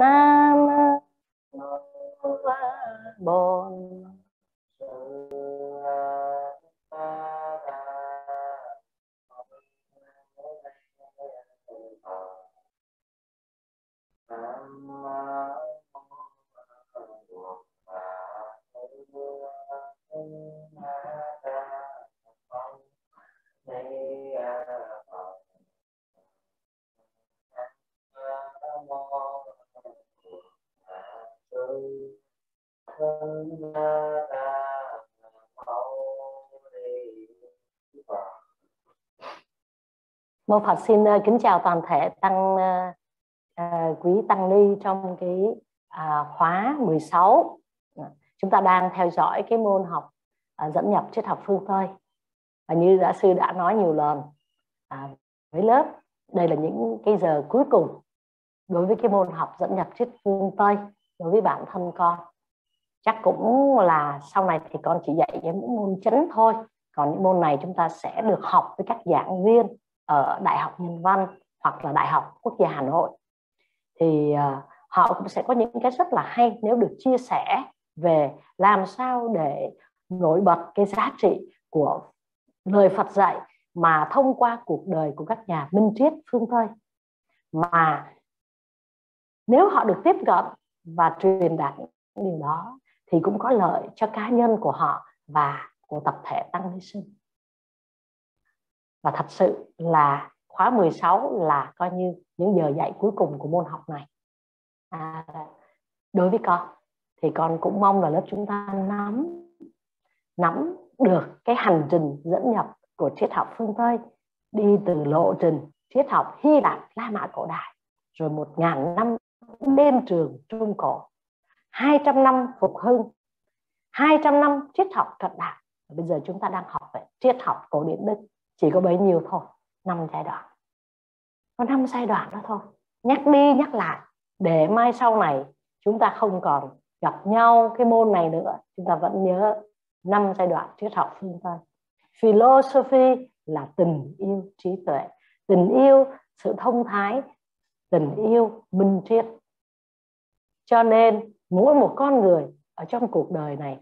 nam bổn Mô Phật xin ờ, kính chào toàn thể tăng uh, quý tăng ni trong cái uh, khóa 16. Dạ. Chúng ta đang theo dõi cái môn học à, uh, dẫn nhập triết học phương Tây. Và như giáo sư đã nói nhiều lần uh, với lớp, đây là những cái giờ cuối cùng đối với cái môn học dẫn nhập triết phương Tây đối với bản thân con. Chắc cũng là sau này thì con chỉ dạy những môn chính thôi. Còn những môn này chúng ta sẽ được học với các giảng viên ở Đại học Nhân văn hoặc là Đại học Quốc gia Hà Nội. Thì ờ, họ cũng sẽ có những cái rất là hay nếu được chia sẻ về làm sao để nổi bật cái giá trị của lời Phật dạy mà thông qua cuộc đời của các nhà minh triết phương Tây. Mà nếu họ được tiếp cận và truyền đạt những điều đó thì cũng có lợi cho cá nhân của họ và của tập thể tăng ni sinh và thật sự là khóa 16 là coi như những giờ dạy cuối cùng của môn học này. À, đối với con thì con cũng mong là lớp chúng ta nắm nắm được cái hành trình dẫn nhập của triết học phương Tây đi từ lộ trình triết học Hy Lạp La Mã cổ đại rồi một ngàn năm đêm trường trung cổ 200 năm phục hưng 200 năm triết học cận đại bây giờ chúng ta đang học về triết học cổ điển Đức chỉ có bấy nhiêu thôi, năm giai đoạn. Có năm giai đoạn đó thôi. Nhắc đi nhắc lại, để mai sau này chúng ta không còn gặp nhau cái môn này nữa, chúng ta vẫn nhớ năm giai đoạn triết học phương tây. Philosophy là tình yêu trí tuệ. Tình yêu, sự thông thái, tình yêu minh triết. Cho nên, mỗi một con người ở trong cuộc đời này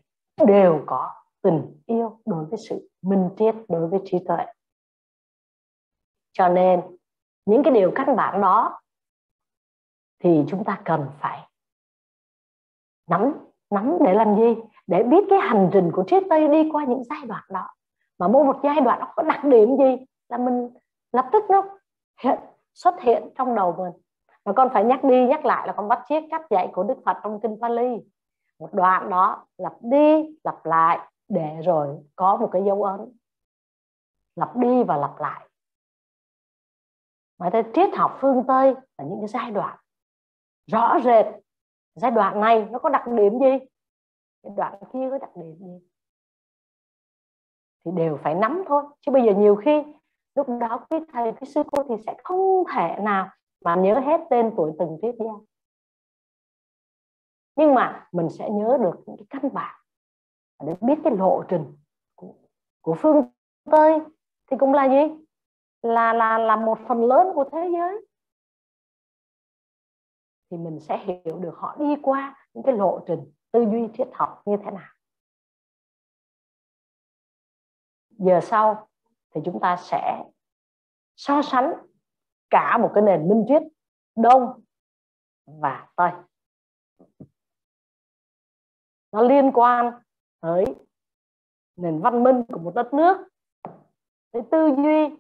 đều có tình yêu đối với sự minh triết, đối với trí tuệ cho nên, những cái điều căn bản đó thì chúng ta cần phải nắm nắm để làm gì? Để biết cái hành trình của triết tây đi qua những giai đoạn đó. Mà mỗi một giai đoạn nó có đặc điểm gì là mình lập tức nó hiện, xuất hiện trong đầu mình. Mà con phải nhắc đi nhắc lại là con bắt chiếc cách dạy của đức phật trong kinh pali. Một đoạn đó lặp đi lặp lại để rồi có một cái dấu ấn. Lặp đi và lặp lại mà ta triết học phương tây là những cái giai đoạn rõ rệt. Giai đoạn này nó có đặc điểm gì? Cái đoạn kia có đặc điểm gì? Thì đều phải nắm thôi. Chứ bây giờ nhiều khi lúc đó quý thầy quý sư cô thì sẽ không thể nào mà nhớ hết tên tuổi từng triết gia. Nhưng mà mình sẽ nhớ được những cái căn bản để biết cái lộ trình của, của phương tây thì cũng là gì? Là là là một phần lớn của thế giới. Thì mình sẽ hiểu được họ đi qua những cái lộ trình tư duy triết học như thế nào. Giờ sau thì chúng ta sẽ so sánh cả một cái nền minh triết đông và tây. Nó liên quan tới nền văn minh của một đất nước, tới tư duy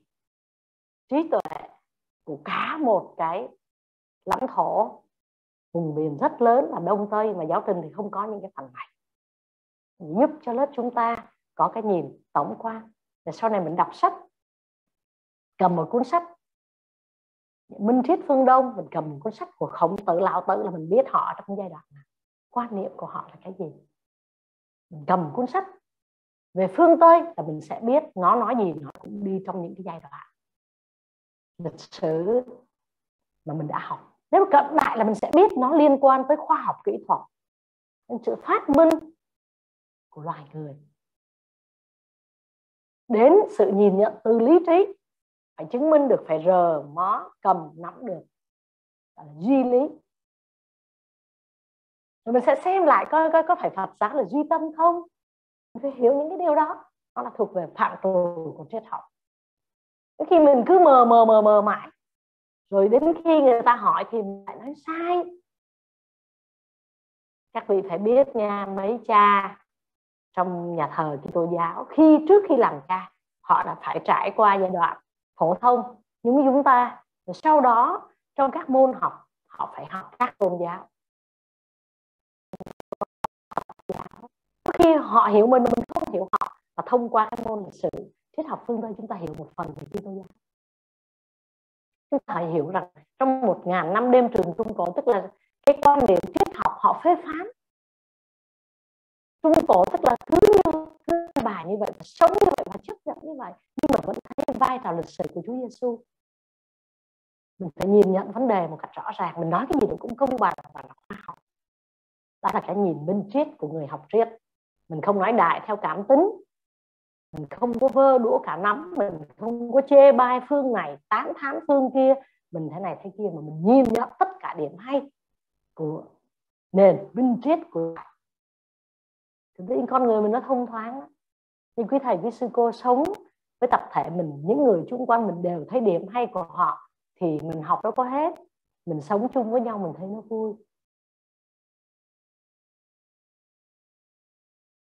trí tuệ của cả một cái lãnh thổ vùng miền rất lớn là đông tây mà giáo trình thì không có những cái phần này. Giúp cho lớp chúng ta có cái nhìn tổng quan. Để sau này mình đọc sách, cầm một cuốn sách. Minh triết phương đông, mình cầm một cuốn sách của khổng tử lão tử là mình biết họ trong giai đoạn nào. Quan niệm của họ là cái gì? Mình cầm cuốn sách. Về phương tây là mình sẽ biết nó nói gì, nó cũng đi trong những cái giai đoạn lịch sử mà mình đã học. Nếu cận lại là mình sẽ biết nó liên quan tới khoa học kỹ thuật. Đến sự phát minh của loài người. Đến sự nhìn nhận từ lý trí, phải chứng minh được, phải rờ mó, cầm, nắm được. Là duy lý. Rồi mình sẽ xem lại coi coi có phải Phật giáo là duy tâm không? Mình phải hiểu những cái điều đó. Nó là thuộc về phạm trù của triết học khi mình cứ mờ mờ mờ mờ mãi. Rồi đến khi người ta hỏi thì mình lại nói sai. Các vị phải biết nha, mấy cha trong nhà thờ Kitô giáo, khi trước khi làm cha, họ đã phải trải qua giai đoạn phổ thông giống như chúng ta. Rồi sau đó, trong các môn học, họ phải học các tôn giáo. Khi họ hiểu mình mình không hiểu họ, và thông qua cái môn lịch sử triết học phương Tây chúng ta hiểu một phần về Kitô giáo chúng ta hiểu rằng trong một ngàn năm đêm trường trung cổ, tức là cái quan điểm triết học họ phê phán. Trung cổ tức là cứ như, cứ bài như vậy và sống như vậy và chấp nhận như vậy, nhưng mà vẫn thấy vai trò lịch sử của Chúa Giêsu mình phải nhìn nhận vấn đề một cách rõ ràng, mình nói cái gì cũng công bằng và là khoa học. Đó là cái nhìn minh triết của người học triết. Mình không nói đại theo cảm tính mình không có vơ đũa cả nắm mình không có chê bai phương này, tán thán phương kia. Mình thế này thế kia mà mình nhìn nhận tất cả điểm hay của nền minh triết của thì con người mình nó thông thoáng nhưng quý thầy, quý sư cô sống với tập thể mình, những người chung quanh mình đều thấy điểm hay của họ, thì mình học đâu có hết. Mình sống chung với nhau, mình thấy nó vui.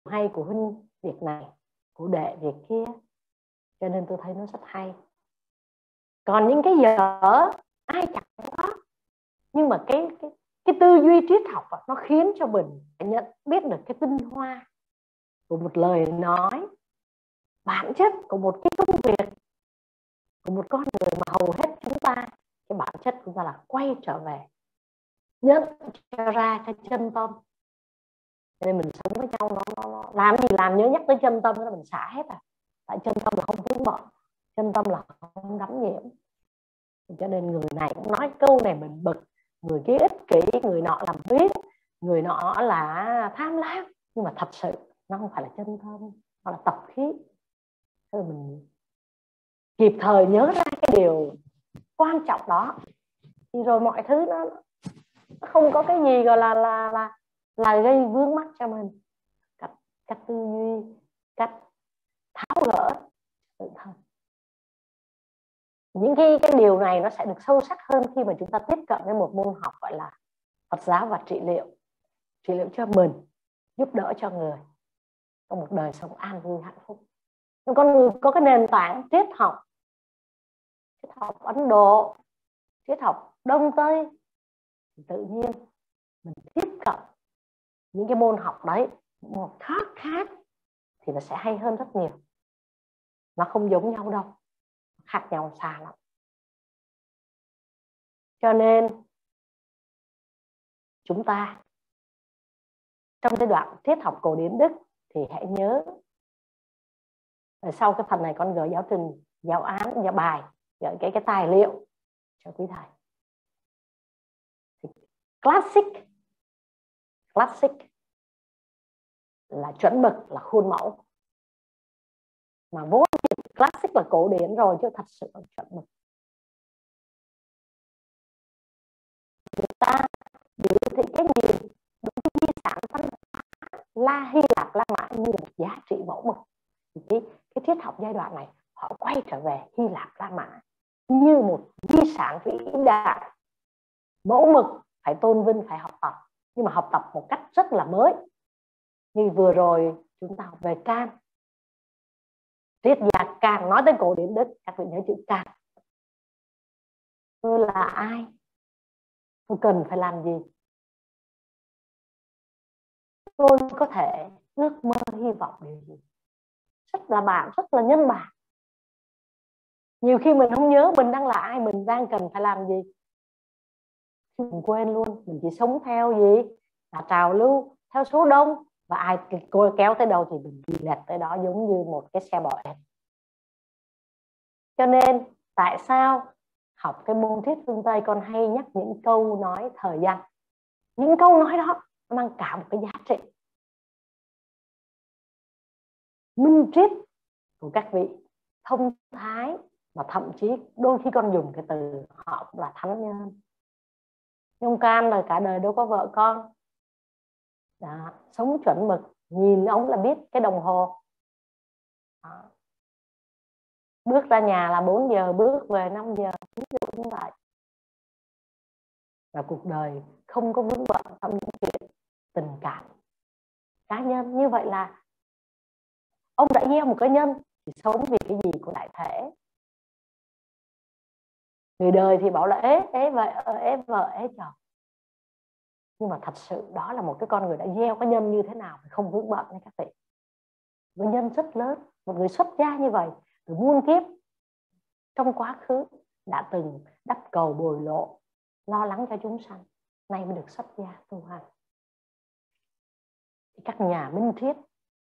Hay của huynh việc này của đệ việc kia. Cho nên tôi thấy nó rất hay. Còn những cái dở, ai chẳng có. Nhưng mà cái cái cái tư duy triết học nó khiến cho mình nhận biết được cái tinh hoa của một lời nói, bản chất của một cái công việc, của một con người mà hầu hết chúng ta, cái bản chất chúng ta là quay trở về, nhận cho ra cái chân tâm nên mình sống với nhau nó, nó làm gì làm nhớ nhắc tới chân tâm đó mình xả hết à. Tại chân tâm là không vướng bận chân tâm là không đắm nhiễm. Cho nên người này cũng nói câu này mình bực. Người kia ích kỷ người nọ làm biết người nọ là tham lam. Nhưng mà thật sự nó không phải là chân tâm nó là tập khí. Thế là mình kịp thời nhớ ra cái điều quan trọng đó. Thì rồi mọi thứ nó, nó không có cái gì gọi là là là là gây vướng mắt cho mình. Cách cách tư duy, cách tháo gỡ tự thân những cái cái điều này nó sẽ được sâu sắc hơn khi mà chúng ta tiếp cận với một môn học, gọi là Phật giáo và trị liệu. Trị liệu cho mình, giúp đỡ cho người. Có một đời sống an vui, hạnh phúc. Nhưng con người có cái nền tảng triết học. Triết học Ấn Độ, triết học Đông Tây. Tự nhiên mình tiếp cận những cái môn học đấy một khác khác thì nó sẽ hay hơn rất nhiều. Nó không giống nhau đâu khác nhau xa lắm. Cho nên, chúng ta trong cái đoạn triết học cổ điển đức thì hãy nhớ sau cái phần này con gửi giáo trình, giáo án, giáo bài, gửi cái cái tài liệu cho quý thầy. Classic classic là chuẩn mực là khuôn mẫu. Mà vốn classic là cổ điển rồi chứ thật sự là chuẩn mực. Chúng ta biểu thị cái nhìn đối với di sản văn hóa La Hy Lạp La Mã như một giá trị mẫu mực. Thì cái, cái triết học giai đoạn này họ quay trở về Hy Lạp La Mã như một di sản vĩ đại. Mẫu mực phải tôn vinh phải học tập nhưng mà học tập một cách rất là mới. Như vừa rồi chúng ta học về can. Triết gia can, nói tới cổ điển đức các vị nhớ chữ can. Tôi là ai? Tôi cần phải làm gì? Tôi có thể ước mơ, hy vọng điều gì? Rất là bạn, rất là nhân bản nhiều khi mình không nhớ mình đang là ai, mình đang cần phải làm gì mình quên luôn, mình chỉ sống theo gì? Là trào lưu theo số đông. Và ai kéo tới đâu thì mình đi lệch tới đó giống như một cái xe bò ép cho nên, tại sao học cái môn thuyết phương tây con hay nhắc những câu nói thời gian? Những câu nói đó mang cả một cái giá trị. Minh triết của các vị, thông thái và thậm chí đôi khi con dùng cái từ họ cũng là thánh nhân nhưng can là cả đời đâu có vợ con. Đó, sống chuẩn mực nhìn ông là biết cái đồng hồ. Đó. bước ra nhà là 4 giờ bước về 5 giờ ví dụ như vậy. Và cuộc đời không có vướng bận trong những chuyện tình cảm. Cá nhân như vậy là ông đã gieo một cái nhân thì sống vì cái gì của đại thể người đời thì bảo là ế ế ờ, vợ ế vợ ế chồng. Nhưng mà thật sự đó là một cái con người đã gieo cái nhân như thế nào không vướng bận nha các vị. Với nhân rất lớn, một người xuất gia như vậy, từ muôn kiếp, trong quá khứ đã từng đắp cầu bồi lộ, lo lắng cho chúng sanh, nay mới được xuất gia tu hành. Các nhà minh triết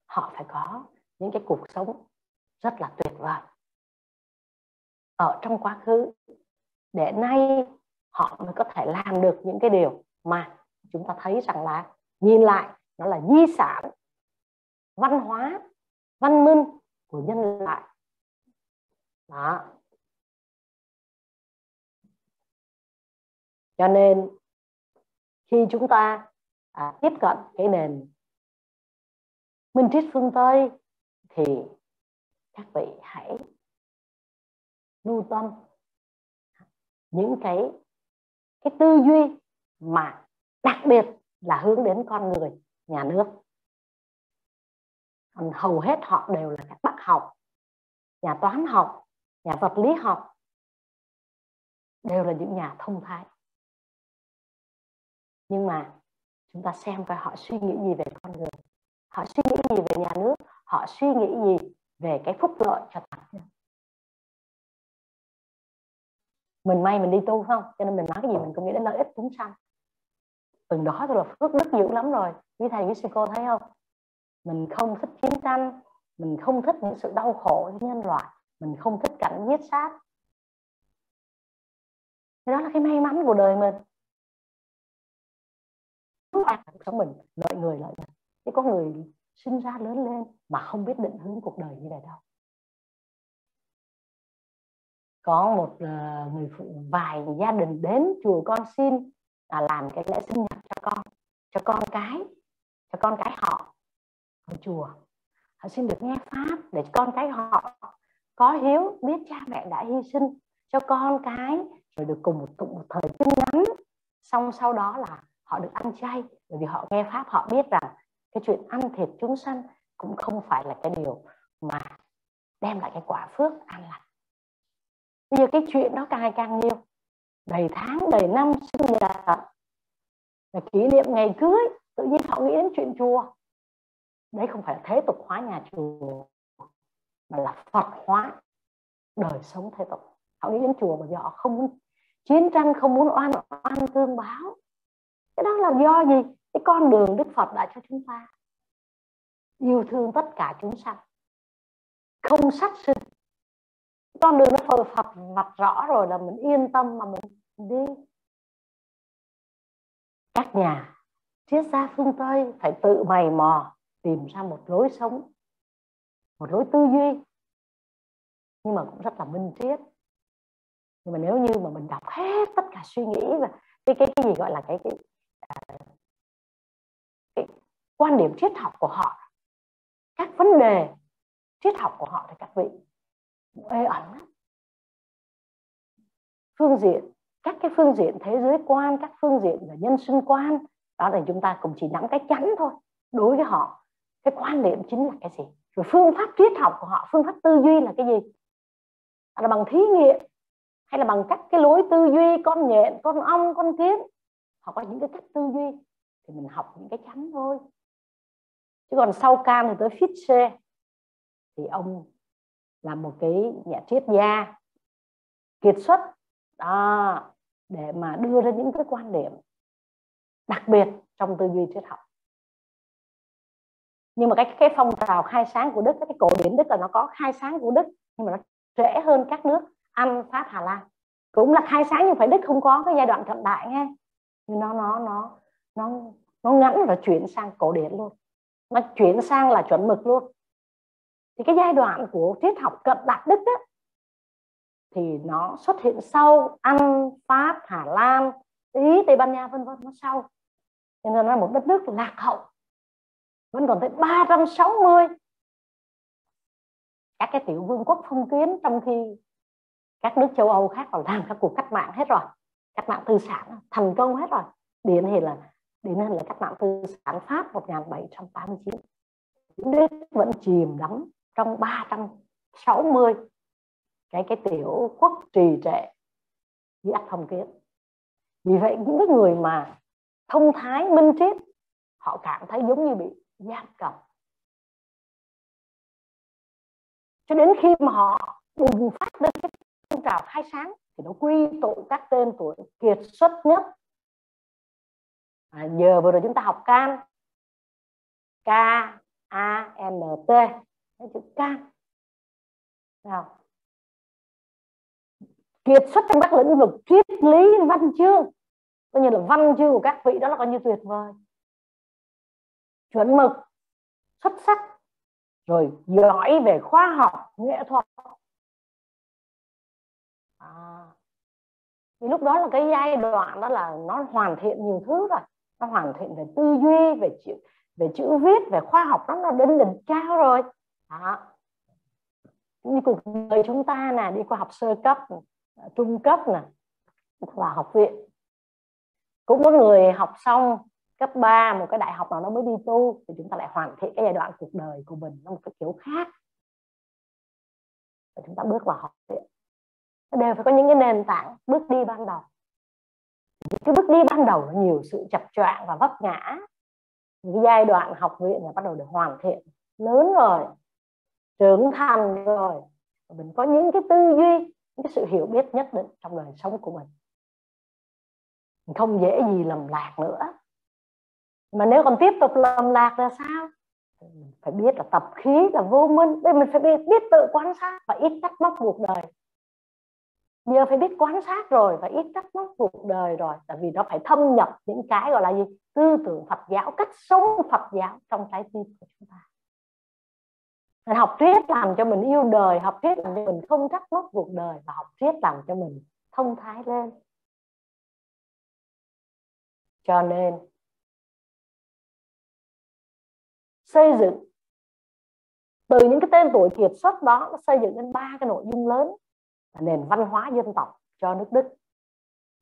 họ phải có những cái cuộc sống rất là tuyệt vời. Ở trong quá khứ để nay họ mới có thể làm được những cái điều mà chúng ta thấy rằng là nhìn lại nó là di sản văn hóa văn minh của nhân loại. Đó. Cho nên khi chúng ta à, tiếp cận cái nền minh triết phương tây thì các vị hãy lưu tâm những cái cái tư duy mà đặc biệt là hướng đến con người, nhà nước. Còn hầu hết họ đều là các bác học, nhà toán học, nhà vật lý học, đều là những nhà thông thái. Nhưng mà chúng ta xem coi họ suy nghĩ gì về con người, họ suy nghĩ gì về nhà nước, họ suy nghĩ gì về cái phúc lợi cho toàn nhân mình may mình đi tu không? Cho nên mình nói cái gì mình cũng nghĩ đến lợi ích chúng sanh. Từng đó tôi là phước đức dữ lắm rồi. Quý thầy, quý sư cô thấy không? Mình không thích chiến tranh, mình không thích những sự đau khổ với nhân loại, mình không thích cảnh giết sát thì đó là cái may mắn của đời mình. Cuộc sống mình, lợi người, lợi mình chứ có người sinh ra lớn lên mà không biết định hướng cuộc đời như vậy đâu có một uh, người phụ vài gia đình đến chùa con xin là làm cái lễ sinh nhật cho con cho con cái cho con cái họ ở chùa. Họ xin được nghe pháp để con cái họ có hiếu biết cha mẹ đã hy sinh cho con cái rồi được cùng một, cùng một thời kinh ngắn xong sau đó là họ được ăn chay bởi vì họ nghe pháp họ biết rằng cái chuyện ăn thịt chúng sanh cũng không phải là cái điều mà đem lại cái quả phước an lành bây giờ cái chuyện đó càng ngày càng nhiều. Đầy tháng, đầy năm sinh nhật. Là kỷ niệm ngày cưới, tự nhiên họ nghĩ đến chuyện chùa. Đấy không phải là thế tục hóa nhà chùa, mà là phật hóa đời sống thế tục. Họ nghĩ đến chùa mà họ không muốn chiến tranh, không muốn oan oan tương báo. Cái đó là do gì? Cái con đường đức phật đã cho chúng ta yêu thương tất cả chúng sanh. Không sát sinh con đường nó phờ phật mặt rõ rồi là mình yên tâm mà mình đi. Các nhà triết gia phương tây phải tự mày mò tìm ra một lối sống một lối tư duy. Nhưng mà cũng rất là minh triết. Nhưng mà nếu như mà mình đọc hết tất cả suy nghĩ và cái cái cái gì gọi là cái cái, à, cái quan điểm triết học của họ các vấn đề triết học của họ thì các vị ê ẩm. Lắm phương diện, các cái phương diện thế giới quan, các phương diện và nhân sinh quan, đó là chúng ta cũng chỉ nắm cái chắn thôi. Đối với họ, cái quan niệm chính là cái gì? Rồi phương pháp triết học của họ, phương pháp tư duy là cái gì? Là bằng thí nghiệm? Hay là bằng các cái lối tư duy, con nhện, con ong, con kiến? Họ có những cái cách tư duy thì mình học những cái chắn thôi. Chứ còn sau cam thì tới Fichte thì ông là một cái nhà triết gia, kiệt xuất, đó, để mà đưa ra những cái quan điểm đặc biệt trong tư duy triết học. Nhưng mà cái cái phong trào khai sáng của đức, cái cổ điển đức là nó có khai sáng của đức, nhưng mà nó trễ hơn các nước anh, pháp, hà lan. Cũng là khai sáng nhưng phải đức không có cái giai đoạn cận đại nghe. Nhưng nó nó nó nó nó ngắn và chuyển sang cổ điển luôn. Nó chuyển sang là chuẩn mực luôn thì cái giai đoạn của triết học cận đại đức đó, thì nó xuất hiện sau Anh, Pháp, Hà Lan, Ý, Tây Ban Nha vân vân nó sau. Cho nên nó là một đất nước lạc hậu. Vẫn còn tới 360 các cái tiểu vương quốc phong kiến trong khi các nước châu Âu khác còn làm các cuộc cách mạng hết rồi. Cách mạng tư sản thành công hết rồi. Điển hình là điển hình là cách mạng tư sản Pháp 1789 Đức vẫn chìm đắm trong 360 cái cái tiểu quốc trì trệ dưới ách phong kiến vì vậy những cái người mà thông thái minh triết họ cảm thấy giống như bị giam cầm. Cho đến khi mà họ bùng phát lên cái phong trào khai sáng thì nó quy tụ các tên tuổi kiệt xuất nhất. À, giờ vừa rồi chúng ta học can k a n t cái chữ can. Nào. Kiệt xuất trong các lĩnh vực triết lý văn chương. Coi như là văn chương của các vị đó là coi như tuyệt vời. Chuẩn mực xuất sắc rồi giỏi về khoa học nghệ thuật. À, thì lúc đó là cái giai đoạn đó là nó hoàn thiện nhiều thứ rồi. Nó hoàn thiện về tư duy về chữ về chữ viết về khoa học đó nó đến đỉnh cao rồi đó. như cuộc đời chúng ta là đi qua học sơ cấp ờ, trung cấp nè và học viện. Cũng có người học xong cấp 3 một cái đại học nào nó mới đi tu, thì chúng ta lại hoàn thiện cái giai đoạn cuộc đời của mình nó một cái kiểu khác. Và chúng ta bước vào học viện. Đều phải có những cái nền tảng bước đi ban đầu. Cái bước đi ban đầu nó nhiều sự chập choạng và vấp ngã. Những cái giai đoạn học viện là bắt đầu được hoàn thiện lớn rồi trưởng thành rồi. Mình có những cái tư duy những cái sự hiểu biết nhất định trong đời sống của mình. Mình không dễ gì lầm lạc nữa. Mà nếu còn tiếp tục lầm lạc là sao? Phải biết là tập khí là vô minh. Đây mình phải biết, biết tự quan sát và ít trách móc cuộc đời. Giờ phải biết quan sát rồi và ít trách móc cuộc đời rồi. Tại vì nó phải thâm nhập những cái gọi là gì? Tư tưởng Phật giáo cách sống Phật giáo trong trái tim của chúng ta học thuyết làm cho mình yêu đời, học thuyết làm cho mình không trách móc cuộc đời và học thuyết làm cho mình thông thái lên. Cho nên, xây dựng, từ những cái tên tuổi kiệt xuất đó, nó xây dựng lên ba cái nội dung lớn là nền văn hóa dân tộc cho nước Đức.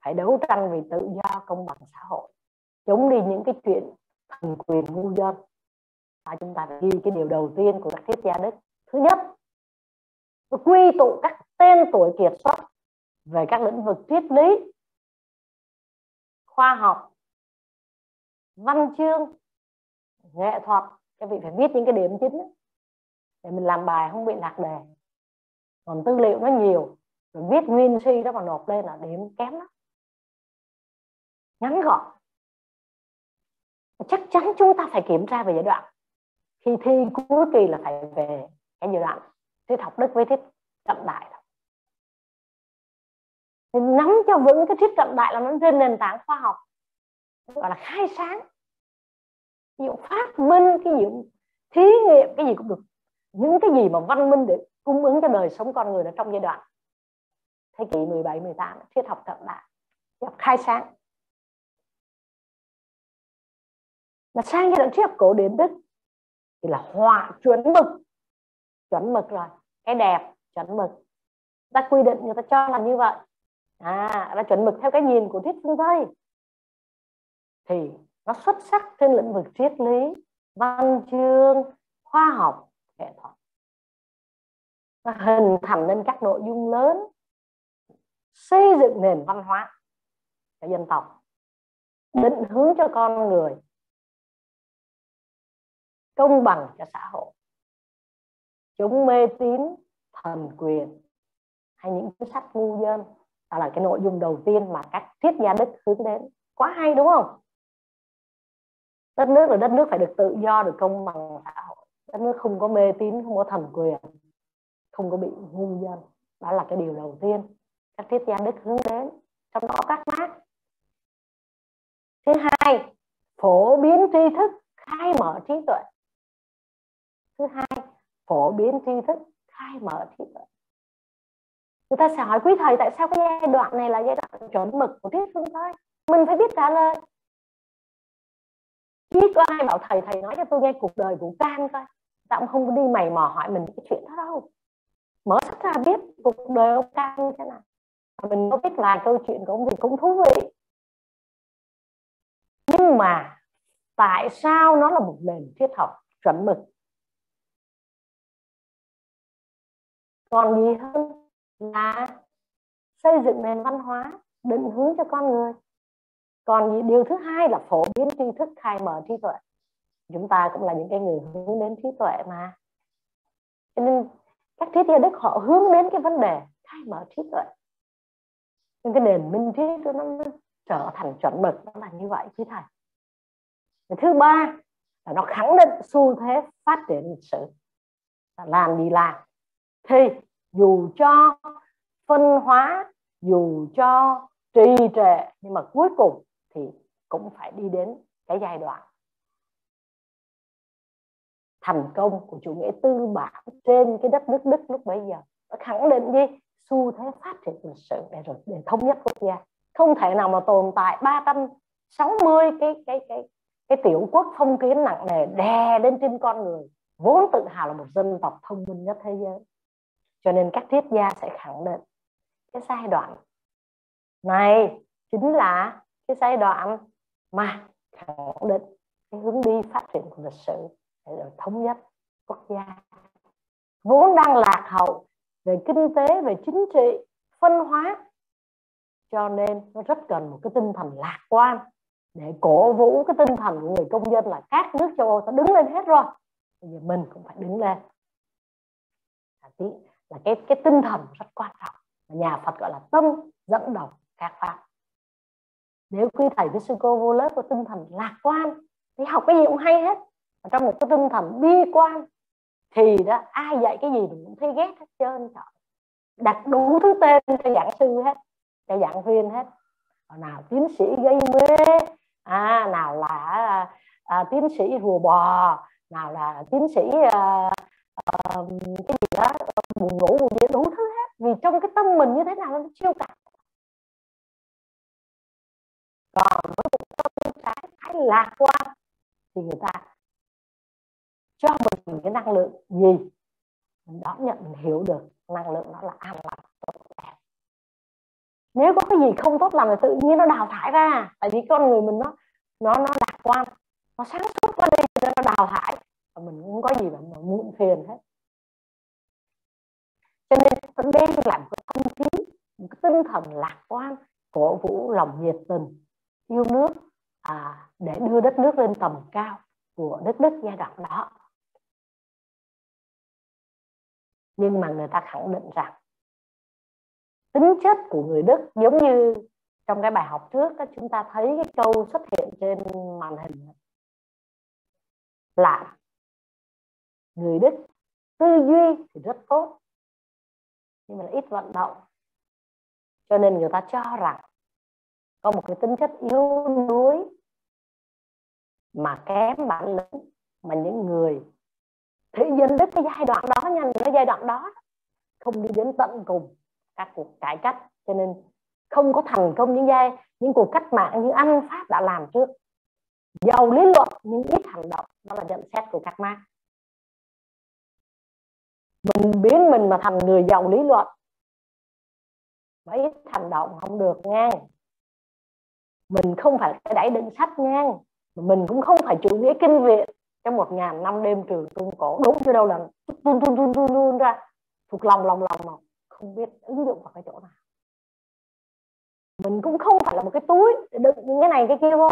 Phải đấu tranh vì tự do, công bằng, xã hội, chống đi những cái chuyện thần quyền ngu dân và chúng ta phải ghi cái điều đầu tiên của các triết gia Đức. Thứ nhất, quy tụ các tên tuổi kiệt xuất về các lĩnh vực triết lý, khoa học, văn chương, nghệ thuật. Các vị phải viết những cái điểm chính để mình làm bài không bị lạc đề. Còn tư liệu nó nhiều, rồi viết nguyên si đó mà nộp lên là điểm kém lắm. Ngắn gọn. Chắc chắn chúng ta phải kiểm tra về giai đoạn khi thi cuối kỳ là phải về cái giai đoạn triết học đức với thiết cận đại thì nắm cho vững cái thiết cận đại là nó trên nền tảng khoa học. Gọi là khai sáng. Ví dụ phát minh cái gì thí nghiệm cái gì cũng được. Những cái gì mà văn minh để cung ứng cho đời sống con người ở trong giai đoạn thế kỷ 17 18 triết học cận đại. Học khai sáng. Mà sang giai đoạn triết học cổ điển đức thì là họa chuẩn mực. Chuẩn mực rồi cái đẹp, chuẩn mực. Ta quy định, người ta cho là như vậy. À là chuẩn mực theo cái nhìn của thuyết phương tây. Thì nó xuất sắc trên lĩnh vực triết lý, văn chương, khoa học, nghệ thuật. Nó hình thành nên các nội dung lớn. Xây dựng nền văn hóa cho dân tộc. Định hướng cho con người công bằng cho xã hội. Chống mê tín thần quyền hay những chính sách ngu dân đó là cái nội dung đầu tiên mà các triết gia đức hướng đến. Quá hay, đúng không? Đất nước là đất nước phải được tự do, được công bằng xã hội. Đất nước không có mê tín, không có thần quyền, không có bị ngu dân đó là cái điều đầu tiên các triết gia đức hướng đến. Trong đó các mác. Thứ hai, phổ biến tri thức, khai mở trí tuệ thứ hai, phổ biến tri thức, khai mở trí tuệ người ta sẽ hỏi quý thầy tại sao cái giai đoạn này là giai đoạn chuẩn mực của thuyết phương thôi mình phải biết trả lời. Chỉ có ai bảo thầy thầy nói cho tôi nghe cuộc đời của can coi. Ta cũng không đi mày mò hỏi mình cái chuyện đó đâu? Mở sách ra biết cuộc đời ông can như thế nào. Mình có biết là câu chuyện của ông thì cũng thú vị. Nhưng mà tại sao nó là một nền triết học chuẩn mực? Còn gì hơn là xây dựng nền văn hóa định hướng cho con người. Còn điều thứ hai là phổ biến tri thức khai mở trí tuệ. Chúng ta cũng là những cái người hướng đến trí tuệ mà. Cho nên các triết gia đức họ hướng đến cái vấn đề khai mở trí tuệ. Nhưng cái nền minh trí nó, nó trở thành chuẩn mực nó là như vậy quý thầy. Và thứ ba là nó khẳng định xu thế phát triển lịch sử. Là làm gì làm? Thì, dù cho phân hóa, dù cho trì trệ, nhưng mà cuối cùng thì cũng phải đi đến cái giai đoạn thành công của chủ nghĩa tư bản trên cái đất nước Đức lúc bấy giờ. Nó khẳng định gì? Xu thế phát triển lịch sử để rồi để thống nhất quốc gia. Không thể nào mà tồn tại 360 cái cái cái cái tiểu quốc phong kiến nặng nề đè lên trên con người vốn tự hào là một dân tộc thông minh nhất thế giới cho nên các triết gia sẽ khẳng định cái giai đoạn này chính là cái giai đoạn mà khẳng định cái hướng đi phát triển của lịch sử để rồi thống nhất quốc gia. Vốn đang lạc hậu về kinh tế, về chính trị, phân hóa, cho nên nó rất cần một cái tinh thần lạc quan để cổ vũ cái tinh thần của người công dân là các nước châu Âu đã đứng lên hết rồi. Bây giờ mình cũng phải đứng lên là cái cái tinh thần rất quan trọng nhà Phật gọi là tâm dẫn đầu các pháp. Nếu quý thầy với sư cô vô lớp có tinh thần lạc quan thì học cái gì cũng hay hết. Và trong một cái tinh thần bi quan thì đó ai dạy cái gì mình cũng thấy ghét hết trơn trời đặt đủ thứ tên cho giảng sư hết cho giảng viên hết. Nào tiến sĩ gây mê à, nào là à, à tiến sĩ hùa bò nào là tiến sĩ à, Ờ, cái gì đó ờ, buồn ngủ, buồn gì đủ thứ hết. Vì trong cái tâm mình như thế nào nó siêu cả còn với một tâm trái thái lạc quan, thì người ta cho mình cái năng lượng gì? Mình đón nhận, mình hiểu được năng lượng đó là an lạc tốt, đẹp. Nếu có cái gì không tốt lành thì tự nhiên nó đào thải ra. Tại vì con người mình nó nó nó lạc quan, nó sáng suốt quá đi cho nó đào thải mình cũng có gì mà, mà muộn phiền hết. Cho nên nó đem lại một cái không khí một cái tinh thần lạc quan cổ vũ lòng nhiệt tình yêu nước à, để đưa đất nước lên tầm cao của đất nước giai đoạn đó. Nhưng mà người ta khẳng định rằng tính chất của người Đức giống như trong cái bài học trước đó, chúng ta thấy cái câu xuất hiện trên màn hình là người Đức tư duy thì rất tốt, nhưng mà ít vận động. Cho nên người ta cho rằng có một cái tính chất yếu đuối mà kém bản lĩnh mà những người thế dân đức cái giai đoạn đó nha cái giai đoạn đó không đi đến tận cùng các cuộc cải cách. Cho nên không có thành công những giai, những cuộc cách mạng như anh, pháp đã làm trước. Giàu lý luận nhưng ít hành động. Đó là nhận xét của các mark mình biến mình mà thành người giàu lý luận. Mà ít hành động không được nha mình không phải cái đẩy đựng sách nha mình cũng không phải chủ nghĩa kinh viện trong một ngàn năm đêm trường trung cổ, đúng chứ đâu là tuôn tuôn tuôn tuôn tuôn ra. Thuộc lòng lòng lòng mà không biết ứng dụng vào cái chỗ nào. Mình cũng không phải là một cái túi đựng những cái này, cái kia vô.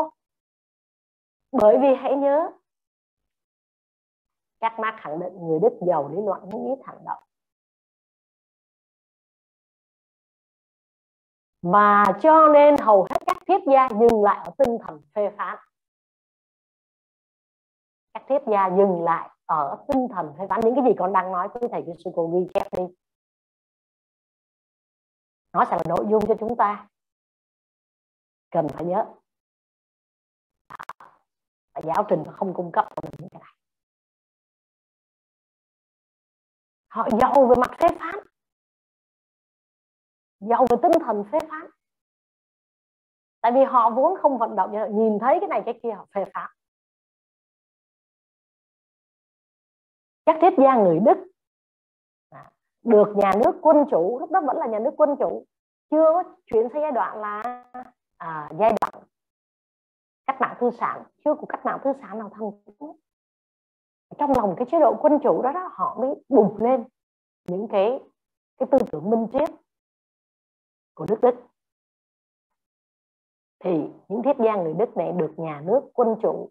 Bởi vì hãy nhớ các mark khẳng định người đức giàu lý luận nhưng ít hành động và cho nên hầu hết các triết gia dừng lại ở tinh thần phê phán. Các triết gia dừng lại ở tinh thần phê phán. Những cái gì con đang nói, quý thầy sư cô ghi chép đi. Nó sẽ là nội dung cho chúng ta. Cần phải nhớ. Giáo trình không cung cấp cho mình những cái này. họ giàu về mặt phê phán. Giàu về tinh thần phê phán. Tại vì họ vốn không vận động nhìn thấy cái này cái kia họ phê phán. Các thiết gia người đức à, được nhà nước quân chủ lúc đó vẫn là nhà nước quân chủ chưa chuyển sang giai đoạn là à, giai đoạn cách mạng tư sản chưa có cách mạng tư sản nào thành công trong lòng cái chế độ quân chủ đó đó họ mới bùng lên những cái cái tư tưởng minh triết của nước Đức. Thì những thiết gia người Đức này được nhà nước quân chủ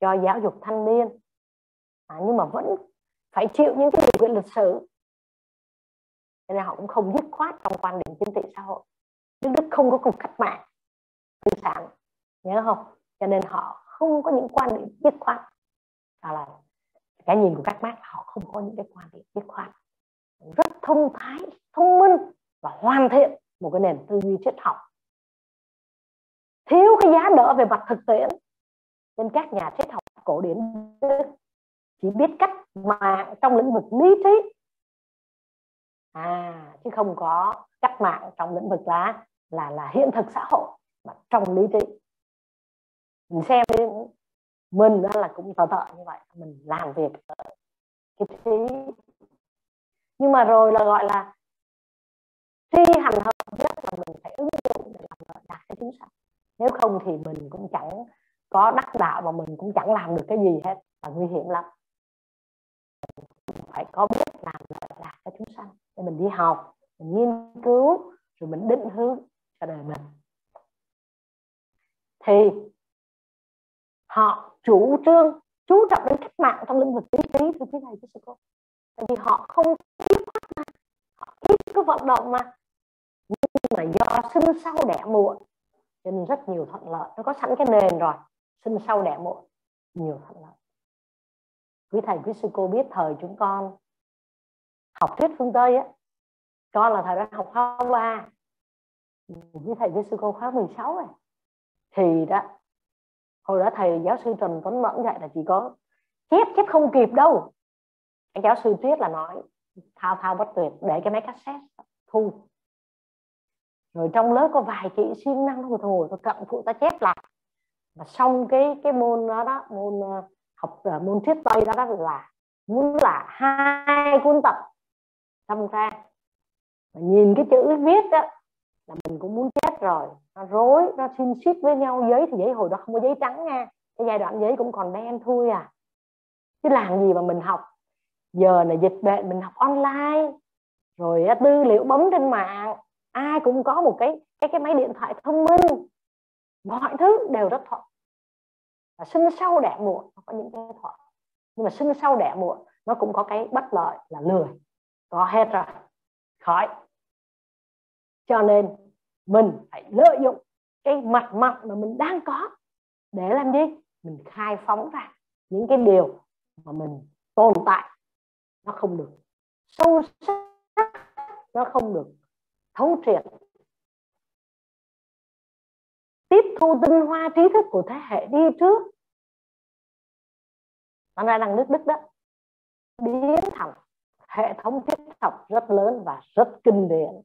cho giáo dục thanh niên. À, nhưng mà vẫn phải chịu những cái điều kiện lịch sử. Nên họ cũng không dứt khoát trong quan điểm chính trị xã hội. Nước Đức không có cuộc cách mạng tư sản nhớ không? Cho nên họ không có những quan điểm dứt khoát. Là cái nhìn của các bác họ không có những cái quan điểm dứt khoát. Rất thông thái, thông minh và hoàn thiện một cái nền tư duy triết học. Thiếu cái giá đỡ về mặt thực tiễn nên các nhà triết học cổ điển chỉ biết cách mạng trong lĩnh vực lý trí. À chứ không có cách mạng trong lĩnh vực là là là hiện thực xã hội, mà trong lý trí. Mình xem mình là cũng tờ tợ như vậy, mình làm việc. Cái trí nhưng mà rồi là gọi là thi hành hợp nhất là mình phải ứng dụng để làm đạt cái chính sách nếu không thì mình cũng chẳng có đắc đạo và mình cũng chẳng làm được cái gì hết là nguy hiểm lắm. Phải có biết làm đạt cái chúng sanh để mình đi học, mình nghiên cứu, rồi mình định hướng cho đời mình. Thì họ chủ trương chú trọng đến cách mạng trong lĩnh vực kinh tế thưa quý thầy quý sư cô tại vì họ không biết mà, họ ít có vận động mà. Nhưng mà do sinh sau đẻ muộn, cho nên rất nhiều thuận lợi. Nó có sẵn cái nền rồi, sinh sau đẻ muộn, nhiều thuận lợi. Quý thầy, quý sư cô biết thời chúng con học thuyết phương tây á con là thời đó học khóa ba. Quý thầy, quý sư cô khóa 16 rồi. Thì đó hồi đó thầy giáo sư Trần Tuấn Mẫn dạy là chỉ có chép chép không kịp đâu. Anh giáo sư Tuyết là nói thao thao bất tuyệt để cái máy cassette thu. Rồi trong lớp có vài chị siêng năng thôi thôi tôi cận phụ ta chép lại. Mà xong cái cái môn đó đó môn ờ, học ờ, môn triết tây đó, đó là muốn là hai cuốn tập. Xong ra mà nhìn cái chữ viết đó là mình cũng muốn chết rồi. Nó rối, nó xin ship với nhau, giấy thì giấy hồi đó không có giấy trắng nha. Cái giai đoạn giấy cũng còn đen thui à. Chứ làm gì mà mình học? Giờ là dịch bệnh, mình học online. Rồi tư liệu bấm trên mạng. Ai cũng có một cái cái cái máy điện thoại thông minh. Mọi thứ đều rất thuận. Và sinh sau đẻ muộn, nó có những cái thuận. Nhưng mà sinh sau đẻ muộn, nó cũng có cái bất lợi là lười. Có hết rồi. Khỏi cho nên mình phải lợi dụng cái mặt mặt mà mình đang có để làm gì? Mình khai phóng ra những cái điều mà mình tồn tại. Nó không được sâu sắc, nó không được thấu triệt. Tiếp thu tinh hoa trí thức của thế hệ đi trước. Nó ra rằng nước Đức đó biến thành hệ thống triết học rất lớn và rất kinh điển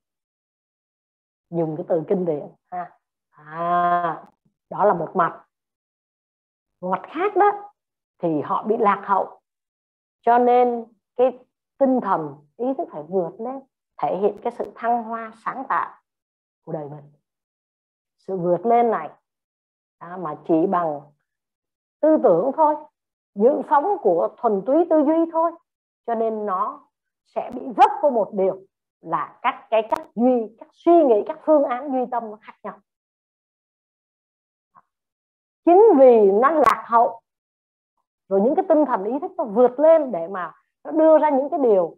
dùng cái từ kinh điển ha. À, đó là một mặt. Một mặt khác đó thì họ bị lạc hậu. Cho nên cái tinh thần ý thức phải vượt lên thể hiện cái sự thăng hoa sáng tạo của đời mình. Sự vượt lên này à, mà chỉ bằng tư tưởng thôi những sóng của thuần túy tư duy thôi. Cho nên nó sẽ bị vấp vô một điều là các cái cách duy các suy nghĩ các phương án duy tâm nó khác nhau. Chính vì nó lạc hậu rồi những cái tinh thần ý thức nó vượt lên để mà nó đưa ra những cái điều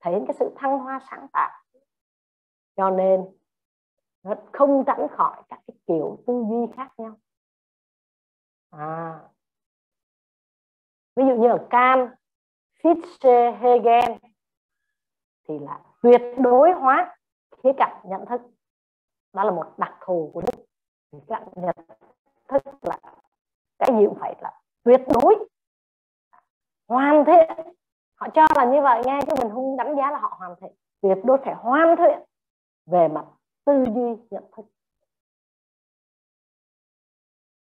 thể hiện cái sự thăng hoa sáng tạo. Cho nên nó không tránh khỏi các cái kiểu tư duy khác nhau. À, ví dụ như ở Kant Fichte Hegel thì là tuyệt đối hóa khía cạnh nhận thức. Đó là một đặc thù của đức. Khía cạnh nhận thức là cái gì cũng phải là tuyệt đối hoàn thiện. Họ cho là như vậy nghe chứ mình không đánh giá là họ hoàn thiện. Tuyệt đối phải hoàn thiện về mặt tư duy nhận thức.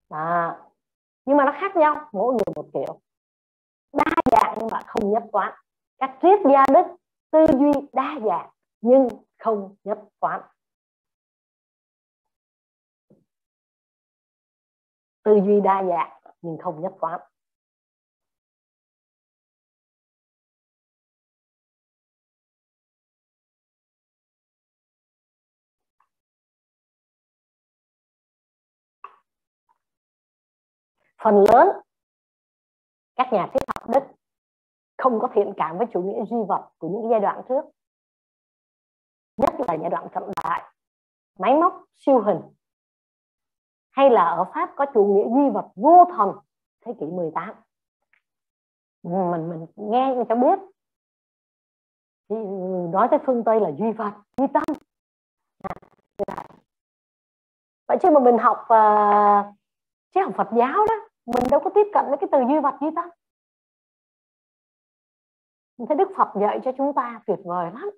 À, nhưng mà nó khác nhau mỗi người một kiểu. Đa dạng nhưng mà không nhất quán. Các triết gia đức tư duy đa dạng nhưng không nhất quán. Tư duy đa dạng nhưng không nhất quán. Phần lớn các nhà triết học đức không có thiện cảm với chủ nghĩa duy vật của những giai đoạn trước nhất là giai đoạn cận đại máy móc siêu hình hay là ở Pháp có chủ nghĩa duy vật vô thần thế kỷ 18 mình mình nghe cho biết thì nói tới phương Tây là duy vật duy tâm. Vậy chứ mà mình học à, uh, chứ học Phật giáo đó mình đâu có tiếp cận với cái từ duy vật duy tâm thế thấy Đức Phật dạy cho chúng ta tuyệt vời lắm.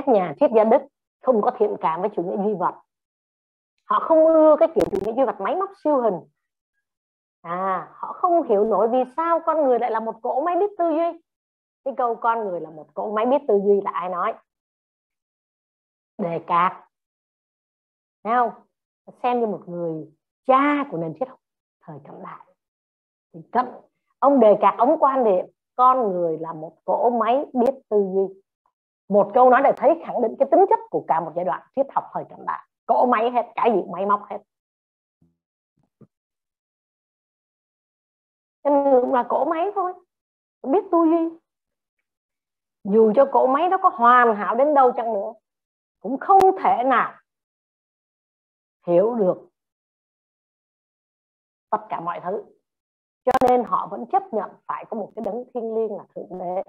Các nhà triết gia đức không có thiện cảm với chủ nghĩa duy vật. Họ không ưa cái kiểu chủ nghĩa duy vật máy móc siêu hình. À họ không hiểu nổi vì sao con người lại là một cỗ máy biết tư duy. Cái câu con người là một cỗ máy biết tư duy là ai nói? Đề cạc thấy không? Xem như một người cha của nền triết học thời cận đại. Thì cận, ông đề cạc ông quan điểm con người là một cỗ máy biết tư duy một câu nói để thấy khẳng định cái tính chất của cả một giai đoạn triết học thời cận đại. Cỗ máy hết cái gì máy móc hết. Nên cũng là cỗ máy thôi. Biết tư duy. Dù cho cỗ máy nó có hoàn hảo đến đâu chăng nữa, cũng không thể nào hiểu được tất cả mọi thứ. Cho nên họ vẫn chấp nhận phải có một cái đấng thiêng liêng là thượng đế.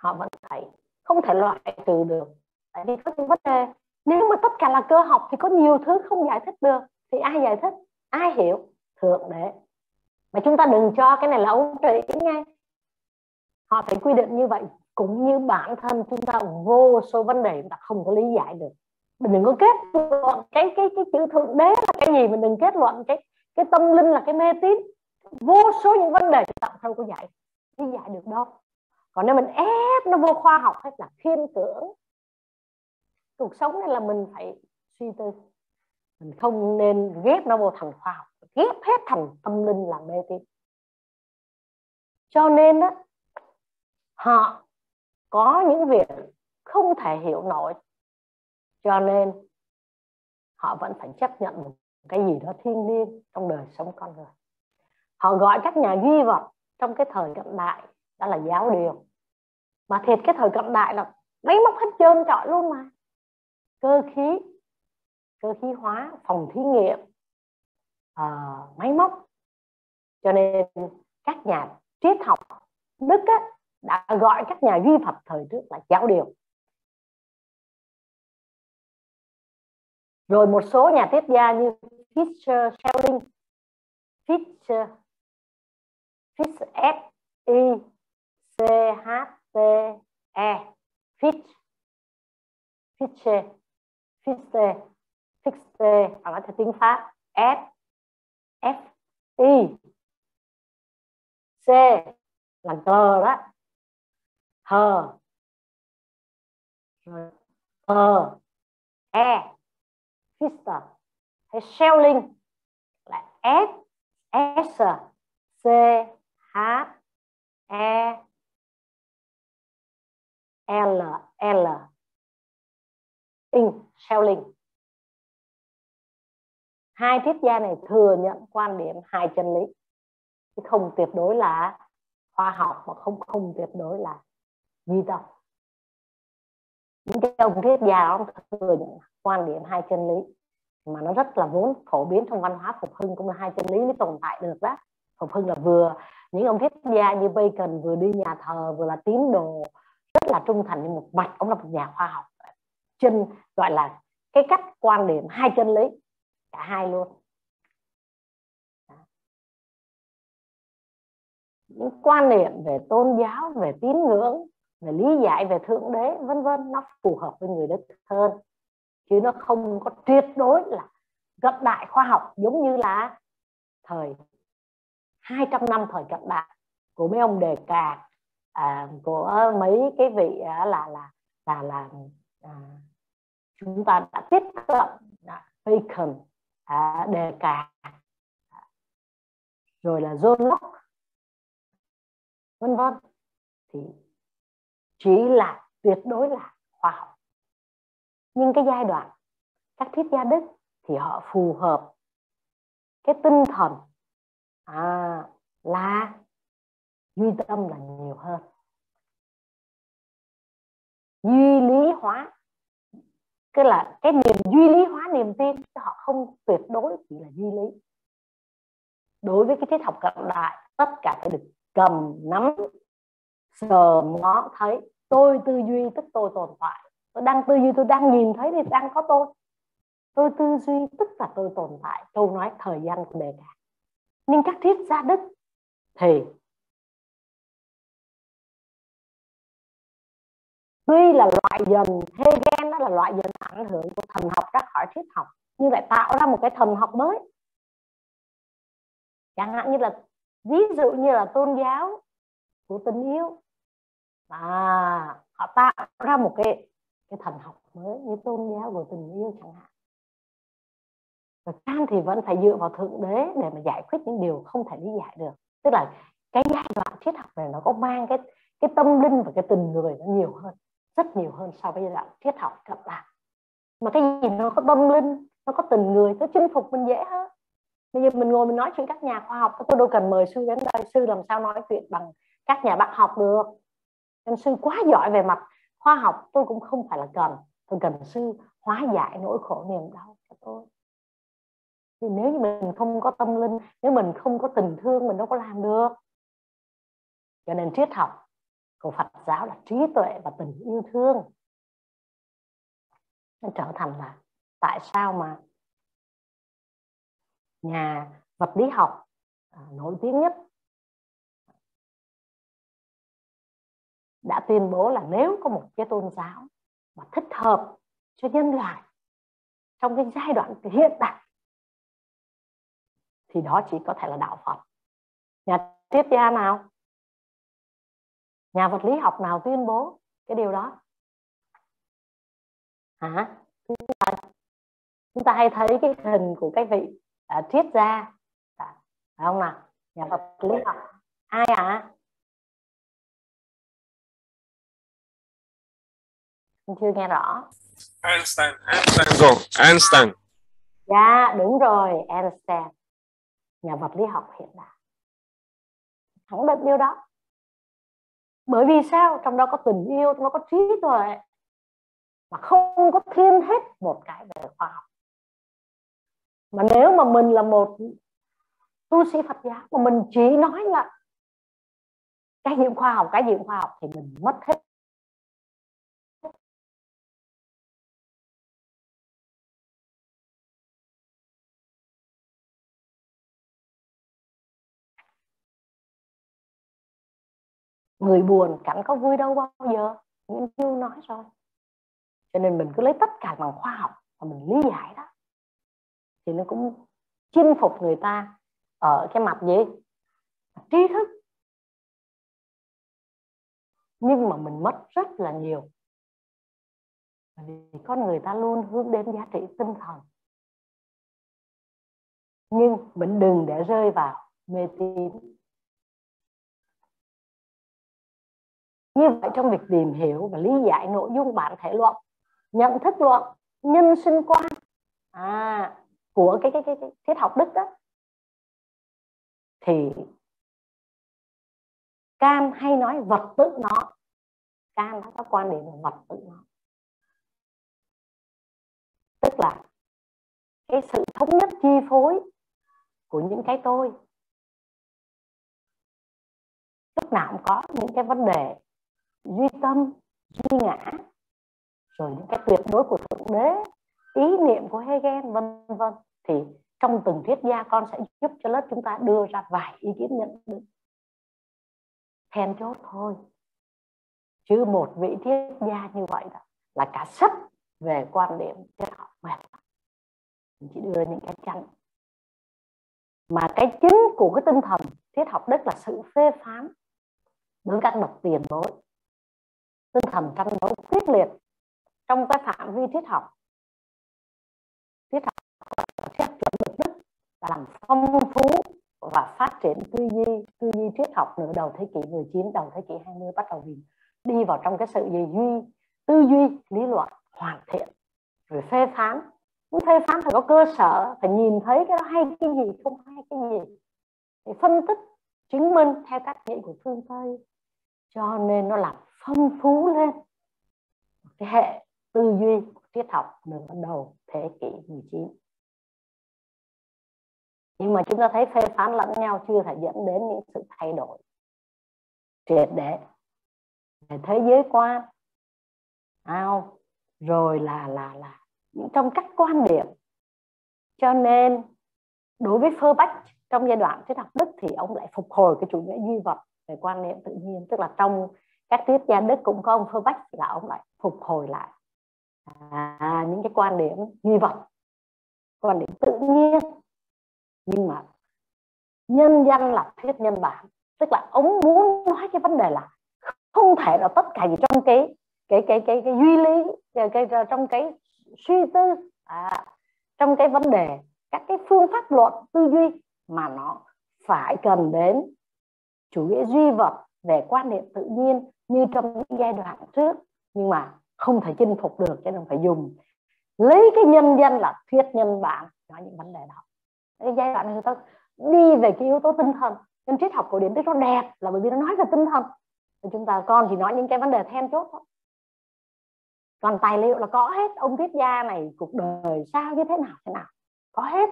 Họ vẫn thấy không thể loại trừ được. Tại vì có những vấn đề, nếu mà tất cả là cơ học thì có nhiều thứ không giải thích được, thì ai giải thích? Ai hiểu? Thượng đế. Mà chúng ta đừng cho cái này là ông trị nghe họ phải quy định như vậy. Cũng như bản thân chúng ta vô số vấn đề chúng ta không có lý giải được. Mình đừng có kết luận cái cái cái chữ thượng đế là cái gì, mình đừng kết luận cái cái tâm linh là cái mê tín. Vô số những vấn đề chúng ta không có giải, lý giải được đâu còn nếu mình ép nó vô khoa học hay là thiên tưởng, cuộc sống này là mình phải suy tư. Mình không nên ghép nó vô thành khoa học. Ghép hết thành tâm linh là mê tín. Cho nên đó họ có những việc không thể hiểu nổi. Cho nên họ vẫn phải chấp nhận một cái gì đó thiên liêng trong đời sống con người. Họ gọi các nhà duy vật trong cái thời cận đại, đó là giáo điều mà thiệt cái thời cận đại là máy móc hết trơn trọi luôn mà. Cơ khí cơ khí hóa phòng thí nghiệm à, máy móc. Cho nên các nhà triết học đức á, đã gọi các nhà duy Phật thời trước là giáo điều. Rồi một số nhà triết gia như Fisher Schelling Fisher Fisher F I C H T E fit Fitche Fitche Fitche và là theo tiếng Pháp, f F, I, C, là G đó. H rồi T E Fister hay shelling là S S, C, H E L L. In selling hai triết gia này thừa nhận quan điểm hai chân lý. Chứ không tuyệt đối là khoa học mà không không tuyệt đối là duy tâm những cái ông triết gia ông thừa nhận quan điểm hai chân lý mà nó rất là vốn phổ biến trong văn hóa phục hưng cũng là hai chân lý mới tồn tại được đó. Phục hưng là vừa, những ông triết gia như Bacon vừa đi nhà thờ, vừa là tín đồ rất là trung thành nhưng một mặt ông là một nhà khoa học. Chân, gọi là cái cách quan điểm, hai chân lý, cả hai luôn. Những quan niệm về tôn giáo, về tín ngưỡng, về lý giải, về thượng đế, vân vân, nó phù hợp với người đức hơn. Chứ nó không có tuyệt đối là cận đại khoa học giống như là thời 200 năm thời cận đại của mấy ông đề cà à, của mấy cái vị à, là là là là à, chúng ta đã tiếp cận à, Bacon à, đề cà rồi là John Locke vân vân. Thì chỉ là tuyệt đối là khoa học. Nhưng cái giai đoạn các triết gia đức thì họ phù hợp cái tinh thần à, là duy tâm là nhiều hơn duy lý hóa. Tức là cái niềm duy lý hóa niềm tin họ không tuyệt đối chỉ là duy lý. Đối với cái triết học cận đại, tất cả phải được cầm, nắm, sờ, ngó, thấy. Tôi tư duy tức tôi tồn tại. Tôi đang tư duy, tôi đang nhìn thấy thì đang có tôi. Tôi tư duy tức là tôi tồn tại. Câu nói thời gian của đề cả nhưng các triết gia đức thì tuy là loại dần Hegel đó là loại dần ảnh hưởng của thần học ra khỏi triết học, nhưng lại tạo ra một cái thần học mới. Chẳng hạn như là ví dụ như là tôn giáo của tình yêu. À họ tạo ra một cái cái thần học mới như tôn giáo của tình yêu chẳng hạn. Và can thì vẫn phải dựa vào thượng đế để mà giải quyết những điều không thể lý giải được. Tức là cái giai đoạn triết học này nó có mang cái cái tâm linh và cái tình người nó nhiều hơn rất nhiều hơn so với giai đoạn triết học cận đại mà cái gì nó có tâm linh, nó có tình người, nó chinh phục mình dễ hơn. Bây giờ mình ngồi mình nói chuyện các nhà khoa học, tôi đâu cần mời sư đến đây, sư làm sao nói chuyện bằng các nhà bác học được. Nên sư quá giỏi về mặt khoa học, tôi cũng không phải là cần. Tôi cần sư hóa giải nỗi khổ niềm đau cho tôi. Thì nếu như mình không có tâm linh, nếu mình không có tình thương, mình đâu có làm được. Cho nên triết học của Phật giáo là trí tuệ và tình yêu thương nó trở thành là tại sao mà nhà vật lý học à, nổi tiếng nhất đã tuyên bố là nếu có một cái tôn giáo mà thích hợp cho nhân loại trong cái giai đoạn hiện tại, thì đó chỉ có thể là đạo Phật. Nhà triết gia nào? Nhà vật lý học nào tuyên bố cái điều đó? Hả? Chúng ta hay thấy cái hình của cái vị uh, triết gia à, phải không nào? Nhà vật lý học ai ạ? À? chưa nghe rõ Einstein Einstein rồi Einstein dạ đúng rồi Einstein nhà vật lý học hiện đại khẳng định điều đó bởi vì sao? Trong đó có tình yêu nó có trí tuệ. Mà không có thiên hết một cái về khoa học. Mà nếu mà mình là một tu sĩ Phật giáo, mà mình chỉ nói là cái gì khoa học, cái gì khoa học thì mình mất hết người buồn cảnh có vui đâu bao giờ. Nguyễn Du nói rồi. Cho nên mình cứ lấy tất cả bằng khoa học và mình lý giải đó. Thì nó cũng chinh phục người ta ở cái mặt gì? Trí thức. Nhưng mà mình mất rất là nhiều. Vì con người ta luôn hướng đến giá trị tinh thần. Nhưng mình đừng để rơi vào mê tín. Như vậy trong việc tìm hiểu và lý giải nội dung bản thể luận nhận thức luận nhân sinh quan à, của cái cái cái, cái triết học đức đó thì Cam hay nói vật tự nó Cam đã có quan điểm vật tự nó. Tức là cái sự thống nhất chi phối của những cái tôi. Lúc nào cũng có những cái vấn đề duy tâm, duy ngã, rồi những cái tuyệt đối của thượng đế, ý niệm của Hegel, vân vân. Thì trong từng thuyết gia con sẽ giúp cho lớp chúng ta đưa ra vài ý kiến nhận định. Then chốt thôi. Chứ một vị thuyết gia như vậy đó là cả sách về quan điểm triết học mệt mình chỉ đưa những cái chăn mà cái chính của cái tinh thần, triết học đức là sự phê phán. Đối với các bậc tiền bối tinh thần tranh đấu quyết liệt trong cái phạm vi triết học. Triết học xét chuẩn mực đức là làm phong phú và phát triển tư duy tư duy triết học nửa đầu thế kỷ 19 đầu thế kỷ 20 bắt đầu đi vào trong cái sự gì duy, tư duy, lý luận hoàn thiện, rồi phê phán. Muốn phê phán phải có cơ sở, phải nhìn thấy cái đó hay cái gì, không hay cái gì, để phân tích, chứng minh theo cách nghĩ của phương tây. Cho nên nó làm phong phú lên. Cái hệ tư duy của triết học nửa đầu thế kỷ 19 nhưng mà chúng ta thấy phê phán lẫn nhau chưa thể dẫn đến những sự thay đổi triệt để. Về thế giới quan, ao, rồi là là là những trong các quan điểm. Cho nên, đối với phơ bách, trong giai đoạn triết học đức thì ông lại phục hồi cái chủ nghĩa duy vật về quan niệm tự nhiên, tức là trong các triết gia đức cũng có ông phơ bách là ông lại phục hồi lại. À, những cái quan điểm duy vật quan điểm tự nhiên. Nhưng mà nhân danh là thuyết nhân bản. Tức là ông muốn nói cái vấn đề là không thể là tất cả gì trong cái cái cái cái cái duy lý cái, cái, trong cái suy tư à, trong cái vấn đề các cái phương pháp luận tư duy mà nó phải cần đến chủ nghĩa duy vật về quan niệm tự nhiên như trong những giai đoạn trước, nhưng mà không thể chinh phục được, cho nên phải dùng. Lấy cái nhân danh là thuyết nhân bản, nói những vấn đề đó. Cái giai đoạn này người ta đi về cái yếu tố tinh thần. Nên triết học cổ điển rất nó đẹp, là bởi vì nó nói về tinh thần. Thì chúng ta con chỉ nói những cái vấn đề then chốt thôi. Còn tài liệu là có hết. Ông triết gia này, cuộc đời sao như thế nào thế nào? Có hết.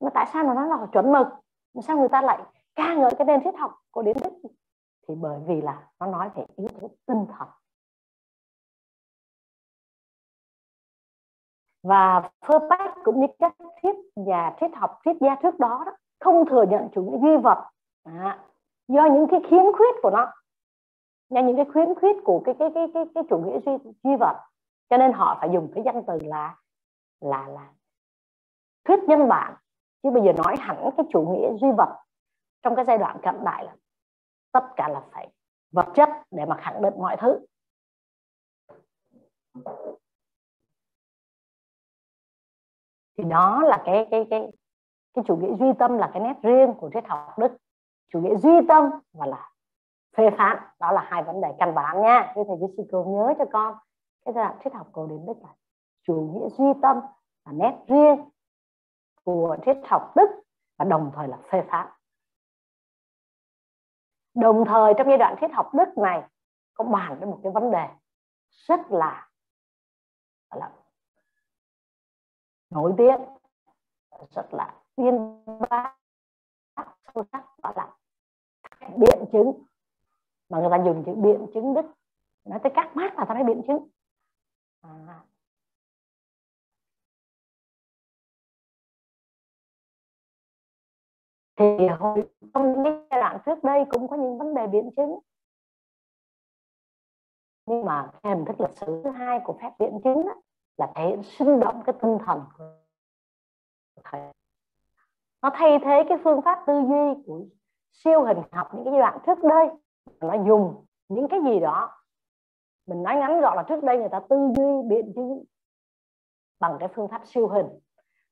Mà tại sao mà nó là chuẩn mực? Mà sao người ta lại ca ngợi cái nền triết học của điển đức thì bởi vì là nó nói về yếu tố tinh thần. Và phơ bách cũng như các triết nhà triết học triết gia trước đó, đó không thừa nhận chủ nghĩa duy vật. À, do những cái khiếm khuyết của nó do những cái khiếm khuyết của cái cái cái cái, cái chủ nghĩa duy, duy vật. Cho nên họ phải dùng cái danh từ là là là thuyết nhân bản. Chứ bây giờ nói hẳn cái chủ nghĩa duy vật trong cái giai đoạn cận đại là tất cả là phải vật chất để mà khẳng định mọi thứ. Thì đó là cái cái cái cái chủ nghĩa duy tâm là cái nét riêng của triết học đức. Chủ nghĩa duy tâm và là phê phán, đó là hai vấn đề căn bản nha. Như thầy Jessica nhớ cho con, cái giai đoạn triết học cổ điển đức là chủ nghĩa duy tâm là nét riêng của triết học đức và đồng thời là phê phán đồng thời trong giai đoạn triết học đức này có bàn đến một cái vấn đề rất là, là nổi tiếng rất là uyên bác sâu sắc đó là biện chứng mà người ta dùng chữ biện chứng đức nói tới các mát là ta nói biện chứng à. Thì hồi trong những giai đoạn trước đây cũng có những vấn đề biến chứng. Nhưng mà cái hình thức lịch sử thứ hai của phép biện chứng đó, là thể hiện sinh động cái tinh thần của thầy. Nó thay thế cái phương pháp tư duy của siêu hình học những cái giai đoạn trước đây. Nó dùng những cái gì đó. Mình nói ngắn gọn là trước đây người ta tư duy biện chứng bằng cái phương pháp siêu hình.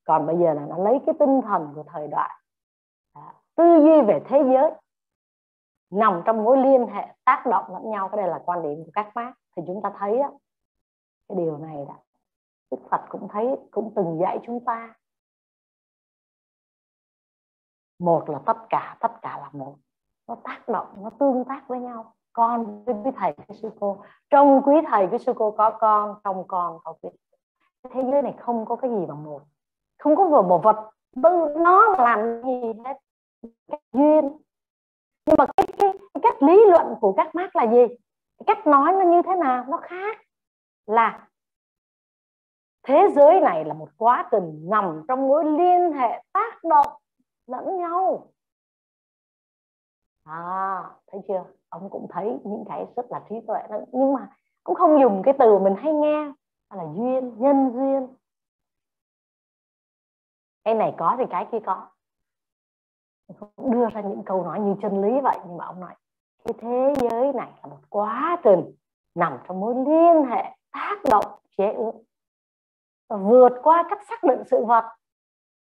Còn bây giờ là nó lấy cái tinh thần của thời đại tư duy về thế giới nằm trong mối liên hệ tác động lẫn nhau cái đây là quan điểm của các bác thì chúng ta thấy đó, cái điều này đó Đức Phật cũng thấy cũng từng dạy chúng ta. Một là tất cả tất cả là một nó tác động nó tương tác với nhau. Con với quý thầy với sư cô trong quý thầy với sư cô có con trong con có quý. Thế giới này không có cái gì bằng một không có vừa một vật nó làm gì hết duyên nhưng mà cái, cái, cái cách lý luận của các mác là gì? Cách nói nó như thế nào? Nó khác. Là thế giới này là một quá trình nằm trong mối liên hệ tác động lẫn nhau. À thấy chưa? Ông cũng thấy những cái rất là trí tuệ đó. Nhưng mà cũng không dùng cái từ mình hay nghe là duyên nhân duyên. Cái này có thì cái kia có không đưa ra những câu nói như chân lý vậy nhưng mà ông nói cái thế giới này là một quá trình nằm trong mối liên hệ tác động chế ước và vượt qua cách xác định sự vật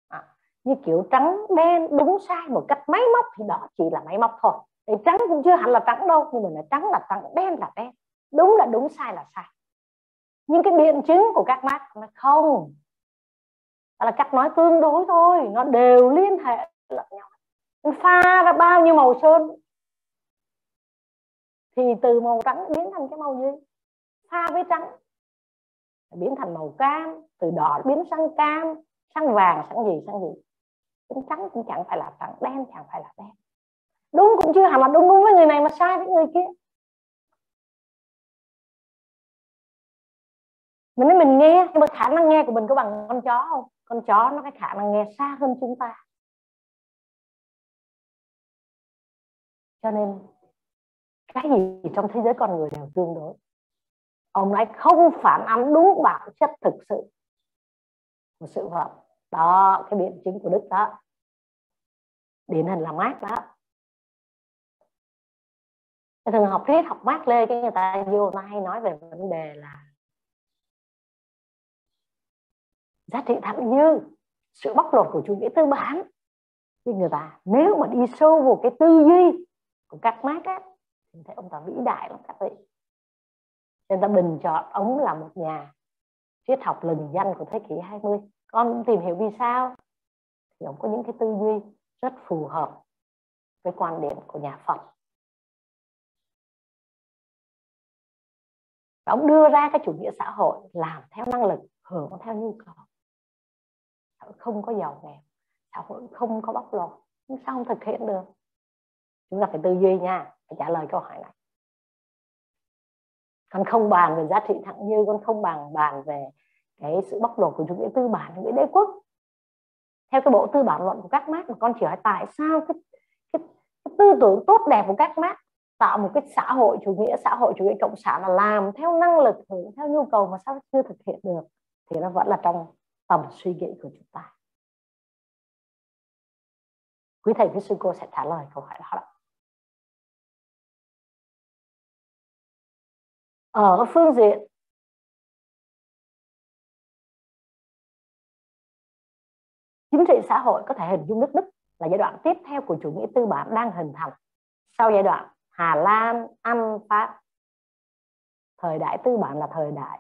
à, như kiểu trắng đen đúng sai một cách máy móc thì đó chỉ là máy móc thôi. Thì trắng cũng chưa hẳn là trắng đâu nhưng mà là trắng là trắng đen là đen đúng là đúng sai là sai. Nhưng cái biện chứng của các mác nó không đó là cách nói tương đối thôi nó đều liên hệ lẫn nhau pha ra bao nhiêu màu sơn? Thì từ màu trắng biến thành cái màu gì? Pha với trắng. Biến thành màu cam, từ đỏ biến sang cam, sang vàng, sang gì sang gì. Cũng trắng cũng chẳng phải là trắng, đen chẳng phải là đen. Đúng cũng chưa hẳn là đúng đúng với người này mà sai với người kia. Mình nói mình nghe, nhưng mà khả năng nghe của mình có bằng con chó không? Con chó nó cái khả năng nghe xa hơn chúng ta. Cho nên, cái gì trong thế giới con người đều tương đối. Ông nói không phản ánh đúng bản chất thực sự. Của sự vật. Đó, cái biện chứng của đức đó. Điển hình là mát đó. Thường học thuyết, học mát lê, cái người ta vô ta hay nói về vấn đề là giá trị thẳng như sự bóc lột của chủ nghĩa tư bản. Nhưng người ta, nếu mà đi sâu vào cái tư duy của các mát á. Mình thấy ông ta vĩ đại lắm các vị nên ta bình chọn ông là một nhà triết học lừng danh của thế kỷ 20 con cũng tìm hiểu vì sao? Thì ông có những cái tư duy rất phù hợp với quan điểm của nhà Phật. Và ông đưa ra cái chủ nghĩa xã hội làm theo năng lực, hưởng theo nhu cầu. Xã hội không có giàu nghèo, xã hội không có bóc lột, nhưng sao không thực hiện được? Chúng ta phải tư duy nha phải trả lời câu hỏi này. Con không bàn về giá trị thặng như con không bàn bàn về cái sự bóc lột của chủ nghĩa tư bản chủ nghĩa đế quốc. Theo cái bộ tư bản luận của các mác mà con chỉ hỏi tại sao cái, cái, cái tư tưởng tốt đẹp của các mác tạo một cái xã hội chủ nghĩa xã hội chủ nghĩa cộng sản là làm theo năng lực hưởng theo nhu cầu mà sao chưa thực hiện được thì nó vẫn là trong tầm suy nghĩ của chúng ta. Quý thầy quý sư cô sẽ trả lời câu hỏi đó, Ờ, ở phương diện. Chính trị xã hội có thể hình dung nước Đức là giai đoạn tiếp theo của chủ nghĩa tư bản đang hình thành sau giai đoạn Hà Lan, Anh, Pháp. Thời đại tư bản là thời đại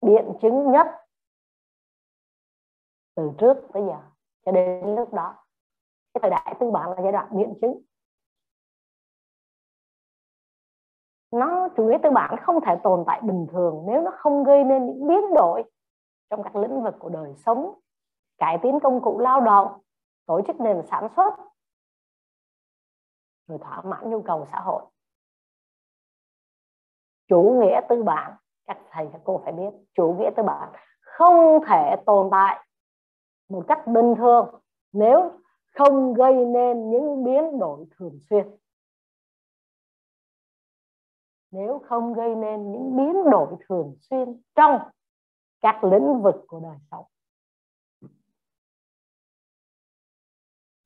biện chứng nhất từ trước tới giờ cho đến lúc đó. Cái thời đại tư bản là giai đoạn biện chứng. Nó chủ nghĩa tư bản không thể tồn tại bình thường nếu nó không gây nên những biến đổi trong các lĩnh vực của đời sống, cải tiến công cụ lao động, tổ chức nền sản xuất, rồi thỏa mãn nhu cầu xã hội. Chủ nghĩa tư bản, các thầy các cô phải biết, chủ nghĩa tư bản không thể tồn tại một cách bình thường nếu không gây nên những biến đổi thường xuyên nếu không gây nên những biến đổi thường xuyên trong các lĩnh vực của đời sống.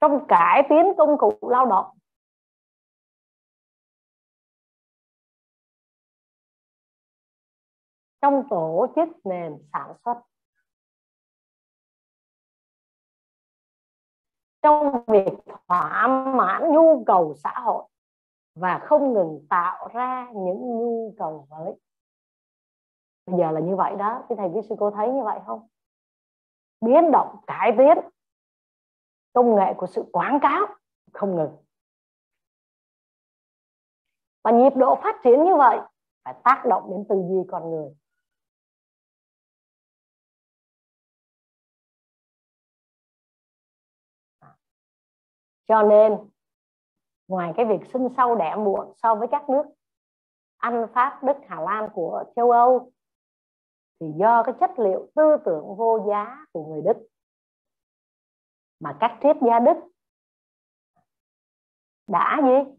Trong cải tiến công cụ lao động. Trong tổ chức nền sản xuất. Trong việc thỏa mãn nhu cầu xã hội và không ngừng tạo ra những nhu cầu mới. Bây giờ là như vậy đó, cái thầy quý sư cô thấy như vậy không? Biến động, cải tiến. Công nghệ của sự quảng cáo, không ngừng. Và nhịp độ phát triển như vậy phải tác động đến tư duy con người. Cho nên ngoài cái việc sinh sâu đẻ muộn so với các nước Anh, Pháp, Đức, Hà Lan của châu Âu thì do cái chất liệu tư tưởng vô giá của người Đức mà các triết gia Đức đã gì?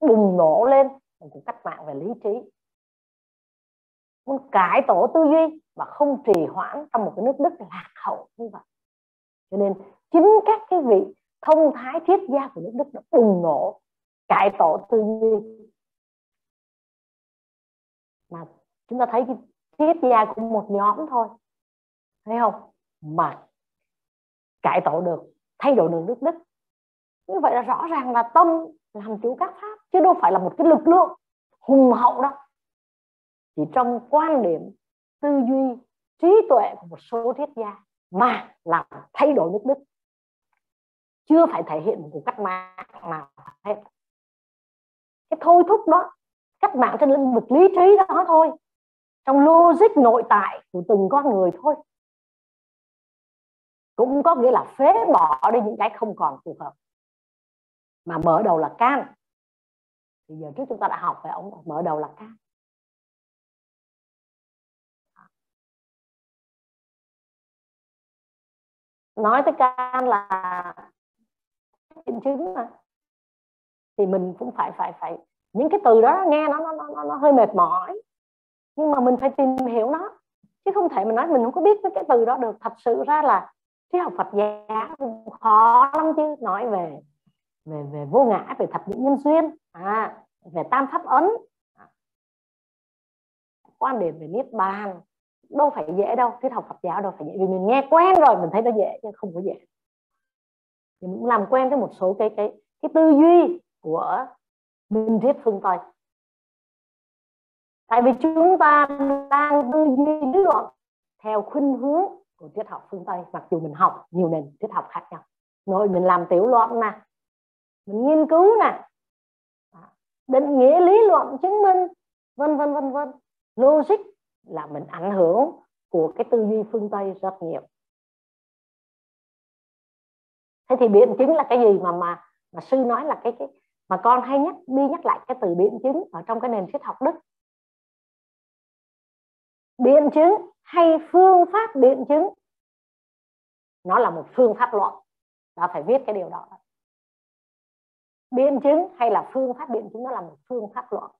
Bùng nổ lên một cuộc cách mạng về lý trí muốn cải tổ tư duy và không trì hoãn trong một cái nước Đức lạc hậu như vậy. Cho nên chính các cái vị thông thái triết gia của nước Đức đã bùng nổ, cải tổ tư duy. Mà chúng ta thấy cái triết gia của một nhóm thôi, thấy không? Mà cải tổ được, thay đổi được nước Đức. Như vậy là rõ ràng là tâm làm chủ các pháp, chứ đâu phải là một cái lực lượng hùng hậu đâu. Chỉ trong quan điểm tư duy trí tuệ của một số triết gia mà làm thay đổi nước Đức chưa phải thể hiện một cuộc cách mạng nào hết. Cái thôi thúc đó, cách mạng trên lĩnh vực lý trí đó thôi, trong logic nội tại của từng con người thôi. Cũng có nghĩa là phế bỏ đi những cái không còn phù hợp. Mà mở đầu là can. Thì giờ trước chúng ta đã học về ông mở đầu là can. Nói tới can là biện chứng mà thì mình cũng phải phải phải những cái từ đó nghe nó nó nó, nó hơi mệt mỏi. Nhưng mà mình phải tìm hiểu nó chứ không thể mình nói mình không có biết cái từ đó được. Thật sự ra là triết học Phật giáo khó lắm chứ. Nói về về về vô ngã về thập nhị nhân duyên à, về tam pháp ấn. À. quan điểm về niết bàn đâu phải dễ đâu. Triết học Phật giáo đâu phải dễ vì mình nghe quen rồi mình thấy nó dễ nhưng không có dễ thì mình cũng làm quen với một số cái cái cái tư duy của minh triết phương tây. Tại vì chúng ta đang tư duy lý luận theo khuynh hướng của triết học phương tây, mặc dù mình học nhiều nền triết học khác nhau. Rồi mình làm tiểu luận nè, mình nghiên cứu nè à, định nghĩa lý luận chứng minh, vân vân vân vân. Logic là mình ảnh hưởng của cái tư duy phương tây rất nhiều thế thì biện chứng là cái gì mà mà mà sư nói là cái cái mà con hay nhắc, đi nhắc lại cái từ biện chứng ở trong cái nền triết học đức? Biện chứng hay phương pháp biện chứng? Nó là một phương pháp luận. Đã phải viết cái điều đó. Biện chứng hay là phương pháp biện chứng, nó là một phương pháp luận.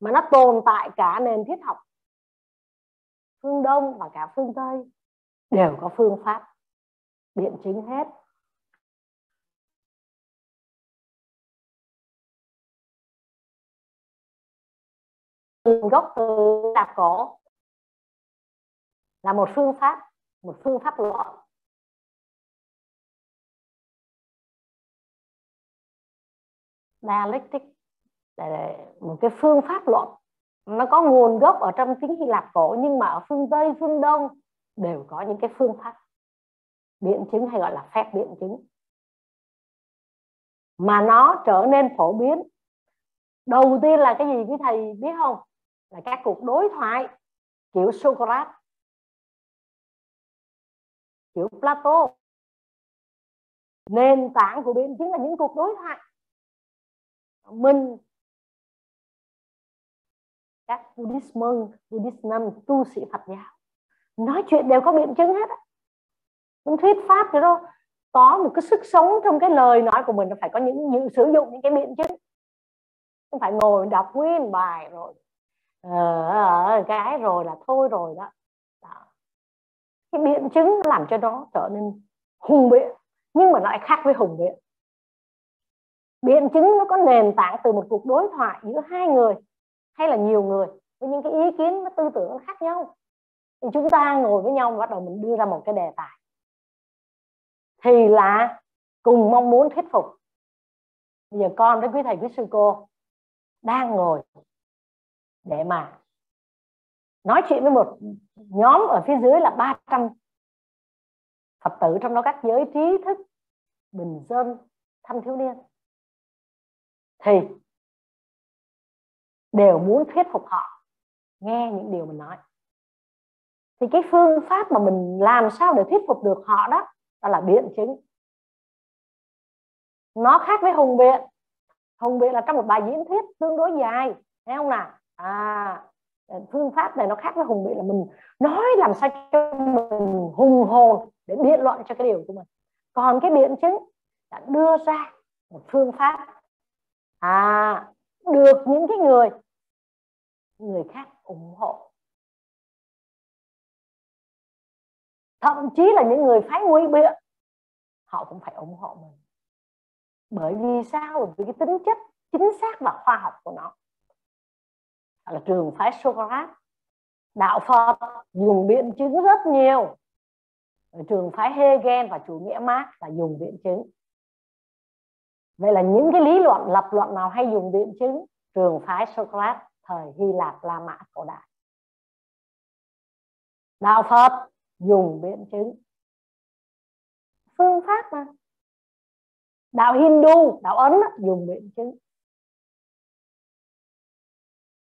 Mà nó tồn tại cả nền triết học. Phương đông và cả phương tây đều có phương pháp biện chứng hết. Gốc từ là cổ là một phương pháp, một phương pháp luận. Dialectic một cái phương pháp luận. Nó có nguồn gốc ở trong tiếng Hy Lạp cổ, nhưng mà ở phương Tây, phương Đông đều có những cái phương pháp biện chứng hay gọi là phép biện chứng. Mà nó trở nên phổ biến. Đầu tiên là cái gì? Quý thầy biết không? Là các cuộc đối thoại kiểu Socrates kiểu Plato. Nền tảng của biện chứng là những cuộc đối thoại. Mình các Buddhist monk, Buddhist nun, tu sĩ Phật giáo nói chuyện đều có biện chứng hết á những thuyết pháp thế đó có một cái sức sống trong cái lời nói của mình nó phải có những, những sử dụng những cái biện chứng. Không phải ngồi đọc nguyên bài rồi ờ, ờ, ờ, cái rồi là thôi rồi đó. đó. Cái biện chứng làm cho nó trở nên hùng biện nhưng mà nó lại khác với hùng biện. Biện chứng nó có nền tảng từ một cuộc đối thoại giữa hai người hay là nhiều người với những cái ý kiến tư tưởng khác nhau. Thì chúng ta ngồi với nhau và bắt đầu mình đưa ra một cái đề tài thì là cùng mong muốn thuyết phục. Bây giờ con với quý thầy, quý sư cô đang ngồi để mà nói chuyện với một nhóm ở phía dưới là 300 Phật tử trong đó các giới trí thức, bình dân, thanh thiếu niên. Thì đều muốn thuyết phục họ nghe những điều mình nói. Thì cái phương pháp mà mình làm sao để thuyết phục được họ đó đó là biện chứng. Nó khác với hùng biện hùng biện là trong một bài diễn thuyết tương đối dài, thấy không nào? À phương pháp này nó khác với hùng biện là mình nói làm sao cho mình hùng hồn để biện luận cho cái điều của mình. Còn cái biện chứng đã đưa ra một phương pháp à được những cái người người khác ủng hộ. Thậm chí là những người phái nguy biện họ cũng phải ủng hộ mình. Bởi vì sao? Bởi vì cái tính chất chính xác và khoa học của nó. Là trường phái Socrates. Đạo Phật dùng biện chứng rất nhiều. Ở trường phái Hegel và chủ nghĩa Marx là dùng biện chứng. Vậy là những cái lý luận, lập luận nào hay dùng biện chứng? Trường phái Socrates, thời Hy Lạp La Mã cổ đại. Đạo Phật dùng biện chứng. Phương pháp mà. Đạo Hindu, đạo Ấn dùng biện chứng.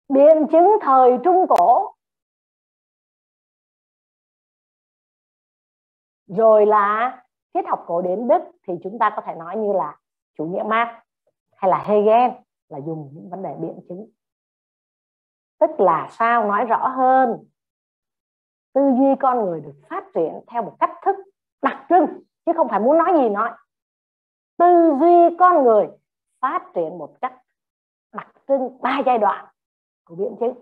Biện chứng thời Trung Cổ. Rồi là triết học cổ điển Đức thì chúng ta có thể nói như là chủ nghĩa Marx hay là Hegel là dùng những vấn đề biện chứng. Tức là sao nói rõ hơn? Tư duy con người được phát triển theo một cách thức đặc trưng, chứ không phải muốn nói gì nói. Tư duy con người phát triển một cách đặc trưng ba giai đoạn của biện chứng.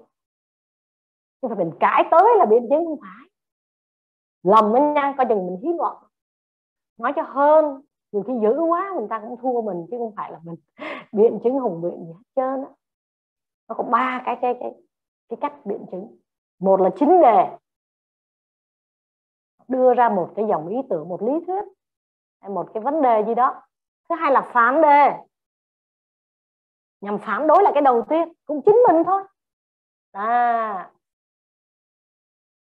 Chứ phải mình cãi tới là biện chứng không phải. Lầm với nhau coi chừng mình hí luận nói cho hơn, nhiều khi dữ quá, người ta cũng thua mình, chứ không phải là mình biện chứng hùng biện gì hết trơn á. Nó có ba cái cái cái cái cách biện chứng. Một là chính đề đưa ra một cái dòng ý tưởng, một lý thuyết, hay một cái vấn đề gì đó. Thứ hai là phản đề. Nhằm phản đối lại cái đầu tiên, cũng chính mình thôi. À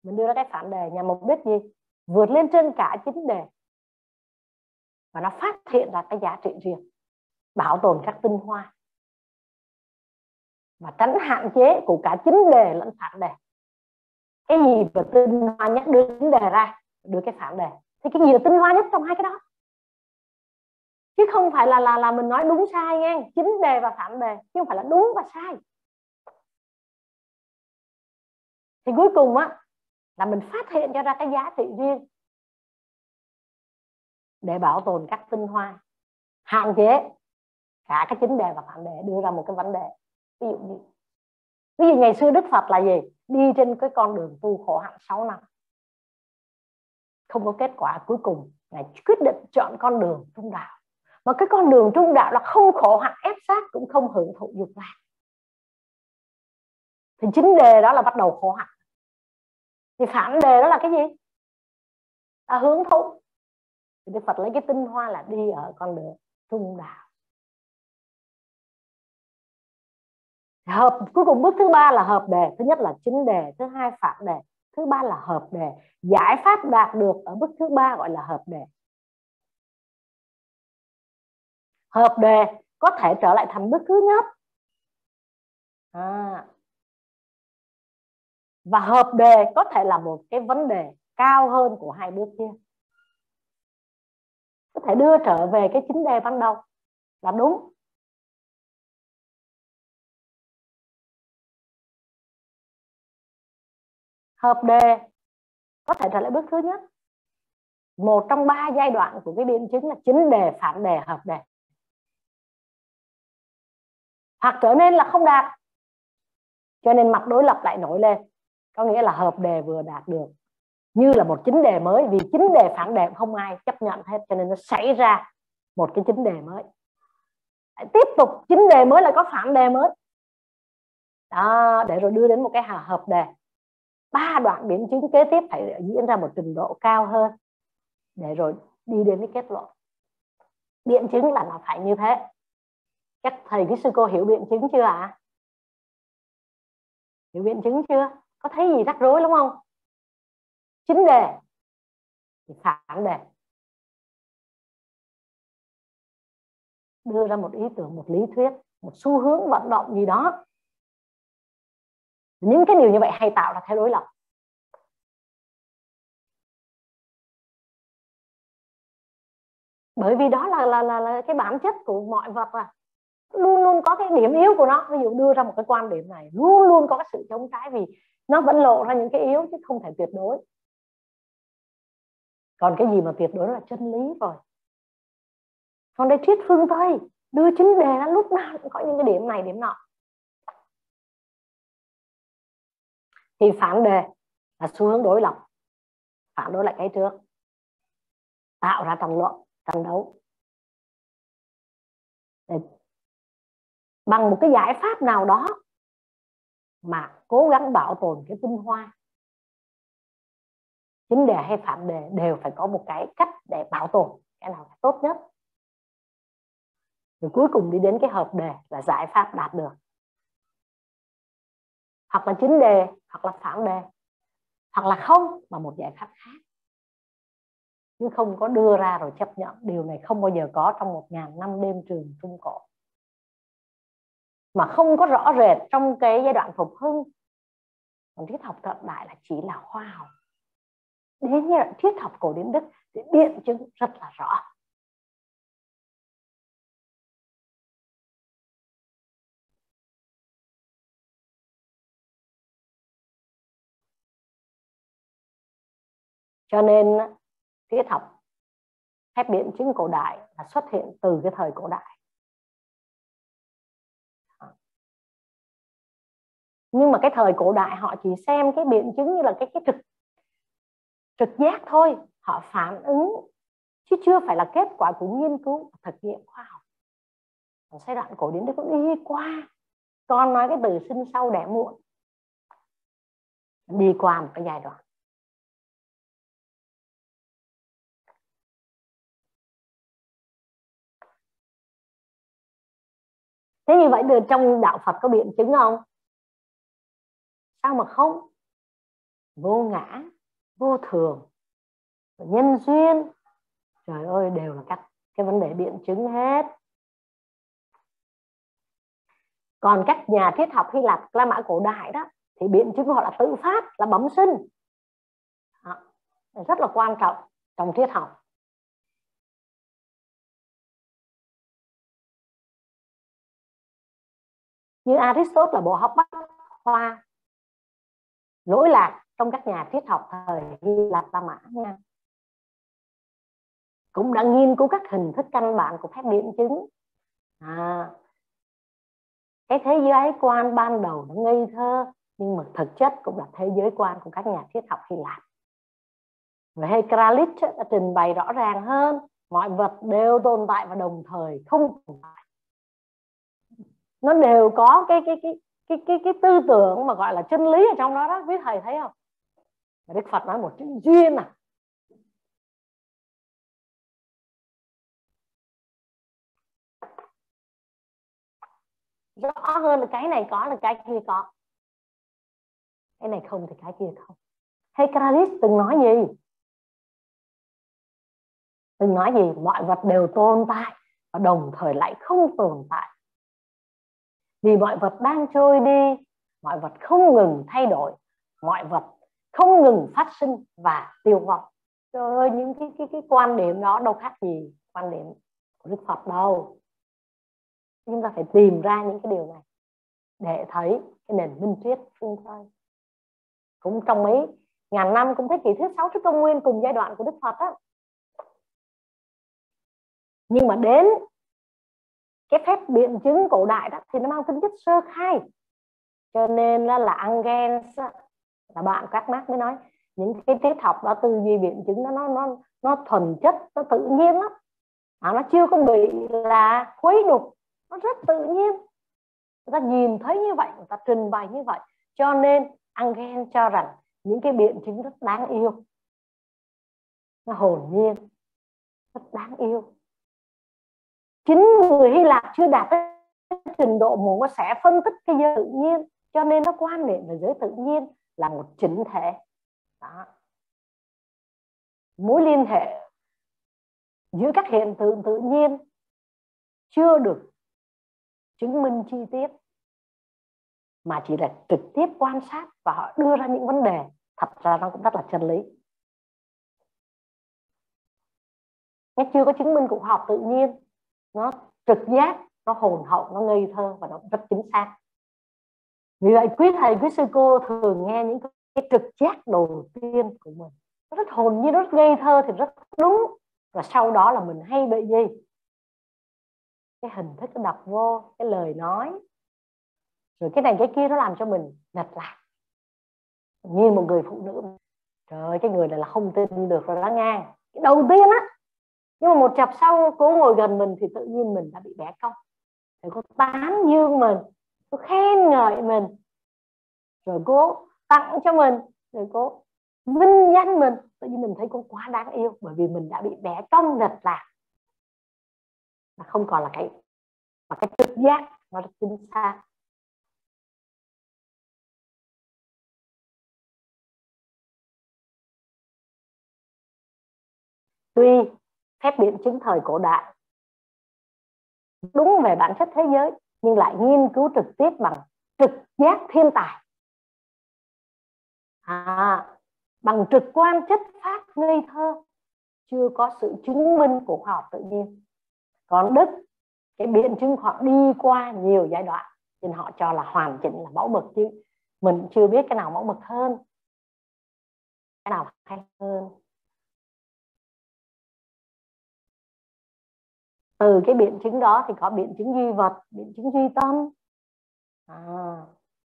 mình đưa ra cái phản đề nhằm mục đích gì? Vượt lên trên cả chính đề. Và nó phát hiện ra cái giá trị riêng, bảo tồn các tinh hoa. Và tránh hạn chế của cả chính đề lẫn phản đề. Cái gì mà tinh hoa nhất đưa chính đề ra? Đưa cái phản đề. Thì cái gì là tinh hoa nhất trong hai cái đó. Chứ không phải là là là mình nói đúng sai nghe. Chính đề và phản đề, chứ không phải là đúng và sai. Thì cuối cùng á, là mình phát hiện cho ra cái giá trị riêng để bảo tồn các tinh hoa, hạn chế cả cái chính đề và phản đề, đưa ra một cái vấn đề. Ví dụ như, ví dụ ngày xưa đức phật là gì? Đi trên cái con đường tu khổ hạnh 6 năm không có kết quả cuối cùng. Ngài quyết định chọn con đường trung đạo. Mà cái con đường trung đạo là không khổ hạnh ép sát cũng không hưởng thụ dục lạc. Thì chính đề đó là bắt đầu khổ hạnh thì phản đề đó là cái gì? Là hướng thụ. Thì đức phật lấy cái tinh hoa là đi ở con đường trung đạo. Hợp, cuối cùng bước thứ ba là hợp đề. Thứ nhất là chính đề, thứ hai phản đề thứ ba là hợp đề. Giải pháp đạt được ở bước thứ ba gọi là hợp đề. Hợp đề có thể trở lại thành bước thứ nhất. À. và hợp đề có thể là một cái vấn đề cao hơn của hai bước kia. Có thể đưa trở về cái chính đề ban đầu. Là đúng. Hợp đề. Có thể trở lại bước thứ nhất. Một trong ba giai đoạn của cái biến chứng là chính đề, phản đề, hợp đề. Hoặc trở nên là không đạt. Cho nên mặt đối lập lại nổi lên. Có nghĩa là hợp đề vừa đạt được. Như là một chính đề mới, vì chính đề, phản đề không ai chấp nhận hết, cho nên nó xảy ra một cái chính đề mới. Tiếp tục, chính đề mới lại có phản đề mới. Đó, để rồi đưa đến một cái hợp đề ba đoạn biến chứng kế tiếp phải diễn ra một trình độ cao hơn. Để rồi đi đến cái kết luận. Biện chứng là nó phải như thế. Các thầy cái sư cô hiểu biện chứng chưa ạ? À? hiểu biện chứng chưa? Có thấy gì rắc rối lắm không? Chính đề. Thì phản đề. Đưa ra một ý tưởng, một lý thuyết, một xu hướng vận động gì đó những cái điều như vậy hay tạo ra thế đối lập bởi vì đó là là là, là cái bản chất của mọi vật à. Luôn luôn có cái điểm yếu của nó. Ví dụ đưa ra một cái quan điểm này luôn luôn có cái sự chống trái vì nó vẫn lộ ra những cái yếu chứ không thể tuyệt đối. Còn cái gì mà tuyệt đối là chân lý rồi. Còn đây thuyết phương tây đưa chính đề ra lúc nào cũng có những cái điểm này điểm nọ. Thì phản đề là xu hướng đối lập, phản đối lại cái trước, tạo ra tranh luận tranh đấu. Để bằng một cái giải pháp nào đó mà cố gắng bảo tồn cái tinh hoa, chính đề hay phản đề đều phải có một cái cách để bảo tồn cái nào là tốt nhất. Rồi cuối cùng đi đến cái hợp đề là giải pháp đạt được hoặc là chính đề, hoặc là phản đề, hoặc là không, mà một giải pháp khác. Chứ không có đưa ra rồi chấp nhận. Điều này không bao giờ có trong một ngàn năm đêm trường trung cổ. Mà không có rõ rệt trong cái giai đoạn phục hưng. Còn triết học cận đại là chỉ là khoa học. Đến giai đoạn triết học cổ điển đức thì biện chứng rất là rõ. Cho nên triết học phép biện chứng cổ đại là xuất hiện từ cái thời cổ đại. Nhưng mà cái thời cổ đại họ chỉ xem cái biện chứng như là cái cái trực trực giác thôi. Họ phản ứng, chứ chưa phải là kết quả của nghiên cứu thực nghiệm khoa học. Còn giai đoạn cổ điển đức cũng đi qua. Con nói cái từ sinh sau đẻ muộn. Đi qua một cái giai đoạn. Thế như vậy được trong đạo Phật có biện chứng không? Sao mà không? Vô ngã, vô thường, nhân duyên. Trời ơi, đều là các cái vấn đề biện chứng hết. Còn các nhà triết học Hy Lạp, La Mã cổ đại đó, thì biện chứng của họ là tự phát, là bẩm sinh. Đó. rất là quan trọng trong triết học. Như Aristotle là bộ học bách khoa lỗi lạc trong các nhà triết học thời Hy Lạp La Mã nha. Cũng đã nghiên cứu các hình thức căn bản của phép biện chứng. À, cái thế giới quan ban đầu nó ngây thơ nhưng mà thực chất cũng là thế giới quan của các nhà triết học Hy Lạp. Và Hekralit đã trình bày rõ ràng hơn mọi vật đều tồn tại và đồng thời không tồn tại nó đều có cái cái cái cái cái cái tư tưởng mà gọi là chân lý ở trong đó đó. Quý thầy thấy không? Mà đức phật nói một chữ duyên à. Rõ hơn là cái này có là cái kia có. Cái này không thì cái kia không. Hecaris từng nói gì? Từng nói gì? Mọi vật đều tồn tại và đồng thời lại không tồn tại vì mọi vật đang trôi đi, mọi vật không ngừng thay đổi, mọi vật không ngừng phát sinh và tiêu vong. Trời ơi, những cái cái cái quan điểm đó đâu khác gì quan điểm của đức phật đâu. Chúng ta phải tìm ra những cái điều này để thấy cái nền minh triết phương tây cũng trong mấy ngàn năm, cũng thế kỷ thứ sáu trước công nguyên cùng giai đoạn của đức phật á. Nhưng mà đến cái phép biện chứng cổ đại đó thì nó mang tính chất sơ khai. Cho nên là, là Engels là bạn các mác mới nói những cái triết học đó tư duy biện chứng đó, nó nó nó thuần chất nó tự nhiên lắm. À, nó chưa có bị là khuấy đục nó rất tự nhiên. Người ta nhìn thấy như vậy người ta trình bày như vậy. Cho nên Engels cho rằng những cái biện chứng rất đáng yêu. Nó hồn nhiên rất đáng yêu chính người Hy Lạp chưa đạt tới trình độ muốn có sẽ phân tích cái giới tự nhiên, cho nên nó quan niệm về giới tự nhiên là một chỉnh thể. Đó. mối liên hệ giữa các hiện tượng tự nhiên chưa được chứng minh chi tiết, mà chỉ là trực tiếp quan sát và họ đưa ra những vấn đề. Thật ra nó cũng rất là chân lý. Nó chưa có chứng minh của học tự nhiên nó trực giác, nó hồn hậu, nó ngây thơ và nó rất chính xác. Vì vậy, quý thầy, quý sư cô thường nghe những cái trực giác đầu tiên của mình. Nó rất hồn nhiên rất ngây thơ thì rất đúng. Và sau đó là mình hay bị gì? Cái hình thức nó đập vô, cái lời nói. Rồi cái này cái kia nó làm cho mình lệch lạc như một người phụ nữ. Trời ơi, cái người này là không tin được rồi đó nghe cái đầu tiên á nhưng mà một chập sau cô ngồi gần mình thì tự nhiên mình đã bị bẻ cong. Rồi cô tán dương mình, cô khen ngợi mình. Rồi cô tặng cho mình, rồi cô vinh danh mình. Tự nhiên mình thấy cô quá đáng yêu bởi vì mình đã bị bẻ cong lệch lạc. Mà không còn là cái, mà cái trực giác nó rất chính xác. Tuy phép biện chứng thời cổ đại. Đúng về bản chất thế giới nhưng lại nghiên cứu trực tiếp bằng trực giác thiên tài. À, bằng trực quan chất phát ngây thơ chưa có sự chứng minh của khoa học tự nhiên. Còn đức cái biện chứng họ đi qua nhiều giai đoạn nên họ cho là hoàn chỉnh là mẫu mực chứ. Mình chưa biết cái nào mẫu mực hơn cái nào hay hơn. Từ cái biện chứng đó thì có biện chứng duy vật biện chứng duy tâm. À,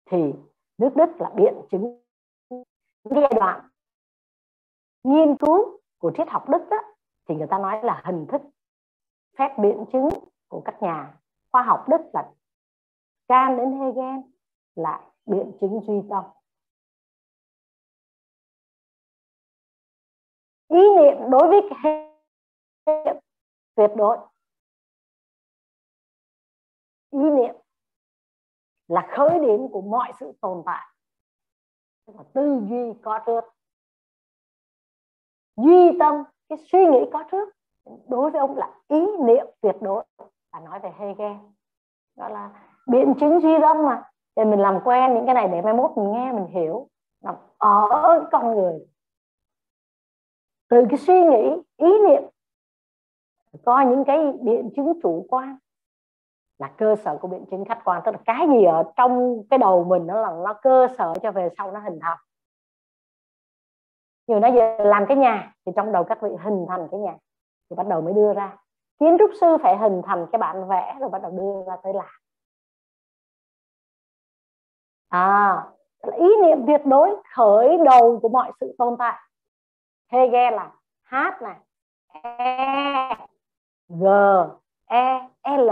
thì nước đức là biện chứng giai đoạn nghiên cứu của triết học đức đó, thì người ta nói là hình thức phép biện chứng của các nhà khoa học đức là can đến hegel là biện chứng duy tâm. Ý niệm đối với cái tuyệt đối ý niệm là khởi điểm của mọi sự tồn tại. Và tư duy có trước, duy tâm, cái suy nghĩ có trước. Đối với ông là ý niệm tuyệt đối. Và nói về Hegel, đó là biện chứng duy tâm mà. Thì mình làm quen những cái này để mai mốt mình nghe, mình hiểu. Ở con người. Từ cái suy nghĩ, ý niệm, có những cái biện chứng chủ quan là cơ sở của biện chứng khách quan, tức là cái gì ở trong cái đầu mình nó là nó cơ sở cho về sau nó hình thành. Nhiều nói giờ làm cái nhà thì trong đầu các vị hình thành cái nhà thì bắt đầu mới đưa ra. Kiến trúc sư phải hình thành cái bản vẽ rồi bắt đầu đưa ra tới làm. À là ý niệm tuyệt đối khởi đầu của mọi sự tồn tại. Hegel là H này E G E L.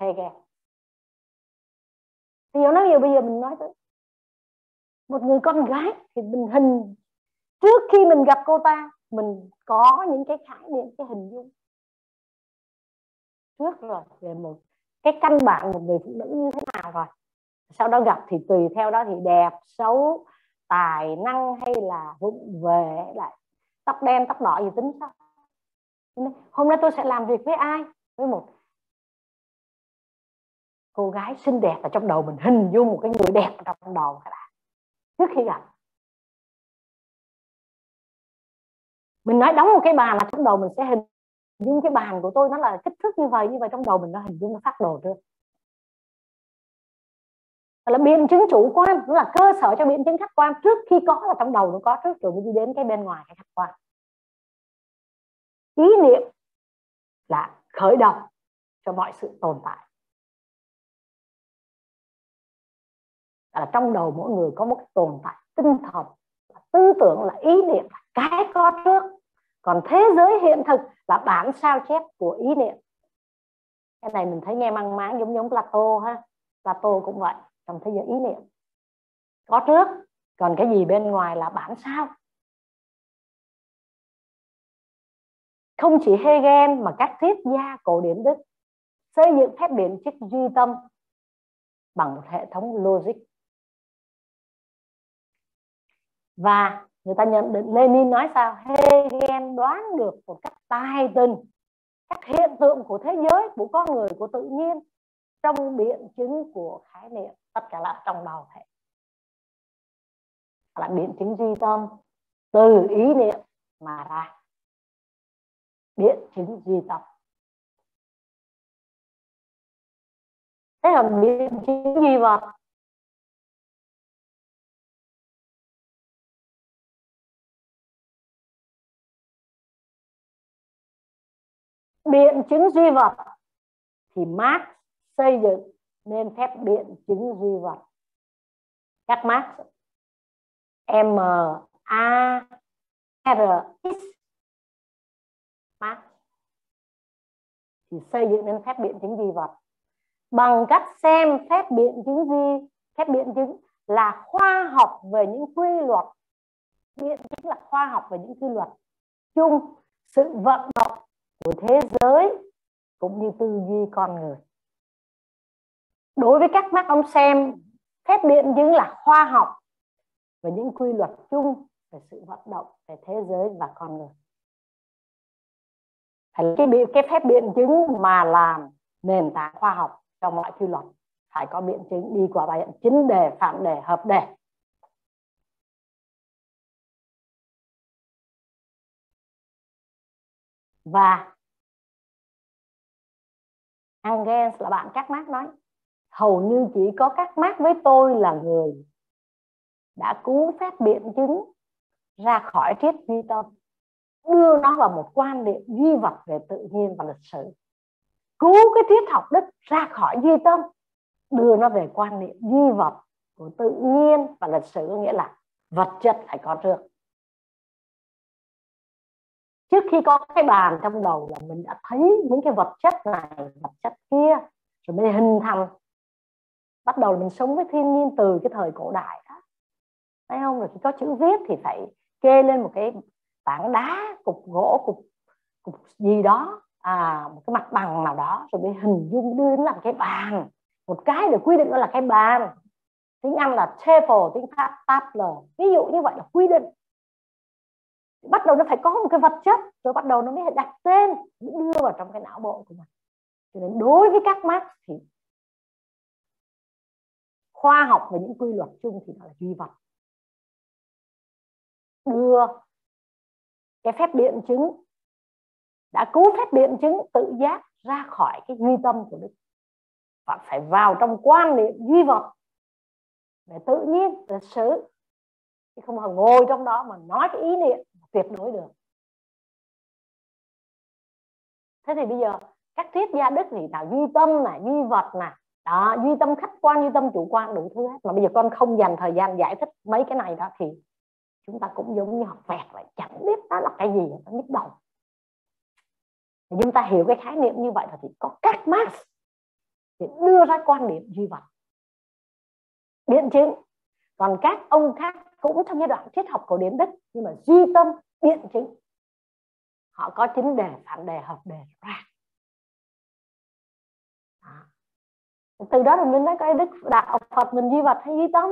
Hegel thì nó nhiều, bây giờ mình nói tới một người con gái thì mình hình, trước khi mình gặp cô ta, mình có những cái khái niệm, cái hình dung. Trước rồi, về một cái căn bản một người phụ nữ như thế nào rồi. Sau đó gặp thì tùy theo đó thì đẹp, xấu, tài năng hay là vụng về lại tóc đen, tóc đỏ gì tính sao hôm nay tôi sẽ làm việc với ai? Với một cô gái xinh đẹp ở trong đầu mình hình dung một cái người đẹp ở trong đầu các bạn. Trước khi gặp. Mình nói đóng một cái bàn là trong đầu mình sẽ hình dung cái bàn của tôi, nó là kích thước như vậy như vậy trong đầu mình nó hình dung, nó phát đồ trước. Là biện chứng chủ quan, nó là cơ sở cho biện chứng khách quan. Trước khi có là trong đầu nó có, trước rồi mới đi đến cái bên ngoài cái khách quan. Ý niệm là khởi đầu cho mọi sự tồn tại. Là trong đầu mỗi người có một tồn tại tinh thần, tư tưởng, là ý niệm, là cái có trước. Còn thế giới hiện thực là bản sao chép của ý niệm. Cái này mình thấy nghe mang máng giống giống Plato ha. Plato cũng vậy, trong thế giới ý niệm. Có trước, còn cái gì bên ngoài là bản sao? Không chỉ Hegel mà các triết gia cổ điển Đức xây dựng phép biện chứng duy tâm bằng một hệ thống logic và người ta nhận định Lenin nói sao? Hegel đoán được một cách tài tình các hiện tượng của thế giới, của con người, của tự nhiên trong biện chứng của khái niệm tất cả là trong đầu thể là biện chứng duy tâm từ ý niệm mà ra. Biện chứng duy tâm. Thế là biện chứng duy vật biện chứng duy vật, thì Marx xây dựng nên phép biện chứng duy vật. Các Marx, M A R X, Marx, thì xây dựng nên phép biện chứng duy vật. Bằng cách xem phép biện chứng duy, phép biện chứng là khoa học về những quy luật. Biện chứng là khoa học về những quy luật chung, sự vận động của thế giới cũng như tư duy con người. Đối với các mắt ông xem, phép biện chứng là khoa học và những quy luật chung về sự vận động về thế giới và con người. Phải cái biện cái phép biện chứng mà làm nền tảng khoa học cho mọi quy luật, phải có biện chứng đi qua bài chính đề phản đề, hợp đề. Và Engels là bạn các mác nói, hầu như chỉ có các mác với tôi là người đã cứu phép biện chứng ra khỏi triết duy tâm đưa nó vào một quan điểm duy vật về tự nhiên và lịch sử, cứu cái triết học đức ra khỏi duy tâm đưa nó về quan niệm duy vật của tự nhiên và lịch sử có nghĩa là vật chất phải có trước trước khi có cái bàn trong đầu là mình đã thấy những cái vật chất này, vật chất kia, rồi mới hình thành. Bắt đầu mình sống với thiên nhiên từ cái thời cổ đại đó. Thấy không? Rồi khi có chữ viết thì phải kê lên một cái tảng đá, cục gỗ, cục cục gì đó. À một cái mặt bằng nào đó. Rồi mới hình dung, đưa đến làm cái bàn. Một cái để quy định nó là cái bàn. Tiếng Anh là table, tiếng Pháp table ví dụ như vậy là quy định bắt đầu nó phải có một cái vật chất, rồi bắt đầu nó mới đặt tên đưa vào trong cái não bộ của mình. Cho nên đối với các Marx thì khoa học và những quy luật chung thì nó là duy vật. Đưa cái phép biện chứng, đã cứu phép biện chứng tự giác ra khỏi cái duy tâm của đức. Và phải vào trong quan niệm duy vật để tự nhiên lịch sử. Chứ không phải ngồi trong đó mà nói cái ý niệm tuyệt đối được. Thế thì bây giờ các thuyết gia đức thì tạo duy tâm nè, duy vật nè đó duy tâm khách quan duy tâm chủ quan đủ thứ hết. Mà bây giờ con không dành thời gian giải thích mấy cái này đó thì chúng ta cũng giống như học vẹt vậy chẳng biết đó là cái gì nó nhức đầu. Thì chúng ta hiểu cái khái niệm như vậy thì có các Marx thì đưa ra quan điểm duy vật. Biện chứng. Còn các ông khác cũng trong giai đoạn triết học cầu đến đất nhưng mà duy tâm, biện chứng họ có chính đề phản đề, hợp đề ra từ đó rồi mình nói cái đức đạo phật mình duy vật hay duy tâm.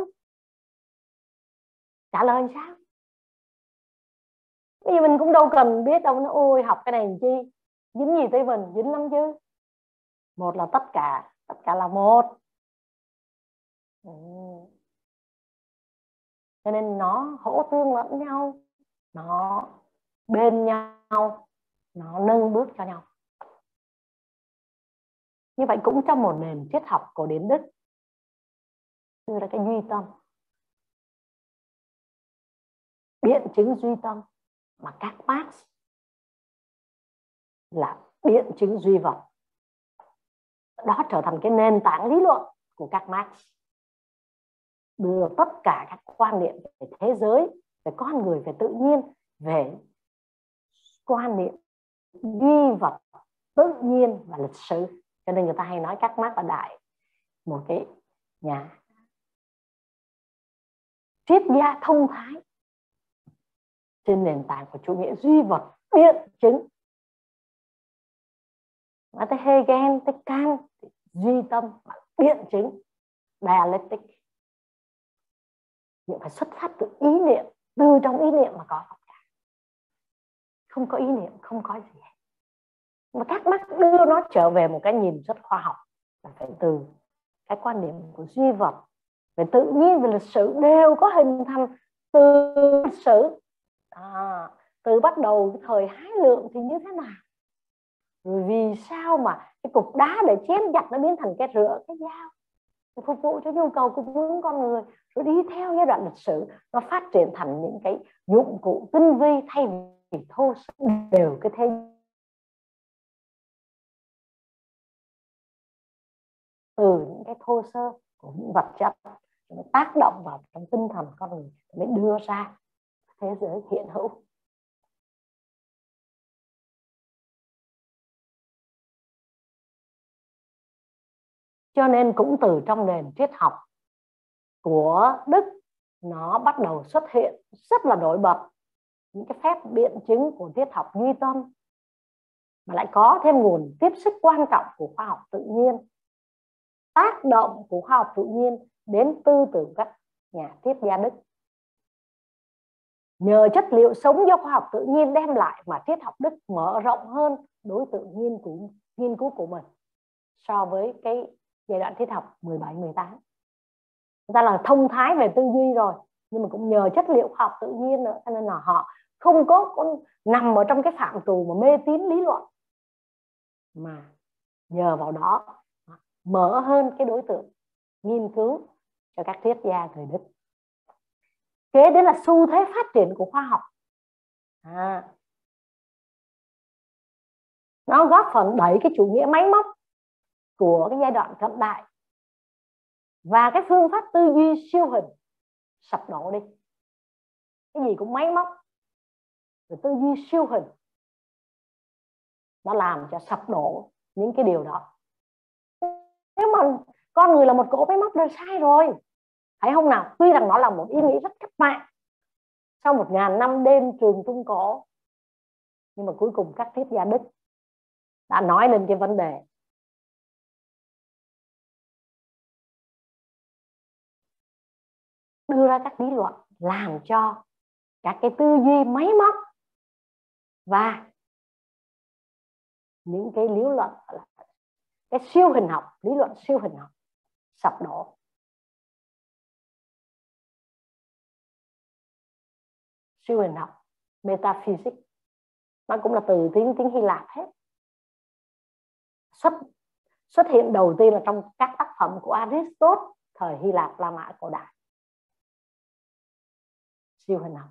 Trả lời sao? Bây giờ mình cũng đâu cần biết đâu, nó, ôi, học cái này làm chi? Dính gì tới mình? Dính lắm chứ. Một là tất cả tất cả là một. Ừ cho nên nó hỗ tương lẫn nhau, nó bên nhau, nó nâng bước cho nhau. Như vậy cũng trong một nền triết học cổ điển đức như là cái duy tâm. Biện chứng duy tâm mà các Marx là biện chứng duy vật đó trở thành cái nền tảng lý luận của các Marx đưa tất cả các quan niệm về thế giới, về con người, về tự nhiên, về quan niệm duy vật tự nhiên và lịch sử. Cho nên người ta hay nói các mắt và đại, một cái nhà triết gia thông thái trên nền tảng của chủ nghĩa duy vật biện chứng. Mà tới Hegel, tới Kant duy tâm biện chứng, dialectic nhưng phải xuất phát từ ý niệm từ trong ý niệm mà có dạ. không có ý niệm không có gì hết. Mà các bác đưa nó trở về một cái nhìn rất khoa học là phải từ cái quan điểm của duy vật về tự nhiên về lịch sử đều có hình thành từ lịch sử. À, từ bắt đầu thời hái lượng thì như thế nào? Vì sao mà cái cục đá để chém chặt nó biến thành cái rửa cái dao? Phục vụ cho nhu cầu cung ứng con người, rồi đi theo giai đoạn lịch sử, nó phát triển thành những cái dụng cụ tinh vi thay vì thô sơ đều cái thế từ những cái thô sơ của những vật chất nó tác động vào trong tinh thần con người mới đưa ra thế giới hiện hữu. Cho nên cũng từ trong nền triết học của Đức, nó bắt đầu xuất hiện rất là nổi bật những cái phép biện chứng của triết học duy tâm, mà lại có thêm nguồn tiếp sức quan trọng của khoa học tự nhiên, tác động của khoa học tự nhiên đến tư tưởng các nhà triết gia Đức. Nhờ chất liệu sống do khoa học tự nhiên đem lại mà triết học Đức mở rộng hơn đối tượng nghiên cứu nghiên cứu của mình so với cái giai đoạn triết học 17 18 người ta là thông thái về tư duy rồi nhưng mà cũng nhờ chất liệu khoa học tự nhiên nữa cho nên là họ không có con nằm ở trong cái phạm trù mà mê tín lý luận. Mà nhờ vào đó mở hơn cái đối tượng nghiên cứu cho các triết gia người Đức. Kế đến là xu thế phát triển của khoa học. À, nó góp phần đẩy cái chủ nghĩa máy móc của cái giai đoạn cận đại. Và cái phương pháp tư duy siêu hình sập đổ đi. Cái gì cũng máy móc. Rồi tư duy siêu hình nó làm cho sập đổ những cái điều đó. Nếu mà con người là một cỗ máy móc là sai rồi. Phải không nào? Tuy rằng nó là một ý nghĩ rất cách mạng. Sau một ngàn năm đêm trường trung cổ, nhưng mà cuối cùng các triết gia đức đã nói lên cái vấn đề đưa các lý luận làm cho các cái tư duy máy móc và những cái lý luận cái siêu hình học, lý luận siêu hình học sập đổ. Siêu hình học, metaphysics, nó cũng là từ tiếng tiếng Hy Lạp hết. Xuất xuất hiện đầu tiên là trong các tác phẩm của Aristotle, thời Hy Lạp La Mã cổ đại siêu hình học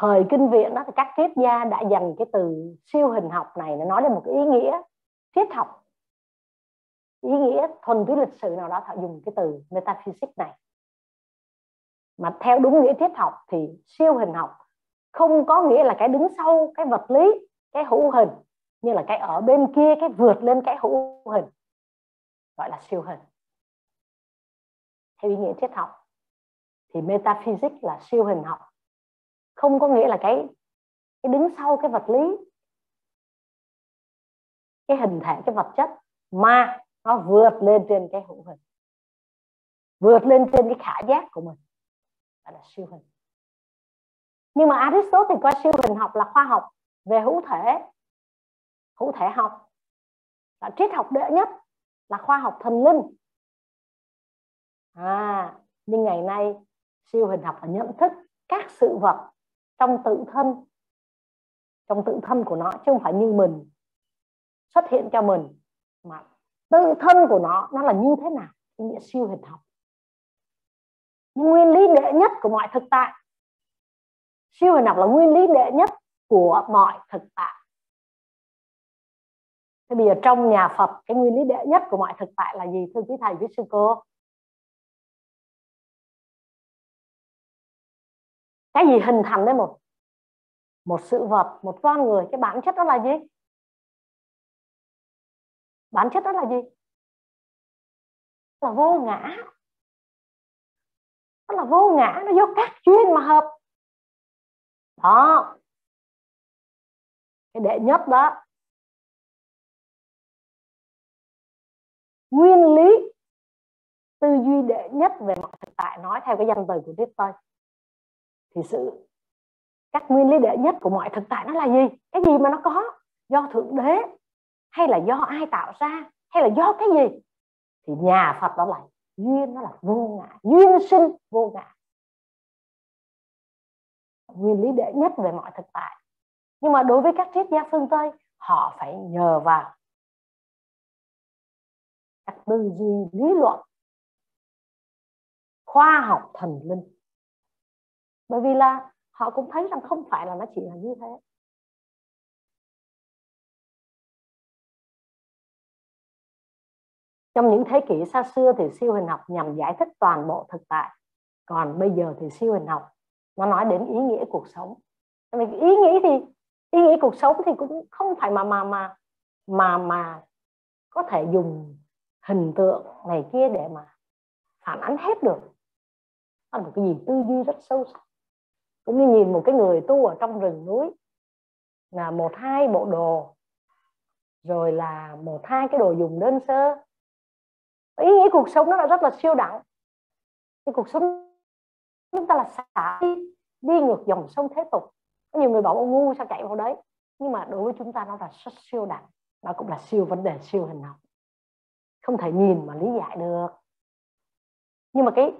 thời kinh viện đó các triết gia đã dành cái từ siêu hình học này nó nói lên một cái ý nghĩa triết học. Ý nghĩa thuần túy lịch sử nào đó, họ dùng cái từ metaphysics này. Mà theo đúng nghĩa triết học thì siêu hình học không có nghĩa là cái đứng sau cái vật lý, cái hữu hình, như là cái ở bên kia, cái vượt lên cái hữu hình, gọi là siêu hình. Theo ý nghĩa triết học thì metaphysics là siêu hình học. Không có nghĩa là cái cái đứng sau cái vật lý, cái hình thể, cái vật chất, mà nó vượt lên trên cái hữu hình, vượt lên trên cái khả giác của mình. Đó là siêu hình. Nhưng mà Aristotle thì coi siêu hình học là khoa học về hữu thể hữu thể học. Là triết học đệ nhất là khoa học thần linh. À nhưng ngày nay siêu hình học là nhận thức các sự vật trong tự thân, trong tự thân của nó, chứ không phải như mình xuất hiện cho mình, mà tự thân của nó nó là như thế nào? Nghĩa siêu hình học. Nhưng nguyên lý đệ nhất của mọi thực tại, siêu hình học là nguyên lý đệ nhất của mọi thực tại. Thế bây giờ trong nhà Phật, cái nguyên lý đệ nhất của mọi thực tại là gì, thưa quý thầy, quý sư cô? Cái gì hình thành đấy một một sự vật, một con người? Cái bản chất đó là gì? Bản chất đó là gì? Là vô ngã. Nó là vô ngã, nó do các duyên mà hợp. Đó. Cái đệ nhất đó. Nguyên lý tư duy đệ nhất về mọi thực tại, nói theo cái danh từ của triết tây thì sự các nguyên lý đệ nhất của mọi thực tại nó là gì? Cái gì mà nó có? Do thượng đế hay là do ai tạo ra? Hay là do cái gì? Thì nhà phật đó là duyên nó là vô ngã, duyên sinh vô ngã. Nguyên lý đệ nhất về mọi thực tại. Nhưng mà đối với các triết gia phương tây, họ phải nhờ vào các tư duy lý luận, khoa học thần linh bởi vì là họ cũng thấy rằng không phải là nó chỉ là như thế. Trong những thế kỷ xa xưa thì siêu hình học nhằm giải thích toàn bộ thực tại. Còn bây giờ thì siêu hình học, nó nói đến ý nghĩa cuộc sống. Ý nghĩa thì, ý nghĩa cuộc sống thì cũng không phải mà mà mà mà mà có thể dùng hình tượng này kia để mà phản ánh hết được. Nó là một cái gì tư duy rất sâu sắc cũng như nhìn một cái người tu ở trong rừng núi là một hai bộ đồ rồi là một hai cái đồ dùng đơn sơ. Ý nghĩa cuộc sống nó là rất là siêu đẳng. Thì cuộc sống chúng ta là xả đi, đi ngược dòng sông thế tục. Có nhiều người bảo ông ngu sao chạy vào đấy? Nhưng mà đối với chúng ta nó là rất siêu đẳng nó cũng là siêu vấn đề siêu hình học. Không thể nhìn mà lý giải được. Nhưng mà cái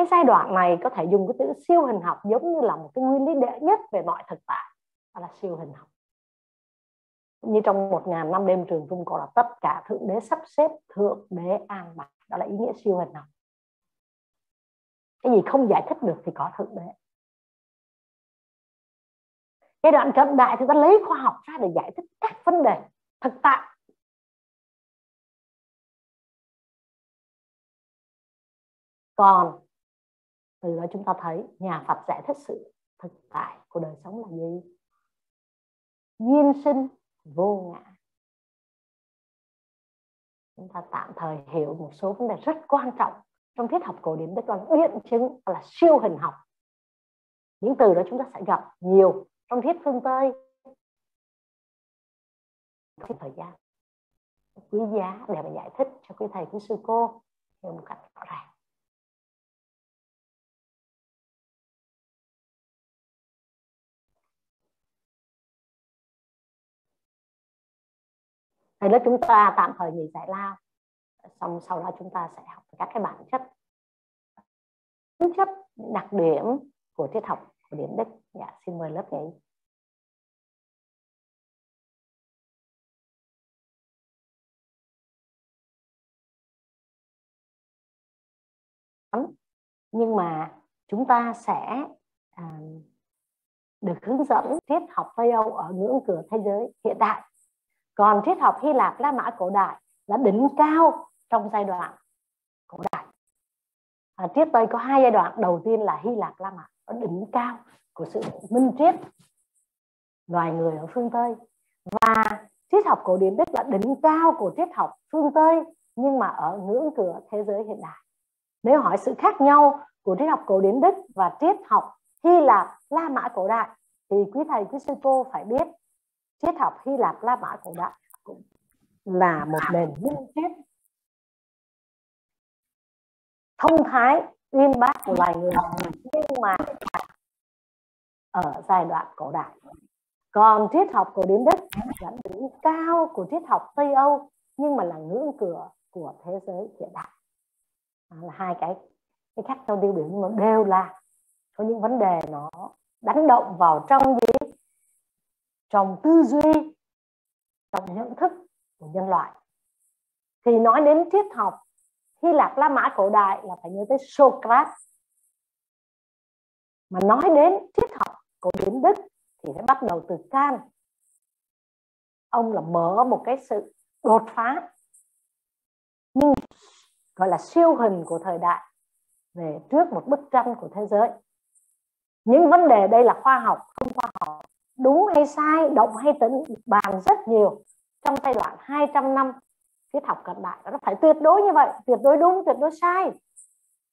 cái giai đoạn này có thể dùng cái từ siêu hình học giống như là một cái nguyên lý đệ nhất về mọi thực tại, đó là siêu hình học. Như trong một ngàn năm đêm trường trung có là tất cả thượng đế sắp xếp thượng đế an bài, đó là ý nghĩa siêu hình học. Cái gì không giải thích được thì có thượng đế. Giai đoạn cận đại thì ta lấy khoa học ra để giải thích các vấn đề thực tại. Còn từ đó chúng ta thấy nhà Phật giải thích sự thực tại của đời sống là gì? Duyên sinh vô ngã. Chúng ta tạm thời hiểu một số vấn đề rất quan trọng trong thiết học cổ điển tức là biện chứng là siêu hình học. Những từ đó chúng ta sẽ gặp nhiều trong thiết phương tây. Cái thời gian, quý giá để mà giải thích cho quý thầy, quý sư cô hiểu một cách rõ ràng. Thế lớp chúng ta tạm thời nghỉ giải lao xong sau đó chúng ta sẽ học các cái bản chất tính chất đặc điểm của triết học của điểm đức. Dạ xin mời lớp nghỉ nhưng mà chúng ta sẽ à, được hướng dẫn triết học Tây Âu ở ngưỡng cửa thế giới hiện đại còn triết học Hy Lạp La Mã cổ đại là đỉnh cao trong giai đoạn cổ đại. À, triết Tây có hai giai đoạn đầu tiên là Hy Lạp La Mã ở đỉnh cao của sự minh triết loài người ở phương Tây. Và triết học cổ điển Đức là đỉnh cao của triết học phương Tây nhưng mà ở ngưỡng cửa thế giới hiện đại. Nếu hỏi sự khác nhau của triết học cổ điển Đức và triết học Hy Lạp La Mã cổ đại thì quý thầy quý sư cô phải biết triết học Hy Lạp La Mã cổ đại cũng là một nền nhân triết thông thái, uyên bác của loài người. Nhưng mà ở giai đoạn cổ đại, còn triết học của đến Đức là đỉnh cao của triết học Tây Âu, nhưng mà là ngưỡng cửa của thế giới hiện đại. Là hai cái cái khác nhau tiêu biểu, nhưng mà đều là có những vấn đề nó đánh động vào trong gì trong tư duy, trong nhận thức của nhân loại. Thì nói đến triết học, Hy Lạp La Mã cổ đại là phải nhớ tới Socrates. Mà nói đến triết học cổ điển Đức thì phải bắt đầu từ Kant. Ông là mở một cái sự đột phá, nhưng gọi là siêu hình của thời đại về trước một bức tranh của thế giới. Những vấn đề đây là khoa học, không khoa học đúng hay sai, động hay tĩnh, bàn rất nhiều. Trong giai đoạn 200 năm, triết học cận đại, nó phải tuyệt đối như vậy, tuyệt đối đúng, tuyệt đối sai.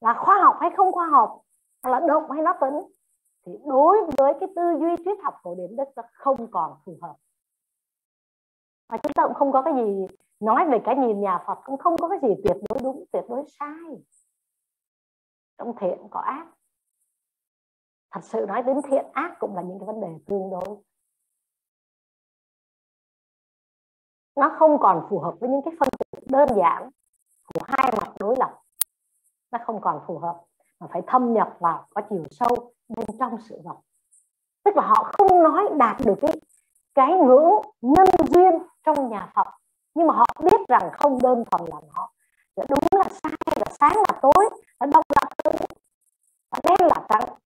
Là khoa học hay không khoa học, hoặc là động hay nó tĩnh, thì đối với cái tư duy triết học cổ điển đức nó không còn phù hợp. Và chúng ta cũng không có cái gì nói về cái nhìn nhà Phật, cũng không có cái gì tuyệt đối đúng, tuyệt đối sai. Trong thiện có ác thật sự nói đến thiện ác cũng là những cái vấn đề tương đối. Nó không còn phù hợp với những cái phân tích đơn giản của hai mặt đối lập. Nó không còn phù hợp mà phải thâm nhập vào, có chiều sâu bên trong sự vật. Tức là họ không nói đạt được cái cái ngưỡng nhân duyên trong nhà Phật. Nhưng mà họ biết rằng không đơn thuần là họ. Đúng là sai, là sáng là tối, là đông là tối. Là đen là trắng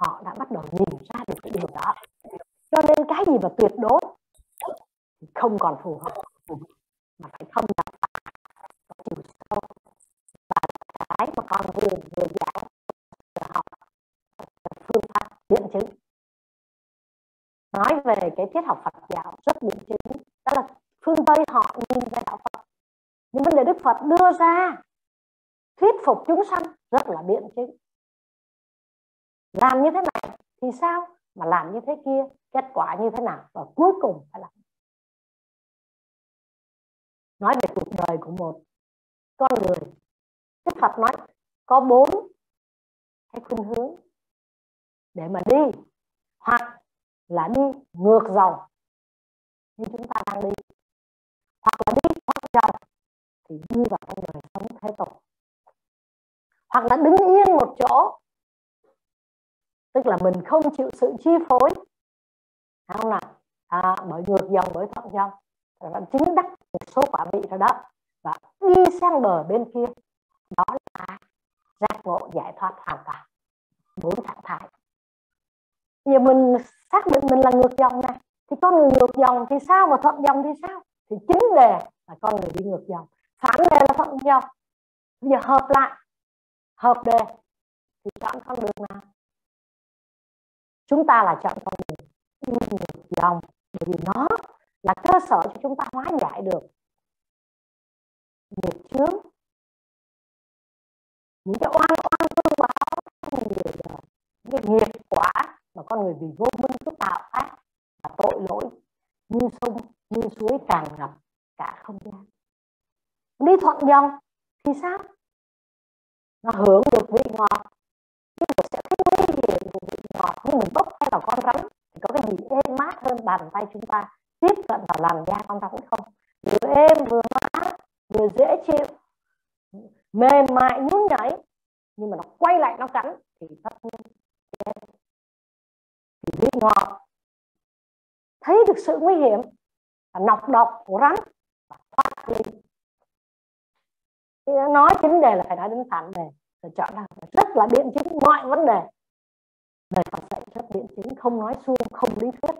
họ đã bắt đầu nhìn ra được cái điều đó. Cho nên cái gì mà tuyệt đối thì không còn phù hợp, mà phải thâm nhập và chiều sâu. Và cái mà con vừa vừa giảng học phương pháp biện chứng. Nói về cái triết học Phật giáo rất biện chứng, đó là phương Tây họ nhìn về đạo Phật. Những vấn đề Đức Phật đưa ra thuyết phục chúng sanh rất là biện chứng làm như thế này thì sao? Mà làm như thế kia, kết quả như thế nào? Và cuối cùng phải làm. Nói về cuộc đời của một con người. Đức Phật nói có bốn cái khuynh hướng để mà đi. Hoặc là đi ngược dòng như chúng ta đang đi. Hoặc là đi thoát dòng thì đi vào trong đời sống thế tục. Hoặc là đứng yên một chỗ tức là mình không chịu sự chi phối. Không nào à, bởi ngược dòng bởi thuận dòng. Và chính đắc một số quả vị rồi đó. Và đi sang bờ bên kia. Đó là giác ngộ giải thoát hoàn toàn. Bốn trạng thái. Giờ mình xác định mình là ngược dòng này thì con người ngược dòng thì sao mà thuận dòng thì sao? Thì chính đề là con người đi ngược dòng. Phản đề là thuận dòng. Bây giờ hợp lại. Hợp đề. Thì chọn con đường nào? Chúng ta là chọn con đường ngược dòng bởi vì nó là cơ sở cho chúng ta hóa giải được nghiệp chướng, những cái oan oan tương báo nhiều đời những cái nghiệp quả mà con người vì vô minh cứ tạo ác và tội lỗi, như sông, như suối tràn ngập cả không gian. Đi thuận dòng thì sao? Nó hưởng được vị ngọt, nhưng mà sẽ thấy nguy hiểm ngọt nhưng mình bốc hay là con rắn thì có cái gì êm mát hơn bàn tay chúng ta tiếp cận vào làn da con rắn không? Vừa êm, vừa mát, vừa dễ chịu, mềm mại, nhún nhảy, nhưng mà nó quay lại, nó cắn, thì tất nhiên thì vị ngọt. Thấy được sự nguy hiểm là nọc độc của rắn và thoát đi. Thì nói chính đề là phải nói đến phản đề rồi chọn ra rất là biện chứng mọi vấn đề đời Phật dạy rất biện chứng không nói suông, không lý thuyết.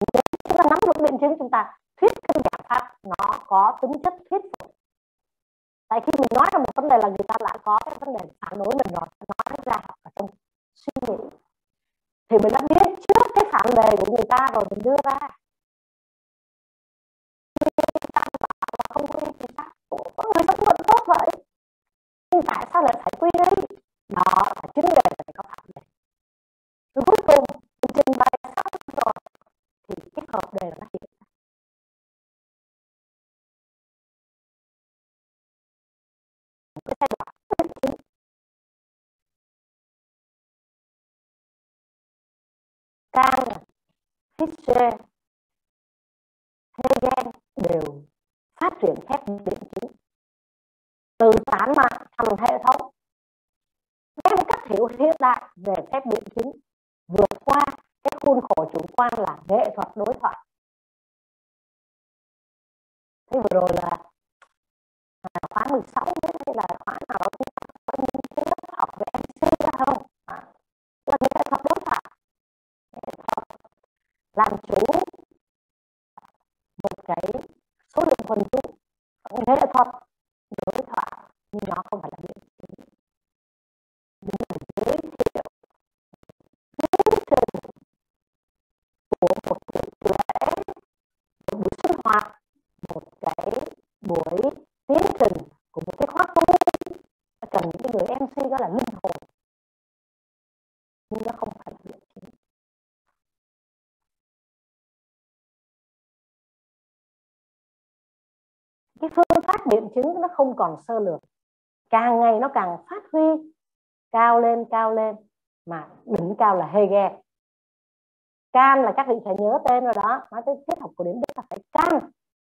Nếu chúng ta nắm được biện chứng, chúng ta thuyết cái giải pháp, nó có tính chất thuyết phục. Tại khi mình nói ra một vấn đề là người ta lại có cái vấn đề phản đối mình rồi nói ra ở trong suy nghĩ. Thì mình đã biết trước cái phản đề của người ta rồi, mình đưa ra. Người ta bảo là không quy thì sao? Có người sống vẫn tốt vậy. Nhưng tại sao lại phải quy đấy đó là chính đề phải có phản đề rồi cuối cùng mình trình bày xong rồi thì cái hợp đề nó hiện cái giai đoạn rất chính Kang, Fischer, Hegel đều phát triển phép biện chính từ tán mạng thành hệ thống hiểu hiện đại về phép biện chứng vượt qua cái khuôn khổ chủ quan là nghệ thuật đối thoại. Thế vừa rồi là à, khóa 16 hay là khóa nào đó chúng ta có những cái lớp học về MC ra không à, là nghệ thuật đối thoại. Nghệ thuật làm chủ một cái số lượng quần chúng. Nghệ thuật đối thoại nhưng nó không phải là biện của một buổi lễ một buổi sinh hoạt một cái buổi tiến trình của một cái khóa tu cần những cái người MC đó là linh hồn nhưng nó không phải là việc chứng cái phương pháp biện chứng nó không còn sơ lược. Càng ngày nó càng phát huy, cao lên cao lên, mà đỉnh cao là Hegel can là các vị phải nhớ tên rồi đó. Nói tới triết học của điển đức là phải can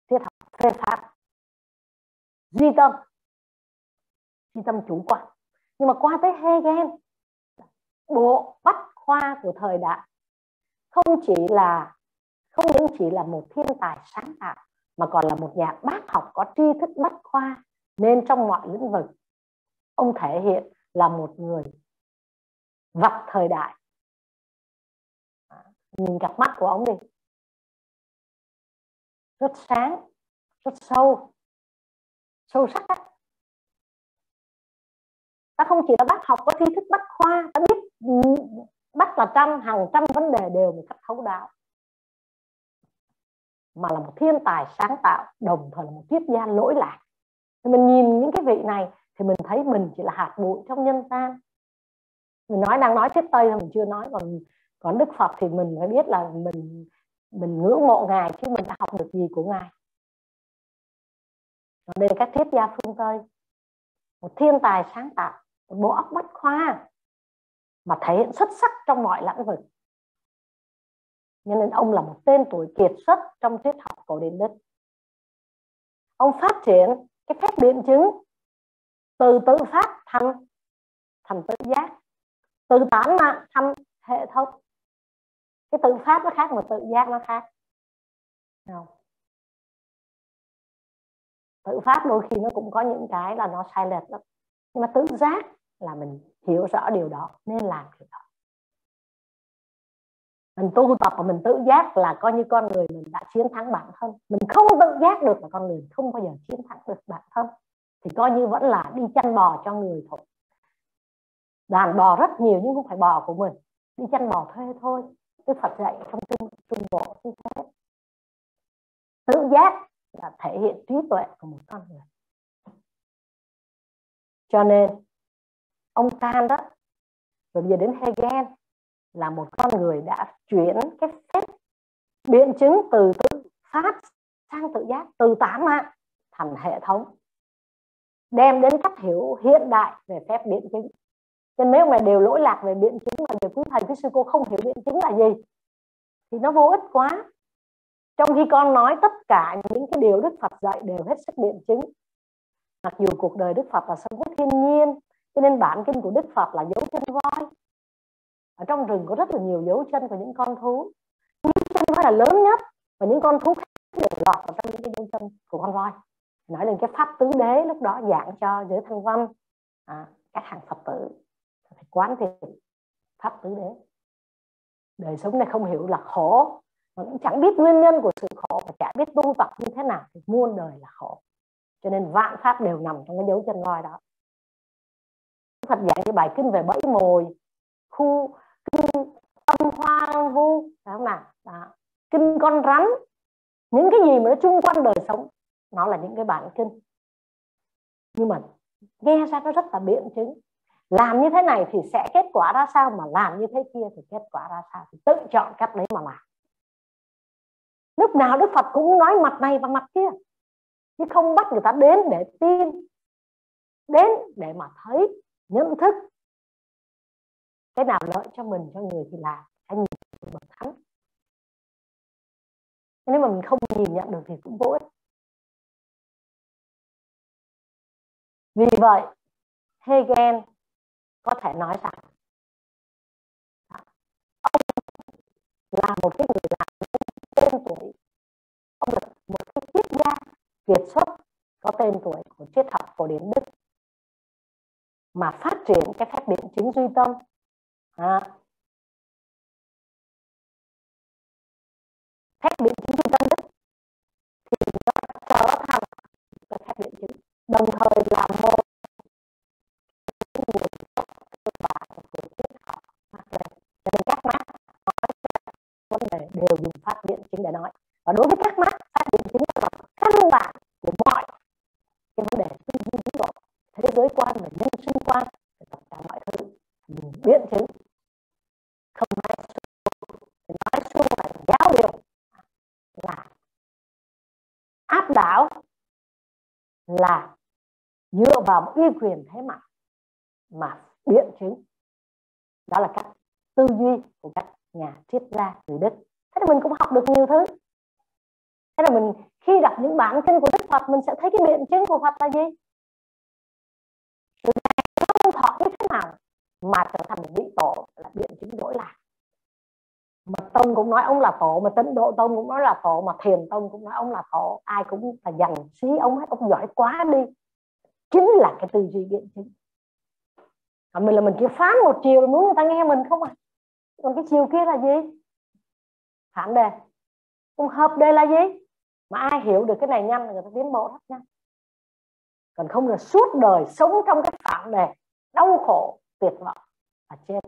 triết học phê phán, duy tâm duy tâm chủ quan. Nhưng mà qua tới Hegel bộ bắt khoa của thời đại không chỉ là không những chỉ là một thiên tài sáng tạo mà còn là một nhà bác học có tri thức bắt khoa nên trong mọi lĩnh vực ông thể hiện là một người vặt thời đại nhìn cặp mắt của ông đi. Rất sáng, rất sâu sâu sắc ta không chỉ là bác học có tri thức bách khoa, ta biết bắt là trăm, hàng trăm vấn đề đều một cách thấu đáo. Mà là một thiên tài sáng tạo, đồng thời là một triết gia lỗi lạc. Thì mình nhìn những cái vị này thì mình thấy mình chỉ là hạt bụi trong nhân gian. Mình nói, đang nói thiết tây thôi, mình chưa nói, còn còn đức phật thì mình phải biết là mình mình ngưỡng mộ ngài chứ mình đã học được gì của ngài. Còn đây là các triết gia phương tây một thiên tài sáng tạo, một bộ óc bách khoa, mà thể hiện xuất sắc trong mọi lĩnh vực. Cho nên ông là một tên tuổi kiệt xuất trong triết học cổ điển đức. Ông phát triển cái phép biện chứng, từ tự phát thành thành tự giác, từ tán mạng thành hệ thống cái tự phát nó khác, mà tự giác nó khác. Không? tự phát đôi khi nó cũng có những cái là nó sai lệch lắm. Nhưng mà tự giác là mình hiểu rõ điều đó, nên làm điều đó. Mình tu tập và mình tự giác là coi như con người mình đã chiến thắng bản thân. Mình không tự giác được là con người không bao giờ chiến thắng được bản thân. Thì coi như vẫn là đi chăn bò cho người thôi. Đàn bò rất nhiều nhưng không phải bò của mình. Đi chăn bò thuê thôi. Đức Phật dạy trong trung, trung bộ như thế. Tự giác là thể hiện trí tuệ của một con người. Cho nên ông Kant đó rồi bây giờ đến Hegel là một con người đã chuyển cái phép biện chứng từ tự phát sang tự giác từ tán mạng thành hệ thống đem đến cách hiểu hiện đại về phép biện chứng nên mấy ông này đều lỗi lạc về biện chứng mà nhiều quý thầy quý sư cô không hiểu biện chứng là gì thì nó vô ích quá. Trong khi con nói tất cả những cái điều Đức Phật dạy đều hết sức biện chứng. Mặc dù cuộc đời Đức Phật là sống với thiên nhiên cho nên bản kinh của Đức Phật là dấu chân voi. Ở trong rừng có rất là nhiều dấu chân của những con thú. Những chân voi là lớn nhất và những con thú khác đều lọt vào trong những cái dấu chân của con voi. Nói lên cái pháp tứ đế lúc đó giảng cho giới thanh văn à, các hàng phật tử quán thiệt pháp tứ đế. Đời sống này không hiểu là khổ, mà cũng chẳng biết nguyên nhân của sự khổ và chả biết tu tập như thế nào thì muôn đời là khổ. Cho nên vạn pháp đều nằm trong cái dấu chân voi đó. Phật dạy cái bài kinh về bẫy mồi, khu, kinh, âm hoang vu, phải không nào? Đó. kinh con rắn, những cái gì mà nó chung quanh đời sống, nó là những cái bản kinh. Nhưng mà nghe ra nó rất là biện chứng làm như thế này thì sẽ kết quả ra sao, mà làm như thế kia thì kết quả ra sao? Thì tự chọn cách đấy mà làm. Lúc nào đức phật cũng nói mặt này và mặt kia, chứ không bắt người ta đến để tin, đến để mà thấy, nhận thức. Cái nào lợi cho mình, cho người thì làm hãy nhìn bậc thắng nếu mà mình không nhìn nhận được thì cũng vô ích. Vì vậy, Hegel có thể nói rằng ông là một cái người làm tên tuổi ông là một cái triết gia kiệt xuất, có tên tuổi của triết học cổ điển Đức, mà phát triển cái phép biện chứng duy tâm à. phép biện chứng duy tâm Đức thì nó trở thành cái phép biện chính, đồng thời là một đều dùng phát biện chính để nói. Và đối với các mắt phát biện chính là căn bản của mọi cái vấn đề tư duy ví dụ thế giới quan và nhân sinh quan và tất cả mọi thứ dùng biện chứng. Không nói xuống nói xuống là giáo điều, là áp đảo, là dựa vào uy quyền thế mạnh mà biện chứng. Đó là cách tư duy của các nhà triết gia người Đức thế là mình cũng học được nhiều thứ. Thế là mình, khi đọc những bản kinh của Đức Phật, mình sẽ thấy cái biện chứng của Phật là gì? Không thọ như thế nào mà trở thành một vị tổ là biện chứng lỗi lạc mà tông cũng nói ông là tổ, mà tấn độ tông cũng nói là tổ, mà thiền tông cũng nói ông là tổ. Ai cũng là dành xí ông hết, ông giỏi quá đi. Chính là cái tư duy biện chứng. Còn mình là mình chỉ phán một chiều muốn người ta nghe mình không à. Còn cái chiều kia là gì? Phản đề không hợp đề là gì? Mà ai hiểu được cái này nhanh là người ta tiến bộ rất nhanh. Còn không là suốt đời sống trong cái phản đề đau khổ, tuyệt vọng và chết.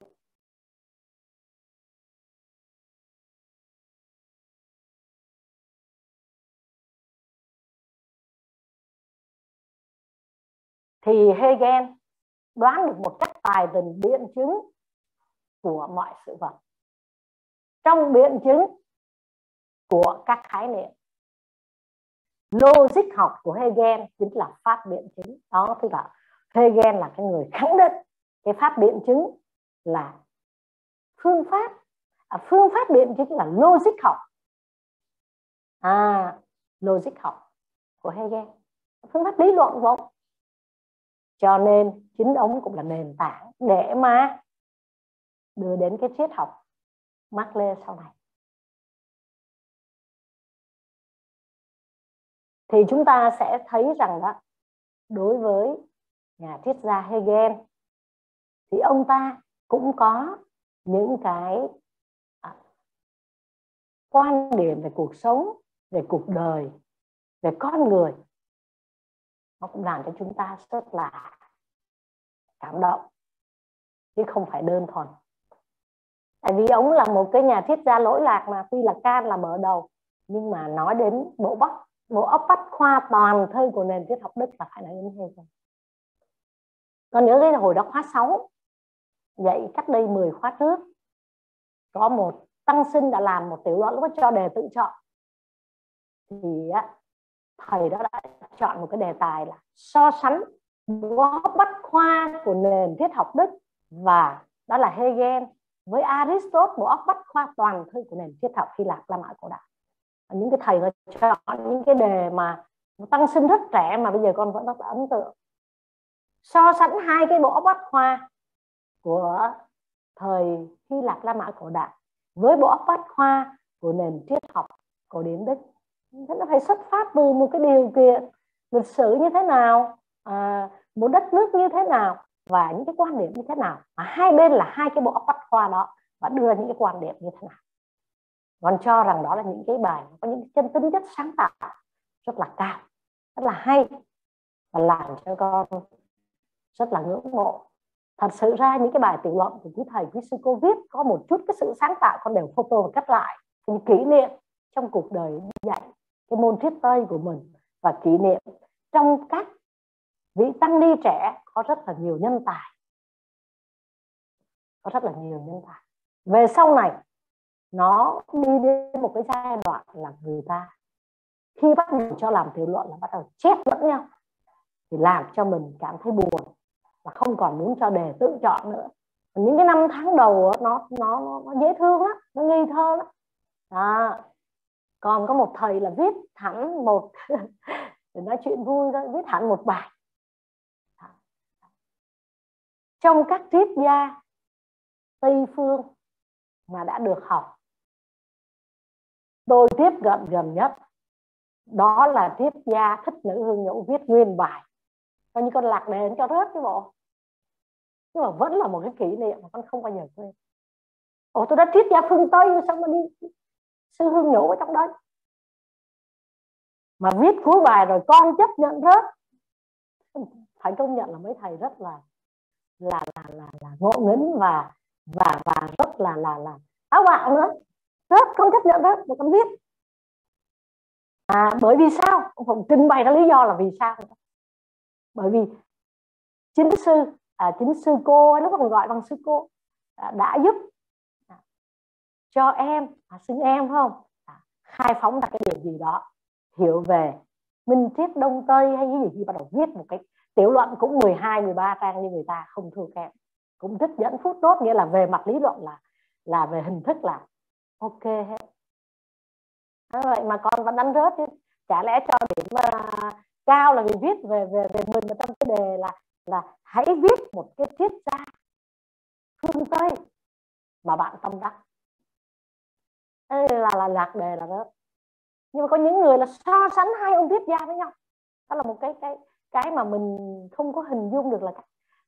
Thì Hegel đoán được một cách tài tình biện chứng của mọi sự vật trong biện chứng của các khái niệm. Logic học của Hegel chính là pháp biện chứng. Đó tức là Hegel là cái người khẳng định cái pháp biện chứng là phương pháp à, phương pháp biện chứng là logic học. À logic học của Hegel. Phương pháp lý luận của ông. Cho nên chính ông cũng là nền tảng để mà đưa đến cái triết học mắc lê sau này. Thì chúng ta sẽ thấy rằng đó đối với nhà triết gia Hegel thì ông ta cũng có những cái à, quan điểm về cuộc sống về cuộc đời về con người. Nó cũng làm cho chúng ta rất là cảm động chứ không phải đơn thuần tại vì ông là một cái nhà thiết gia lỗi lạc mà tuy là can là mở đầu nhưng mà nói đến bộ bắc bộ óc bách khoa toàn thơ của nền triết học đức là phải nói đến Hegel. Con nhớ cái hồi đó khóa 6 dạy cách đây 10 khóa trước có một tăng sinh đã làm một tiểu luận lúc cho đề tự chọn. Thì á, thầy đó đã chọn một cái đề tài là so sánh bó bách khoa của nền triết học Đức và đó là Hegel với Aristotle bộ óc bách khoa toàn thư của nền triết học Hy Lạp La Mã cổ đại. Những cái thầy đã chọn những cái đề mà tăng sinh rất trẻ mà bây giờ con vẫn rất là ấn tượng. So sánh hai cái bộ bách khoa của thời Hy Lạp La Mã cổ đại với bộ óc bách khoa của nền triết học cổ điển Đức. Thế nó phải xuất phát từ một cái điều kiện lịch sử như thế nào à, một đất nước như thế nào và những cái quan điểm như thế nào? Mà hai bên là hai cái bộ óc bách khoa đó và đưa những cái quan điểm như thế nào? Còn cho rằng đó là những cái bài có những chân tính chất sáng tạo, rất là cao, rất là hay và làm cho con rất là ngưỡng mộ. Thật sự ra những cái bài tiểu luận của quý thầy, quý sư cô viết có một chút cái sự sáng tạo, con đều photo và cắt lại những kỷ niệm trong cuộc đời dạy cái môn thiết tây của mình và kỷ niệm trong các vị tăng ni trẻ có rất là nhiều nhân tài. Có rất là nhiều nhân tài. Về sau này, nó đi đến một cái giai đoạn là người ta, khi bắt đầu cho làm tiểu luận là bắt đầu chết lẫn nhau, thì làm cho mình cảm thấy buồn và không còn muốn cho đề tự chọn nữa. Những cái năm tháng đầu nó nó nó dễ thương lắm, nó ngây thơ lắm. Đó. còn có một thầy là viết hẳn một để nói chuyện vui thôi, viết hẳn một bài trong các triết gia tây phương mà đã được học, tôi tiếp cận gần nhất, đó là triết gia thích nữ hương nhũ viết nguyên bài. Coi như con lạc đề cho rớt cái bộ. Nhưng mà vẫn là một cái kỷ niệm mà con không bao giờ quên. Ồ, tôi đã triết gia phương tây sao mà đi sư hương nhũ ở trong đó? Mà viết cuối bài rồi con chấp nhận rớt. Phải công nhận là mấy thầy rất là là là là, là ngộ nghĩnh và và và rất là là là táo bạo nữa. Rất không chấp nhận đó, mà con viết à bởi vì sao? Ông phụng trình bày ra lý do là vì sao. Bởi vì chính sư à, chính sư cô nó còn gọi bằng sư cô à, đã giúp à, cho em à, xưng em phải không? À, khai phóng ra cái điều gì đó hiểu về minh triết đông tây hay cái gì thì bắt đầu viết một cái tiểu luận cũng 12 13 trang như người ta không thua kém. Cũng thích dẫn phút tốt nghĩa là về mặt lý luận là là về hình thức là ok hết. Vậy mà con vẫn đánh rớt chứ. Chả lẽ cho điểm uh, cao là vì viết về về về mình mà trong cái đề là là hãy viết một cái triết gia phương tây mà bạn tâm đắc. Ê, là là lạc đề là rớt. Nhưng mà có những người là so sánh hai ông triết gia với nhau. Đó là một cái cái cái mà mình không có hình dung được là các,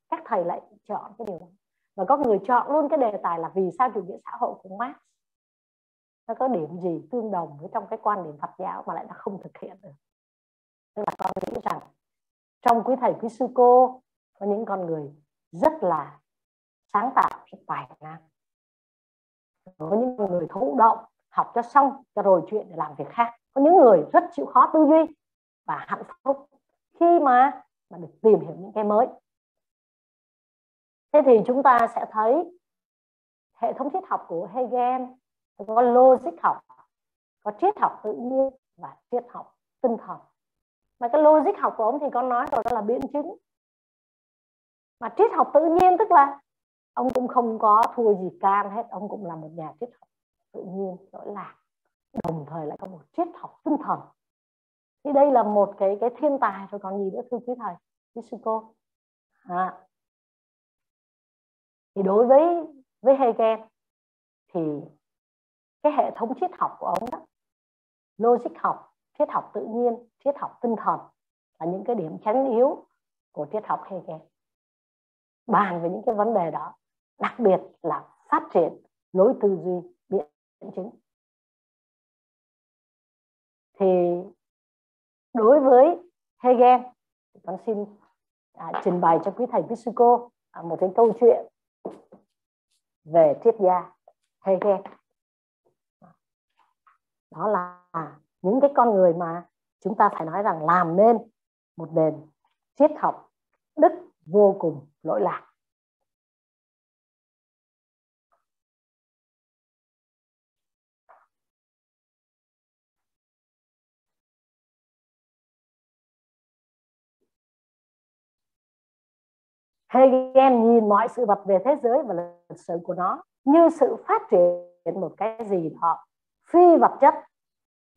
các thầy lại chọn cái điều đó. Và có người chọn luôn cái đề tài là vì sao chủ nghĩa xã hội của Marx? Nó có điểm gì tương đồng với trong cái quan điểm Phật giáo mà lại nó không thực hiện được? Tức là con nghĩ rằng trong quý thầy quý sư cô có những con người rất là sáng tạo rất tài năng. Có những người thụ động học cho xong cho rồi chuyện để làm việc khác. Có những người rất chịu khó tư duy và hạnh phúc khi mà mà được tìm hiểu những cái mới. Thế thì chúng ta sẽ thấy hệ thống triết học của Hegel có logic học, có triết học tự nhiên và triết học tinh thần. Mà cái logic học của ông thì con nói rồi, đó là biện chứng. Mà triết học tự nhiên tức là ông cũng không có thua gì can hết, ông cũng là một nhà triết học tự nhiên lỗi lạc đồng thời lại có một triết học tinh thần thì đây là một cái cái thiên tài rồi, còn gì nữa thưa quý thầy? Quý sư cô? À. thì đối với với Hegel thì cái hệ thống triết học của ông đó, logic học, triết học tự nhiên, triết học tinh thần là những cái điểm chánh yếu của triết học Hegel. Bàn về những cái vấn đề đó, đặc biệt là phát triển lối tư duy biện chứng. Thì đối với Hegel con xin à, trình bày cho quý thầy quý sư cô à, một cái câu chuyện về triết gia Hegel. Đó là những cái con người mà chúng ta phải nói rằng làm nên một nền triết học đức vô cùng lỗi lạc. Hegel nhìn mọi sự vật về thế giới và lịch sử của nó, như sự phát triển một cái gì đó phi vật chất.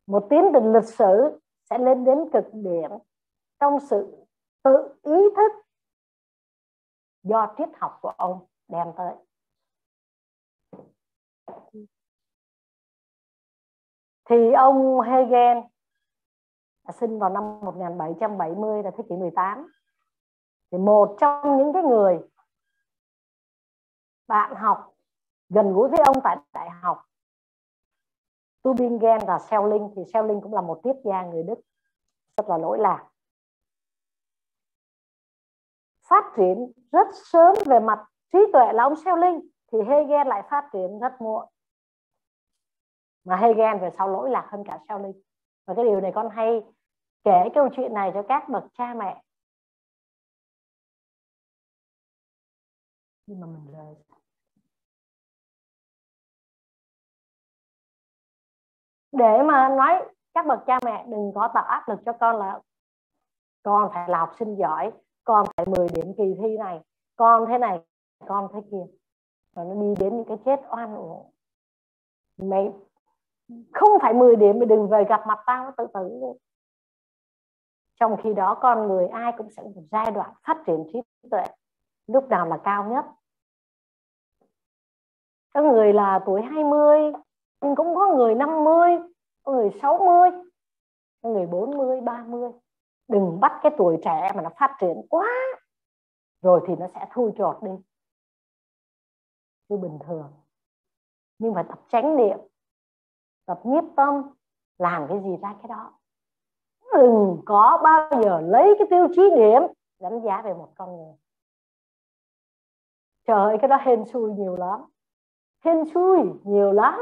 Một tiến trình lịch sử sẽ lên đến cực điểm trong sự tự ý thức do triết học của ông đem tới. Thì ông Hegel sinh vào năm 1770 là thế kỷ 18 thì một trong những cái người bạn học gần gũi với ông tại đại học Tübingen và Schelling, thì Schelling cũng là một triết gia người Đức, rất là lỗi lạc. Phát triển rất sớm về mặt trí tuệ là ông Schelling, thì Hegel lại phát triển rất muộn. Mà Hegel về sau lỗi lạc hơn cả Schelling. Và cái điều này con hay kể câu chuyện này cho các bậc cha mẹ. Khi mà mình rời. Để mà nói, các bậc cha mẹ đừng có tạo áp lực cho con là, con phải là học sinh giỏi, con phải 10 điểm kỳ thi này, con thế này, con thế kia. Và nó đi đến những cái chết oan uổng. Mày không phải 10 điểm mày đừng về gặp mặt tao, tự tử. Trong khi đó con người ai cũng sẽ một giai đoạn phát triển trí tuệ, lúc nào là cao nhất có người là tuổi 20 nhưng cũng có người 50 có người 60 có người 40 30 đừng bắt cái tuổi trẻ mà nó phát triển quá, rồi thì nó sẽ thui chột đi. Như bình thường. Nhưng phải tập tránh niệm, tập nhiếp tâm, làm cái gì ra cái đó. Đừng có bao giờ lấy cái tiêu chí điểm đánh giá về một con người. Trời ơi, cái đó hên xui nhiều lắm hên xui nhiều lắm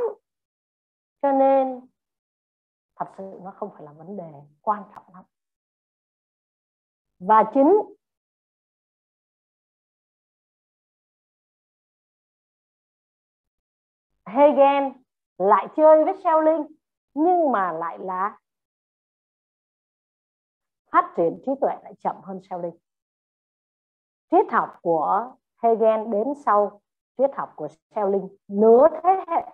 cho nên thật sự nó không phải là vấn đề quan trọng lắm và chính Hegel lại chơi với Schelling, nhưng mà lại là phát triển trí tuệ lại chậm hơn Schelling. Triết học của Hegel đến sau triết học của Schelling, nửa thế hệ,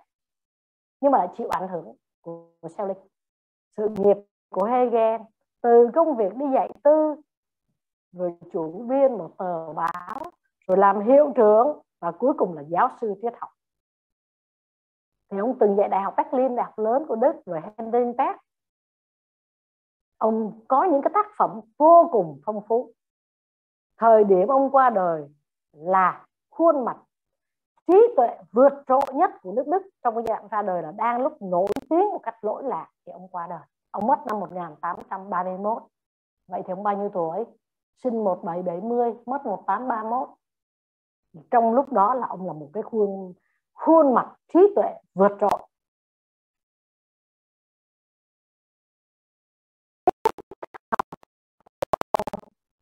nhưng mà lại chịu ảnh hưởng của Schelling. Sự nghiệp của Hegel, từ công việc đi dạy tư, rồi chủ biên một tờ báo, rồi làm hiệu trưởng, và cuối cùng là giáo sư triết học. Thì ông từng dạy đại học Berlin, đại học lớn của Đức, rồi Heidelberg ông có những cái tác phẩm vô cùng phong phú. Thời điểm ông qua đời là khuôn mặt trí tuệ vượt trội nhất của nước Đức trong cái giai đoạn ra đời là đang lúc nổi tiếng một cách lỗi lạc thì ông qua đời. Ông mất năm 1831 vậy thì ông bao nhiêu tuổi? Sinh 1770 mất 1831 trong lúc đó là ông là một cái khuôn khuôn mặt trí tuệ vượt trội.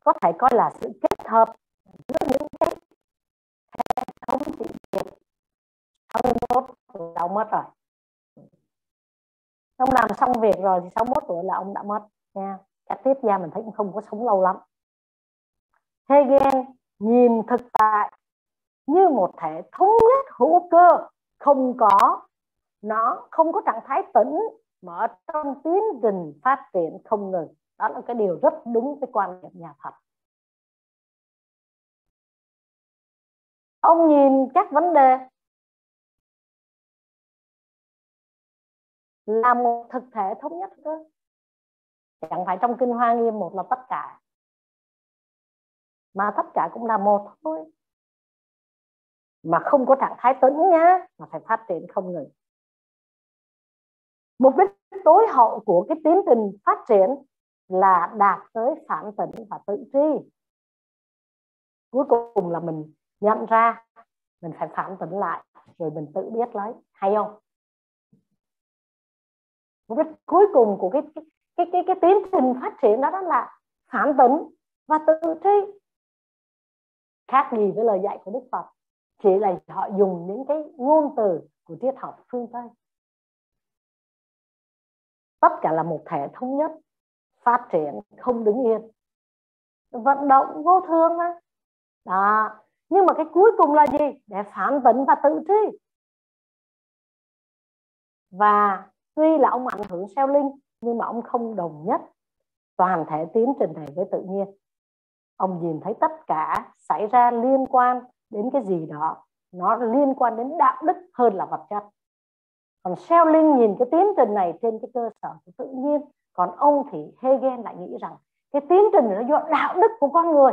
Có thể coi là sự kết hợp 61 tuổi ông mất rồi. Ông làm xong việc rồi thì 61 tuổi là ông đã mất, nha. Các tiếp ra mình thấy cũng không có sống lâu lắm. Hegel nhìn thực tại như một thể thống nhất hữu cơ. Không có, nó không có trạng thái tĩnh, mà ở trong tiến trình phát triển không ngừng. Đó là cái điều rất đúng với quan niệm nhà Phật. Ông nhìn các vấn đề là một thực thể thống nhất cơ chẳng phải trong kinh hoa nghiêm một là tất cả, mà tất cả cũng là một thôi. Mà không có trạng thái tấn nhá, mà phải phát triển không ngừng. Mục đích tối hậu của cái tiến trình phát triển là đạt tới phản tỉnh và tự tri. Cuối cùng là mình nhận ra, mình phải phản tỉnh lại, rồi mình tự biết lấy. Hay không? Mục đích cuối cùng của cái cái cái cái, cái tiến trình phát triển đó đó là phản tỉnh và tự tri khác gì với lời dạy của đức phật chỉ là họ dùng những cái ngôn từ của triết học phương tây. Tất cả là một thể thống nhất phát triển không đứng yên. Vận động vô thường mà. Đó. Nhưng mà cái cuối cùng là gì? Để phản tỉnh và tự tri và tuy là ông ảnh hưởng sao linh, nhưng mà ông không đồng nhất. Toàn thể tiến trình này với tự nhiên. Ông nhìn thấy tất cả xảy ra liên quan đến cái gì đó. Nó liên quan đến đạo đức hơn là vật chất. Còn sao linh nhìn cái tiến trình này trên cái cơ sở của tự nhiên, còn ông thì Hegel lại nghĩ rằng cái tiến trình nó do đạo đức của con người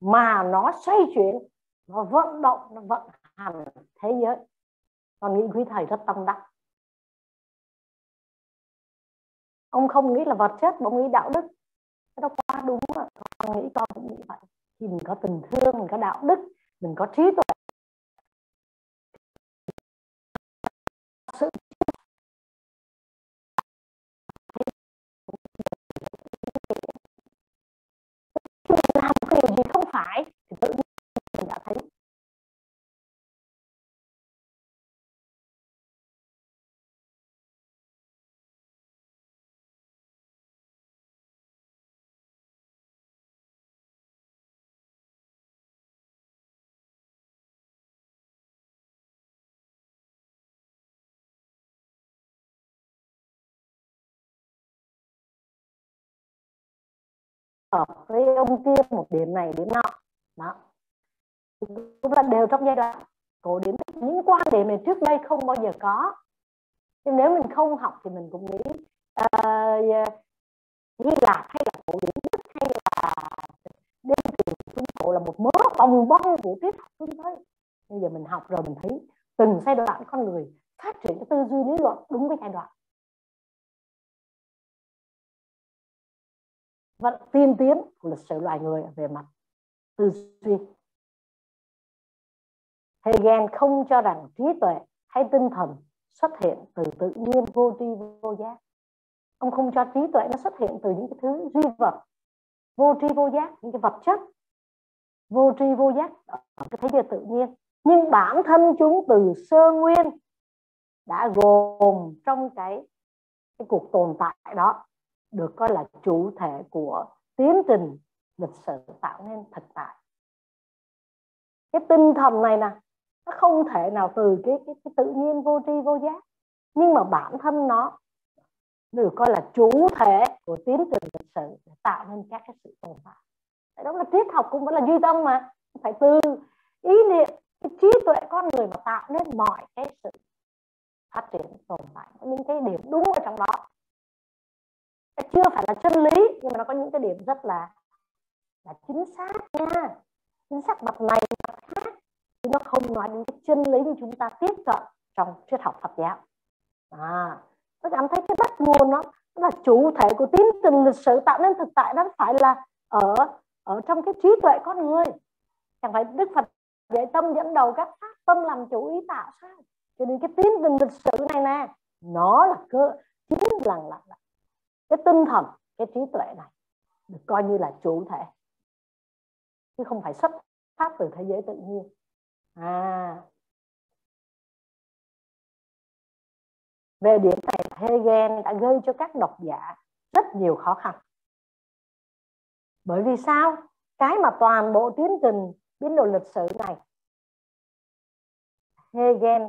mà nó xoay chuyển, nó vận động, nó vận hành thế giới. Con nghĩ quý thầy rất tâm đắc. Ông không nghĩ là vật chất mà ông nghĩ đạo đức. Cái đó quá đúng ạ. Con nghĩ con cũng nghĩ vậy. Thì mình có tình thương, mình có đạo đức, mình có trí tuệ sự khi mình làm cái gì không phải hợp với ông kia một điểm này điểm nọ. Đó. Cũng là đều trong giai đoạn cổ điển những quan điểm này trước đây không bao giờ có. Nhưng nếu mình không học thì mình cũng nghĩ uh, Hy Lạp hay là cổ điển Đức hay là đêm từ trung cổ là một mớ bong bong của triết học phương Tây bây giờ mình học rồi mình thấy từng giai đoạn con người phát triển cái tư duy lý luận đúng với giai đoạn. Vẫn tiên tiến của lịch sử loài người về mặt tư duy. Hegel không cho rằng trí tuệ hay tinh thần xuất hiện từ tự nhiên vô tri vô giác. Ông không cho trí tuệ nó xuất hiện từ những cái thứ duy vật, vô tri vô giác, những cái vật chất. Vô tri vô giác ở cái thế giới tự nhiên. Nhưng bản thân chúng từ sơ nguyên đã gồm trong cái cái cuộc tồn tại đó được coi là chủ thể của tiến trình lịch sử tạo nên thực tại. Cái tinh thần này nè nó không thể nào từ cái, cái, cái tự nhiên vô tri vô giác nhưng mà bản thân nó được coi là chủ thể của tiến trình lịch sử để tạo nên các cái sự tồn tại. Đó là triết học cũng vẫn là duy tâm mà phải từ ý niệm cái trí tuệ con người mà tạo nên mọi cái sự phát triển tồn tại những cái điểm đúng ở trong đó chưa phải là chân lý nhưng mà nó có những cái điểm rất là là chính xác nha. Chính xác mặt này mặt khác chứ nó không nói đến cái chân lý như chúng ta tiếp cận trong triết học Phật giáo. À tôi cảm thấy cái bắt nguồn nó là chủ thể của tiến trình lịch sử tạo nên thực tại đó phải là ở ở trong cái trí tuệ con người. Chẳng phải Đức Phật dạy tâm dẫn đầu các pháp tâm làm chủ ý tạo sao? Cho nên cái tiến trình lịch sử này nè nó là cơ chính là, là, là cái tinh thần, cái trí tuệ này được coi như là chủ thể. Chứ không phải xuất phát từ thế giới tự nhiên. À. Về điểm này Hegel đã gây cho các độc giả rất nhiều khó khăn. Bởi vì sao? Cái mà toàn bộ tiến trình, biến đổi lịch sử này, Hegel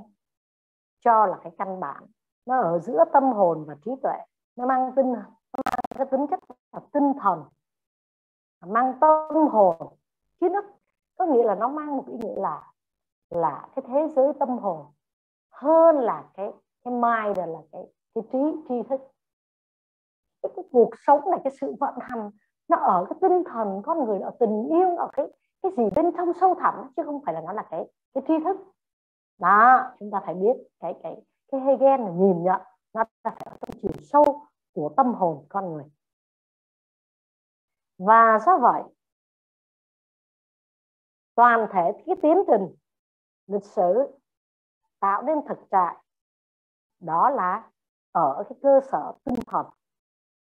cho là cái căn bản. Nó ở giữa tâm hồn và trí tuệ nó mang tinh nó mang cái tính chất là tinh thần mang tâm hồn. Chứ nó có nghĩa là nó mang một ý nghĩa là là cái thế giới tâm hồn hơn là cái cái mind là cái cái trí tri thức. Cái, cái cuộc sống này cái sự vận hành nó ở cái tinh thần con người ở tình yêu ở cái cái gì bên trong sâu thẳm chứ không phải là nó là cái cái tri thức. Đó chúng ta phải biết cái cái cái Hegel là nhìn nhận nó phải ở trong chiều sâu của tâm hồn con người. Và do vậy, toàn thể cái tiến trình lịch sử tạo nên thực tại đó là ở cái cơ sở tinh thần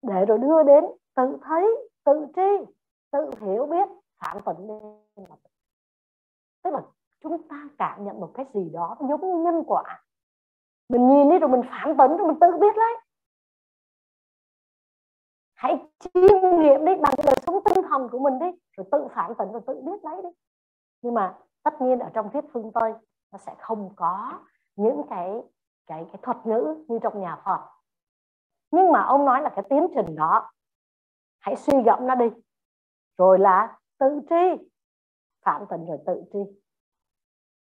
để rồi đưa đến tự thấy, tự tri, tự hiểu biết, phản tỉnh lên tức là chúng ta cảm nhận một cái gì đó giống như nhân quả mình nhìn đi rồi mình phản tỉnh rồi mình tự biết lấy. Hãy chiêm nghiệm đi, bằng đời sống tinh thần của mình đi, rồi tự phản tỉnh rồi tự biết lấy đi. Nhưng mà tất nhiên ở trong thuyết phương tây, nó sẽ không có những cái cái cái thuật ngữ như trong nhà Phật. Nhưng mà ông nói là cái tiến trình đó, hãy suy gẫm nó đi. Rồi là tự tri, phản tỉnh rồi tự tri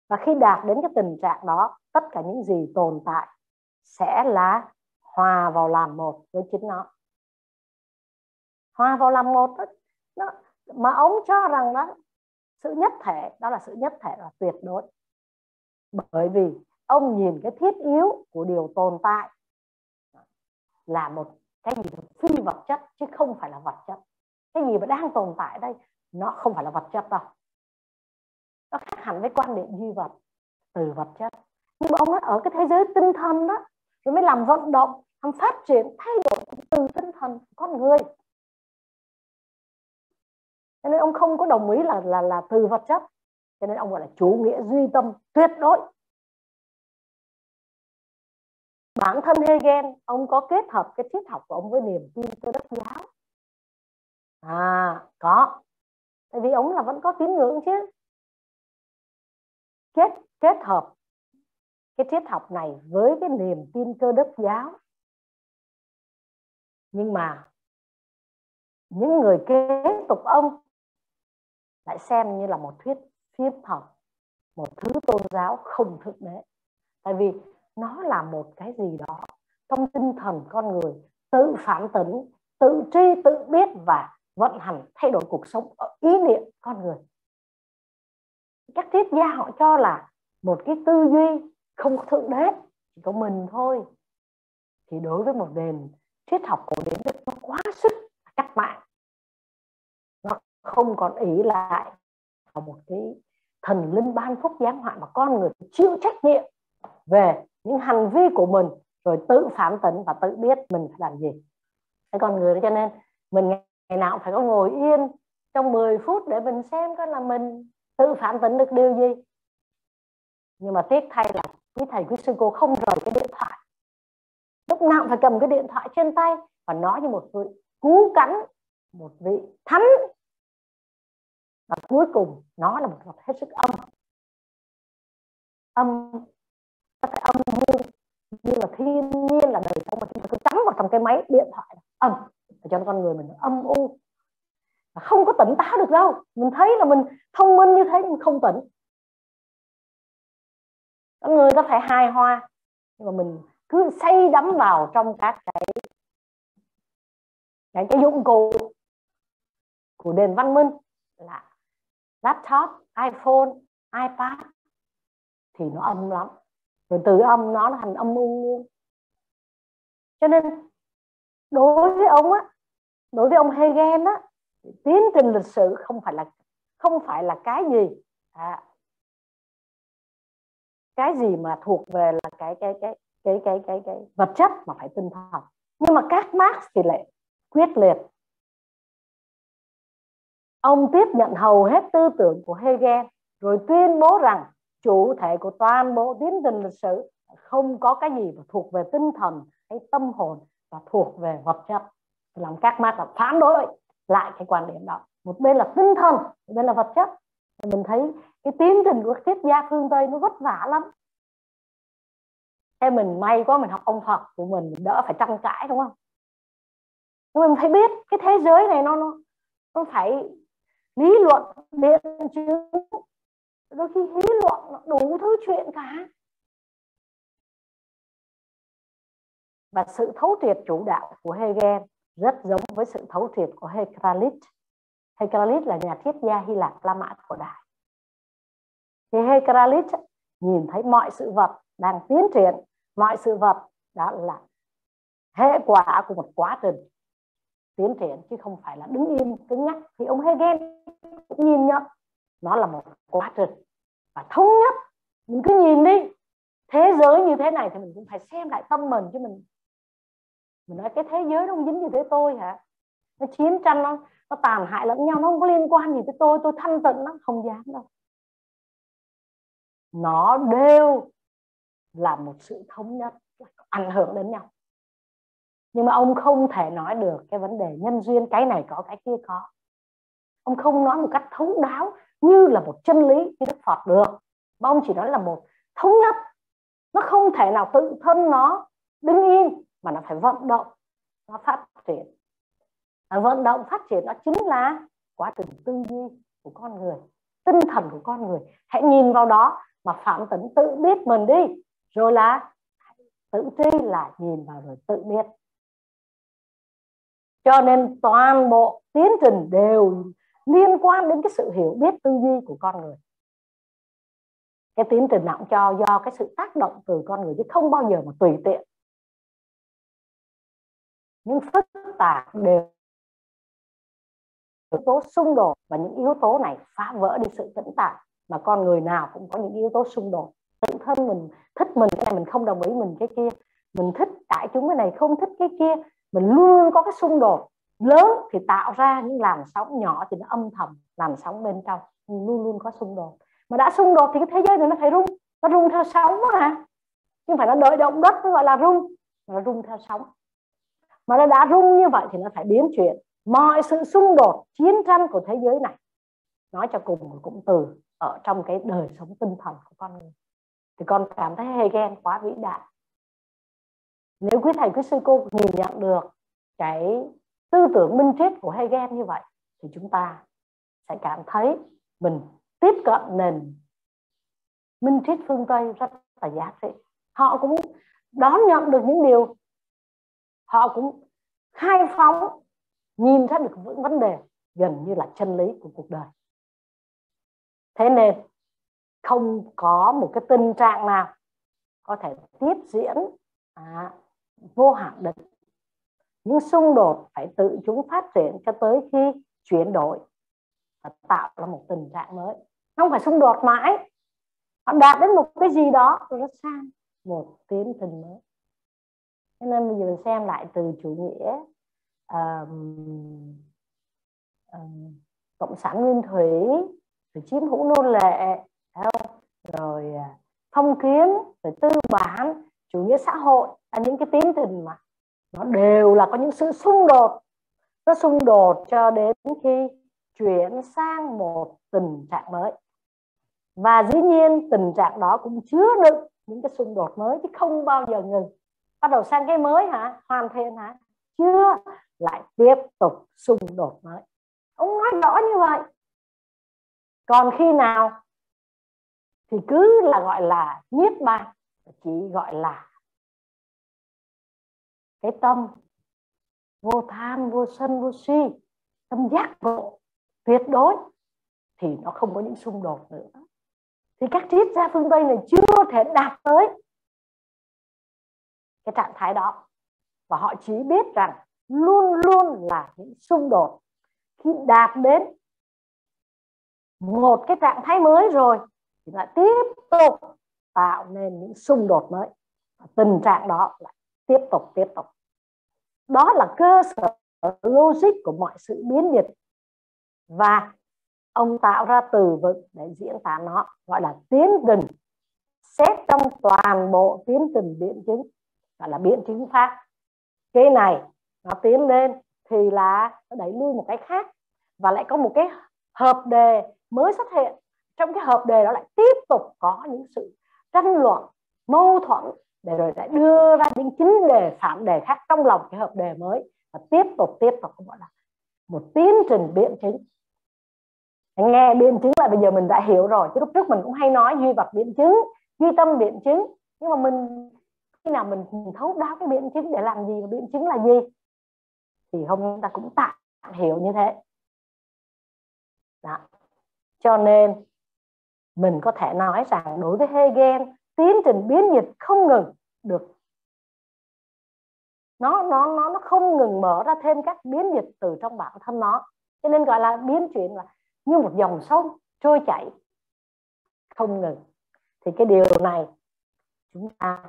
và khi đạt đến cái tình trạng đó tất cả những gì tồn tại sẽ là hòa vào làm một với chính nó. Hòa vào làm một đó, nó, mà ông cho rằng đó sự nhất thể đó là sự nhất thể là tuyệt đối. Bởi vì ông nhìn cái thiết yếu của điều tồn tại là một cái gì phi vật chất chứ không phải là vật chất. Cái gì mà đang tồn tại đây nó không phải là vật chất đâu nó khác hẳn với quan điểm duy vật, từ vật chất. Nhưng mà ông nói ở cái thế giới tinh thần đó, rồi mới làm vận động, làm phát triển, thay đổi từ tinh thần con người. Cho nên ông không có đồng ý là là là từ vật chất. Cho nên ông gọi là chủ nghĩa duy tâm, tuyệt đối. Bản thân Hegel, ông có kết hợp cái triết học của ông với niềm tin cơ đốc giáo. À có. Tại vì ông là vẫn có tín ngưỡng chứ kết kết hợp cái triết học này với cái niềm tin cơ đốc giáo. Nhưng mà những người kế tục ông lại xem như là một thuyết phiếm học, một thứ tôn giáo không thực tế. Tại vì nó là một cái gì đó trong tinh thần con người tự phản tỉnh, tự tri, tự biết và vận hành, thay đổi cuộc sống ở ý niệm con người các triết gia họ cho là một cái tư duy không có thượng đế, chỉ có mình thôi. Thì đối với một nền triết học cổ điển nó quá sức cách mạng. Nó không còn ý lại vào một cái thần linh ban phúc giáng họa mà con người chịu trách nhiệm về những hành vi của mình, rồi tự phản tỉnh và tự biết mình phải làm gì. Cái con người đó cho nên mình ngày nào cũng phải có ngồi yên trong 10 phút để mình xem coi là mình tự phản tỉnh được điều gì? Nhưng mà tiếc thay là quý thầy quý sư cô không rời cái điện thoại. Lúc nào cũng phải cầm cái điện thoại trên tay và nói như một vị cú cắn, một vị thánh. Và cuối cùng, nó là một vật hết sức âm. Âm nó phải âm như như là thiên nhiên là đời sống mà chúng ta. Cứ cắm vào trong cái máy điện thoại âm, để cho con người mình âm u không có tỉnh táo được đâu. Mình thấy là mình thông minh như thế nhưng không tỉnh. Con người ta phải hài hòa, nhưng mà mình cứ say đắm vào trong các cái những cái dụng cụ của nền văn minh là laptop, iphone, ipad, thì nó âm lắm. Rồi từ âm nó thành âm u luôn cho nên đối với ông á, đối với ông Hegel á tiến trình lịch sử không phải là không phải là cái gì? À, cái gì mà thuộc về là cái cái cái cái cái cái cái vật chất mà phải tinh thần? Nhưng mà các Marx thì lại quyết liệt. Ông tiếp nhận hầu hết tư tưởng của Hegel rồi tuyên bố rằng chủ thể của toàn bộ tiến trình lịch sử không có cái gì mà thuộc về tinh thần hay tâm hồn và thuộc về vật chất. Làm các Marx là phản đối lại cái quan điểm đó. Một bên là tinh thần một bên là vật chất. Mình thấy cái tiến trình của triết gia phương tây nó vất vả lắm. Thế mình may quá mình học ông Phật của mình, mình đỡ phải tranh cãi đúng không? Nhưng mình phải biết cái thế giới này nó nó nó phải lý luận biện chứng. Đôi khi lý luận đủ thứ chuyện cả. Và sự thấu triệt chủ đạo của Hegel rất giống với sự thấu triệt của Hecalit. Hecalit là nhà triết gia Hy Lạp La Mã cổ đại. Thì Hecalit nhìn thấy mọi sự vật đang tiến triển, mọi sự vật đó là hệ quả của một quá trình tiến triển chứ không phải là đứng im cứng nhắc thì ông Hegel cũng nhìn nhận nó là một quá trình và thống nhất mình cứ nhìn đi thế giới như thế này thì mình cũng phải xem lại tâm mình chứ mình mình nói, cái thế giới nó không dính gì tới tôi hả? Nó chiến tranh nó nó tàn hại lẫn nhau, nó không có liên quan gì tới tôi tôi thanh tịnh nó không dám đâu. Nó đều là một sự thống nhất, ảnh hưởng đến nhau. Nhưng mà ông không thể nói được cái vấn đề nhân duyên, cái này có, cái kia có. Ông không nói một cách thấu đáo như là một chân lý như đức phật được, mà ông chỉ nói là một thống nhất. Nó không thể nào tự thân nó đứng yên mà nó phải vận động nó phát triển. À, vận động phát triển nó chính là quá trình tư duy của con người tinh thần của con người. Hãy nhìn vào đó mà phạm tấn tự biết mình đi rồi là tự tri là nhìn vào rồi tự biết. Cho nên toàn bộ tiến trình đều liên quan đến cái sự hiểu biết tư duy của con người. Cái tiến trình nào cho do cái sự tác động từ con người chứ không bao giờ mà tùy tiện những phức tạp đều yếu tố xung đột và những yếu tố này phá vỡ đi sự tĩnh tại mà con người nào cũng có những yếu tố xung đột. Tự thân mình thích mình cái này, mình không đồng ý mình cái kia. Mình thích đại chúng cái này, không thích cái kia. Mình luôn có cái xung đột. Lớn thì tạo ra những làn sóng, nhỏ thì nó âm thầm làn sóng bên trong. Luôn luôn có xung đột. Mà đã xung đột thì cái thế giới này nó phải rung. Nó rung theo sóng mà chứ không phải nó đợi động đất nó gọi là rung. Nó rung theo sóng mà nó đã rung như vậy thì nó phải biến chuyển. Mọi sự xung đột, chiến tranh của thế giới này, nói cho cùng cũng từ ở trong cái đời sống tinh thần của con người. Thì con cảm thấy Hegel quá vĩ đại. Nếu quý thầy, quý sư cô nhìn nhận được cái tư tưởng minh triết của Hegel như vậy, thì chúng ta sẽ cảm thấy mình tiếp cận nền minh triết phương Tây rất là giá trị. Họ cũng đón nhận được những điều họ cũng khai phóng nhìn ra được những vấn đề gần như là chân lý của cuộc đời. Thế nên không có một cái tình trạng nào có thể tiếp diễn à, vô hạn định những xung đột phải tự chúng phát triển cho tới khi chuyển đổi và tạo ra một tình trạng mới. Không phải xung đột mãi. Họ đạt đến một cái gì đó rồi nó sang một tiến trình mới cho nên bây giờ mình xem lại từ chủ nghĩa um, um, cộng sản nguyên thủy rồi chiếm hữu nô lệ không? rồi à, phong kiến rồi tư bản chủ nghĩa xã hội là những cái tiến trình mà nó đều là có những sự xung đột. Nó xung đột cho đến khi chuyển sang một tình trạng mới. Và dĩ nhiên tình trạng đó cũng chứa đựng những cái xung đột mới chứ không bao giờ ngừng bắt đầu sang cái mới hả? Hoàn thiện hả? Chưa. Lại tiếp tục xung đột mới. Ông nói rõ như vậy. Còn khi nào thì cứ là gọi là niết bàn, chỉ gọi là cái tâm vô tham, vô sân, vô si, tâm giác ngộ tuyệt đối, thì nó không có những xung đột nữa. Thì các triết gia phương tây này chưa thể đạt tới cái trạng thái đó. Và họ chỉ biết rằng luôn luôn là những xung đột. Khi đạt đến một cái trạng thái mới rồi, thì lại tiếp tục tạo nên những xung đột mới. Tình trạng đó lại tiếp tục tiếp tục. Đó là cơ sở logic của mọi sự biến dịch. Và ông tạo ra từ vựng để diễn tả nó, gọi là tiến trình. Xét trong toàn bộ tiến trình biện chứng gọi là biện chứng pháp. Cái này nó tiến lên thì là nó đẩy lui một cái khác và lại có một cái hợp đề mới xuất hiện. Trong cái hợp đề đó lại tiếp tục có những sự tranh luận, mâu thuẫn để rồi lại đưa ra những chính đề phản đề khác trong lòng cái hợp đề mới và tiếp tục tiếp tục, gọi là một tiến trình biện chứng. Nghe biện chứng là bây giờ mình đã hiểu rồi, chứ lúc trước mình cũng hay nói duy vật biện chứng, duy tâm biện chứng. Nhưng mà mình nào mình thấu đáo cái biện chứng để làm gì và biện chứng là gì, thì hôm ta cũng tạm hiểu như thế. Đó. cho nên, mình có thể nói rằng đối với Hegel, tiến trình biến dịch không ngừng được. Nó nó nó nó không ngừng mở ra thêm các biến dịch từ trong bản thân nó. Cho nên gọi là biến chuyển là như một dòng sông trôi chảy, không ngừng. Thì cái điều này chúng ta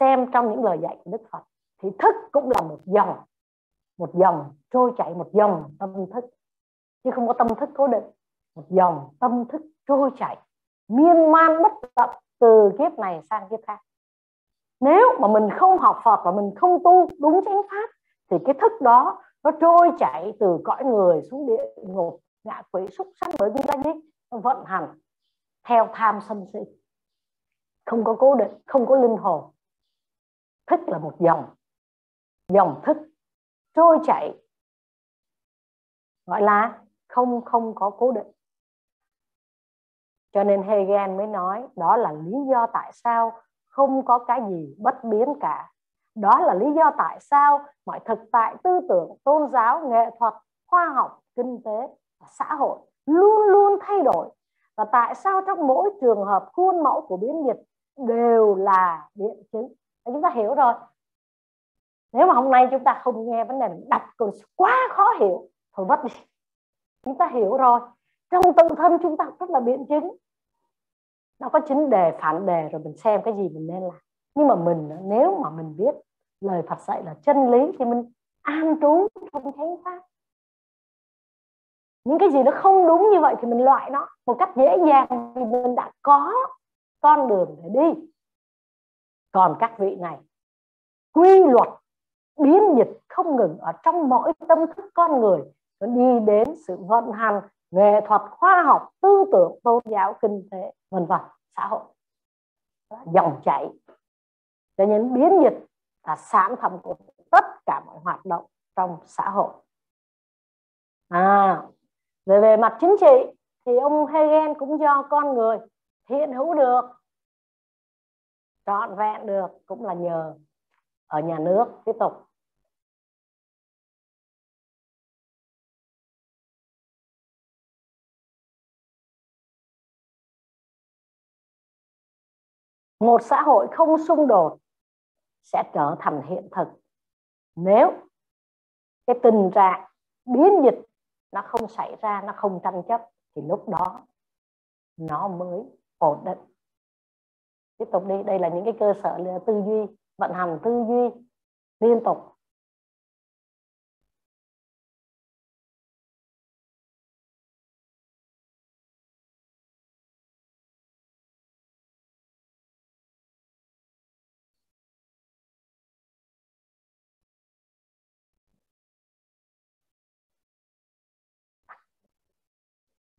xem trong những lời dạy của Đức Phật thì thức cũng là một dòng một dòng trôi chảy, một dòng tâm thức. Chứ không có tâm thức cố định, một dòng tâm thức trôi chảy, miên man bất tận từ kiếp này sang kiếp khác. Nếu mà mình không học Phật và mình không tu đúng chánh pháp, thì cái thức đó nó trôi chảy từ cõi người xuống địa ngục, ngạ quỷ súc sanh bởi vì ta biết nó vận hành theo tham sân si. Không có cố định, không có linh hồn thức là một dòng. Dòng thức. Trôi chảy. Gọi là không không có cố định. Cho nên Hegel mới nói đó là lý do tại sao không có cái gì bất biến cả. Đó là lý do tại sao mọi thực tại, tư tưởng, tôn giáo, nghệ thuật, khoa học, kinh tế và xã hội luôn luôn thay đổi. Và tại sao trong mỗi trường hợp khuôn mẫu của biến dịch đều là biện chứng? Chúng ta hiểu rồi. Nếu mà hôm nay chúng ta không nghe vấn đề mình đọc còn quá khó hiểu thôi vất đi. Chúng ta hiểu rồi. Trong tự thân chúng ta rất là biện chứng. Nó có chính đề, phản đề, rồi mình xem cái gì mình nên làm. Nhưng mà mình, nếu mà mình biết lời Phật dạy là chân lý, thì mình an trú trong chánh pháp. Những cái gì nó không đúng như vậy thì mình loại nó một cách dễ dàng vì mình đã có con đường để đi còn các vị này, quy luật biến dịch không ngừng ở trong mỗi tâm thức con người. Nó đi đến sự vận hành, nghệ thuật, khoa học, tư tưởng, tôn giáo, kinh tế, vân vân, xã hội. Dòng chảy. Cho nên biến dịch là sản phẩm của tất cả mọi hoạt động trong xã hội. À về về mặt chính trị thì ông Hegel cũng do con người hiện hữu được trọn vẹn được cũng là nhờ ở nhà nước tiếp tục. Một xã hội không xung đột sẽ trở thành hiện thực nếu cái tình trạng biến dịch nó không xảy ra, nó không tranh chấp thì lúc đó nó mới ổn định tiếp tục đi. Đây là những cái cơ sở tư duy, vận hành tư duy liên tục.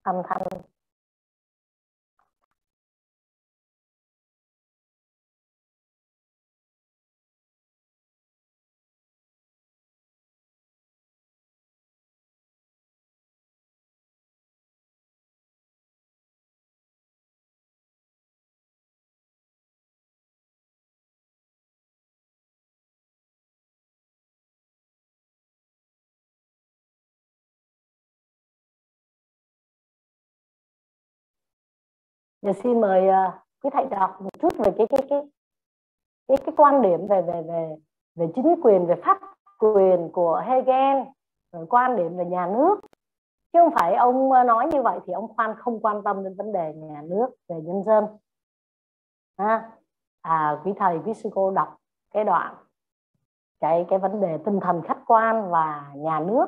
Âm thanh. Giờ xin mời uh, quý thầy đọc một chút về cái cái cái cái cái quan điểm về về về về chính quyền về pháp quyền của Hegel rồi quan điểm về nhà nước. Chứ không phải ông à, nói như vậy thì ông khoan không quan tâm đến vấn đề nhà nước về nhân dân. À, à quý thầy quý sư cô đọc cái đoạn cái cái vấn đề tinh thần khách quan và nhà nước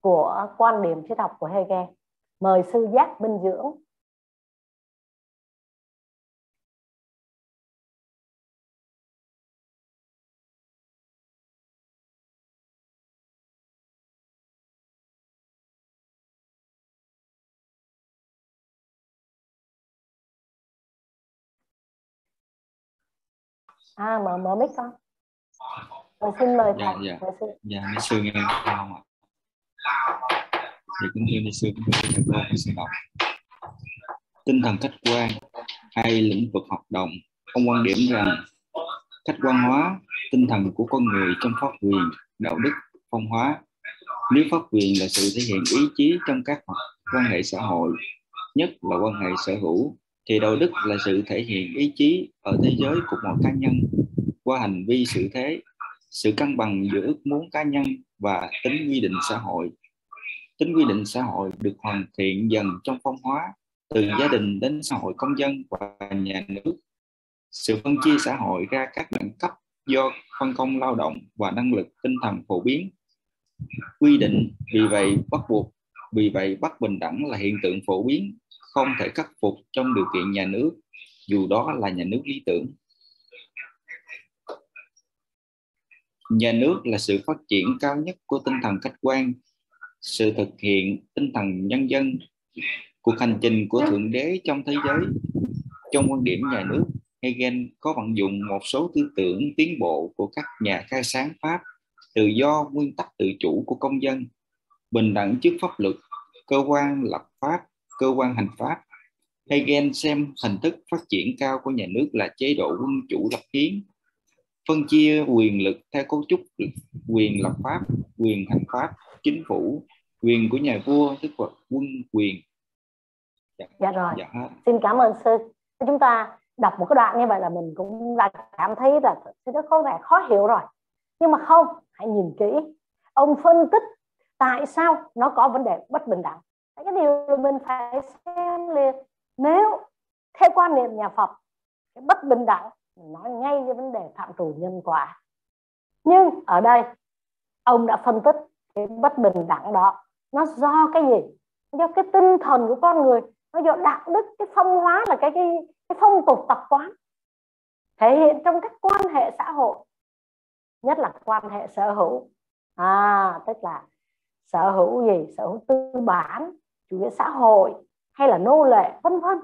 của quan điểm triết học của Hegel mời sư giác minh dưỡng. À mở mở mic con. Rồi xin mời dạ, thầy dạ. mời sư. Dạ ni sư nghe không ạ thì kính thưa sư kính thưa thầy cô sư đọc tinh thần khách quan hay lĩnh vực hoạt động. Ông quan điểm rằng khách quan hóa, tinh thần của con người trong pháp quyền, đạo đức, phong hóa. Nếu pháp quyền là sự thể hiện ý chí trong các quan hệ xã hội, nhất là quan hệ sở hữu, thì đạo đức là sự thể hiện ý chí ở thế giới của một cá nhân qua hành vi sự thế. Sự cân bằng giữa ước muốn cá nhân và tính quy định xã hội tính quy định xã hội được hoàn thiện dần trong phong hóa, từ gia đình đến xã hội công dân và nhà nước. Sự phân chia xã hội ra các đẳng cấp do phân công lao động và năng lực tinh thần phổ biến. Quy định vì vậy bắt buộc, vì vậy bất bình đẳng là hiện tượng phổ biến, không thể khắc phục trong điều kiện nhà nước, dù đó là nhà nước lý tưởng. Nhà nước là sự phát triển cao nhất của tinh thần khách quan sự thực hiện tinh thần nhân dân, cuộc hành trình của thượng đế trong thế giới, trong quan điểm nhà nước, Hegel có vận dụng một số tư tưởng tiến bộ của các nhà khai sáng Pháp tự do, nguyên tắc tự chủ của công dân, bình đẳng trước pháp luật, cơ quan lập pháp, cơ quan hành pháp. Hegel xem hình thức phát triển cao của nhà nước là chế độ quân chủ lập hiến, phân chia quyền lực theo cấu trúc quyền lập pháp, quyền hành pháp chính phủ quyền của nhà vua tức là quân quyền. Dạ, dạ rồi. Dạ. xin cảm ơn sư. Chúng ta đọc một cái đoạn như vậy là mình cũng đã cảm thấy là nó có vẻ khó hiểu rồi. Nhưng mà không hãy nhìn kỹ. Ông phân tích tại sao nó có vấn đề bất bình đẳng. Cái điều mình phải xem liền nếu theo quan niệm nhà Phật cái bất bình đẳng nói ngay cái vấn đề phạm trù nhân quả. Nhưng ở đây ông đã phân tích cái bất bình đẳng đó, nó do cái gì? Do cái tinh thần của con người, nó do đạo đức, cái phong hóa là cái cái cái phong tục tập quán, thể hiện trong các quan hệ xã hội, nhất là quan hệ sở hữu. À tức là sở hữu gì? Sở hữu tư bản, chủ nghĩa xã hội, hay là nô lệ, vân vân.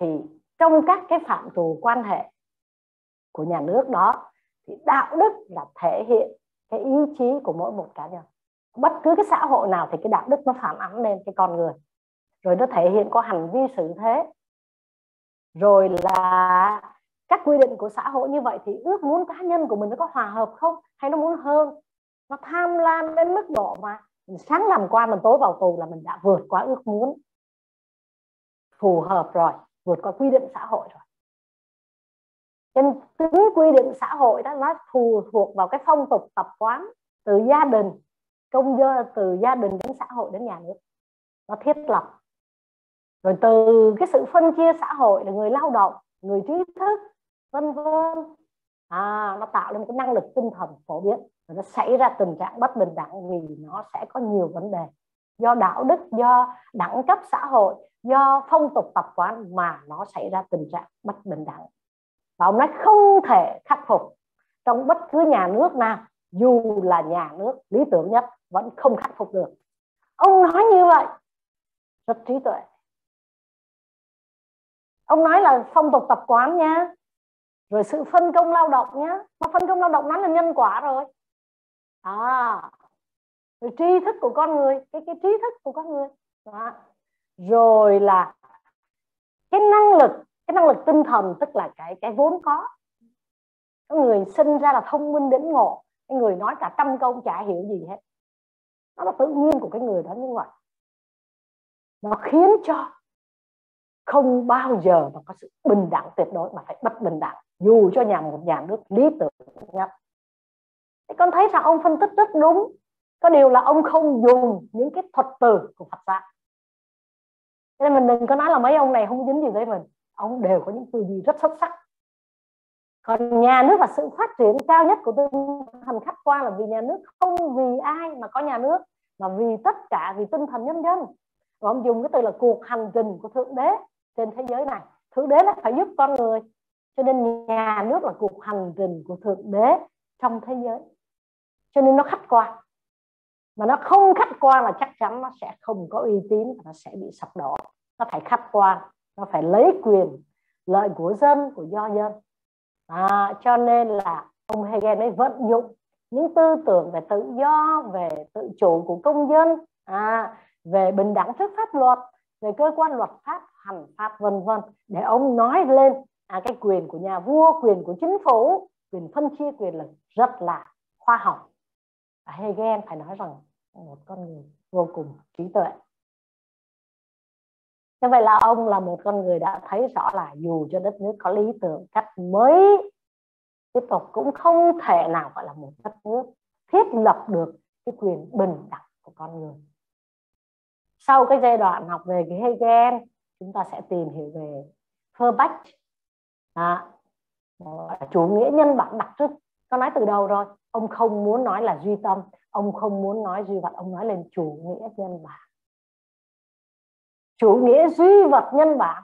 Thì trong các cái phạm trù quan hệ của nhà nước đó, thì đạo đức là thể hiện cái ý chí của mỗi một cá nhân bất cứ cái xã hội nào thì cái đạo đức nó phản ánh lên cái con người. Rồi nó thể hiện qua hành vi xử thế. Rồi là các quy định của xã hội như vậy thì ước muốn cá nhân của mình nó có hòa hợp không? Hay nó muốn hơn? Nó tham lam đến mức độ mà mình sáng làm quan mình tối vào tù là mình đã vượt qua ước muốn. Phù hợp rồi, vượt qua quy định xã hội rồi. Nên tính quy định xã hội đó, nó phù thuộc vào cái phong tục tập quán từ gia đình công dân từ gia đình đến xã hội đến nhà nước. Nó thiết lập. Rồi từ cái sự phân chia xã hội là người lao động người trí thức vân vân à, nó tạo nên một cái năng lực tinh thần phổ biến. Và nó xảy ra tình trạng bất bình đẳng vì nó sẽ có nhiều vấn đề. Do đạo đức do đẳng cấp xã hội do phong tục tập quán mà nó xảy ra tình trạng bất bình đẳng. Và ông nói không thể khắc phục trong bất cứ nhà nước nào dù là nhà nước lý tưởng nhất, vẫn không khắc phục được. Ông nói như vậy, rất trí tuệ. Ông nói là phong tục tập quán nhá, rồi sự phân công lao động nhá. Mà phân công lao động nó là nhân quả rồi. À rồi tri thức của con người, cái cái trí thức của con người. Đó. rồi là cái năng lực, cái năng lực tinh thần, tức là cái cái vốn có. Có người sinh ra là thông minh đến ngộ cái người nói cả trăm câu chả hiểu gì hết. Nó là tự nhiên của cái người đó như vậy. Nó khiến cho không bao giờ mà có sự bình đẳng tuyệt đối, mà phải bất bình đẳng. Dù cho nhà một nhà nước lý tưởng nhất. Thì con thấy rằng ông phân tích rất đúng. Có điều là ông không dùng những cái thuật từ của Phật giáo. Nên mình đừng có nói là mấy ông này không dính gì với mình. Ông đều có những tư duy rất xuất sắc còn nhà nước là sự phát triển cao nhất của tinh thần khách quan là vì nhà nước không vì ai mà có nhà nước, mà vì tất cả, vì tinh thần nhân dân. Và ông dùng cái từ là cuộc hành trình của thượng đế trên thế giới này. Thượng đế là phải giúp con người, cho nên nhà nước là cuộc hành trình của thượng đế trong thế giới. Cho nên nó khách quan. Mà nó không khách quan là chắc chắn nó sẽ không có uy tín và nó sẽ bị sập đổ. Nó phải khách quan, nó phải lấy quyền, lợi của dân, của do dân à, cho nên là ông Hegel ấy vận dụng những tư tưởng về tự do về tự chủ của công dân à, về bình đẳng trước pháp luật về cơ quan luật pháp hành pháp vân vân để ông nói lên à, cái quyền của nhà vua quyền của chính phủ quyền phân chia quyền lực rất là khoa học. Và Hegel phải nói rằng một con người vô cùng trí tuệ như vậy là ông là một con người đã thấy rõ là dù cho đất nước có lý tưởng cách mới tiếp tục cũng không thể nào gọi là một đất nước thiết lập được cái quyền bình đẳng của con người. Sau cái giai đoạn học về cái Hegel chúng ta sẽ tìm hiểu về Feuerbach à, chủ nghĩa nhân bản đặc trưng. Có nói từ đầu rồi ông không muốn nói là duy tâm ông không muốn nói duy vật ông nói lên chủ nghĩa nhân bản chủ nghĩa duy vật nhân bản.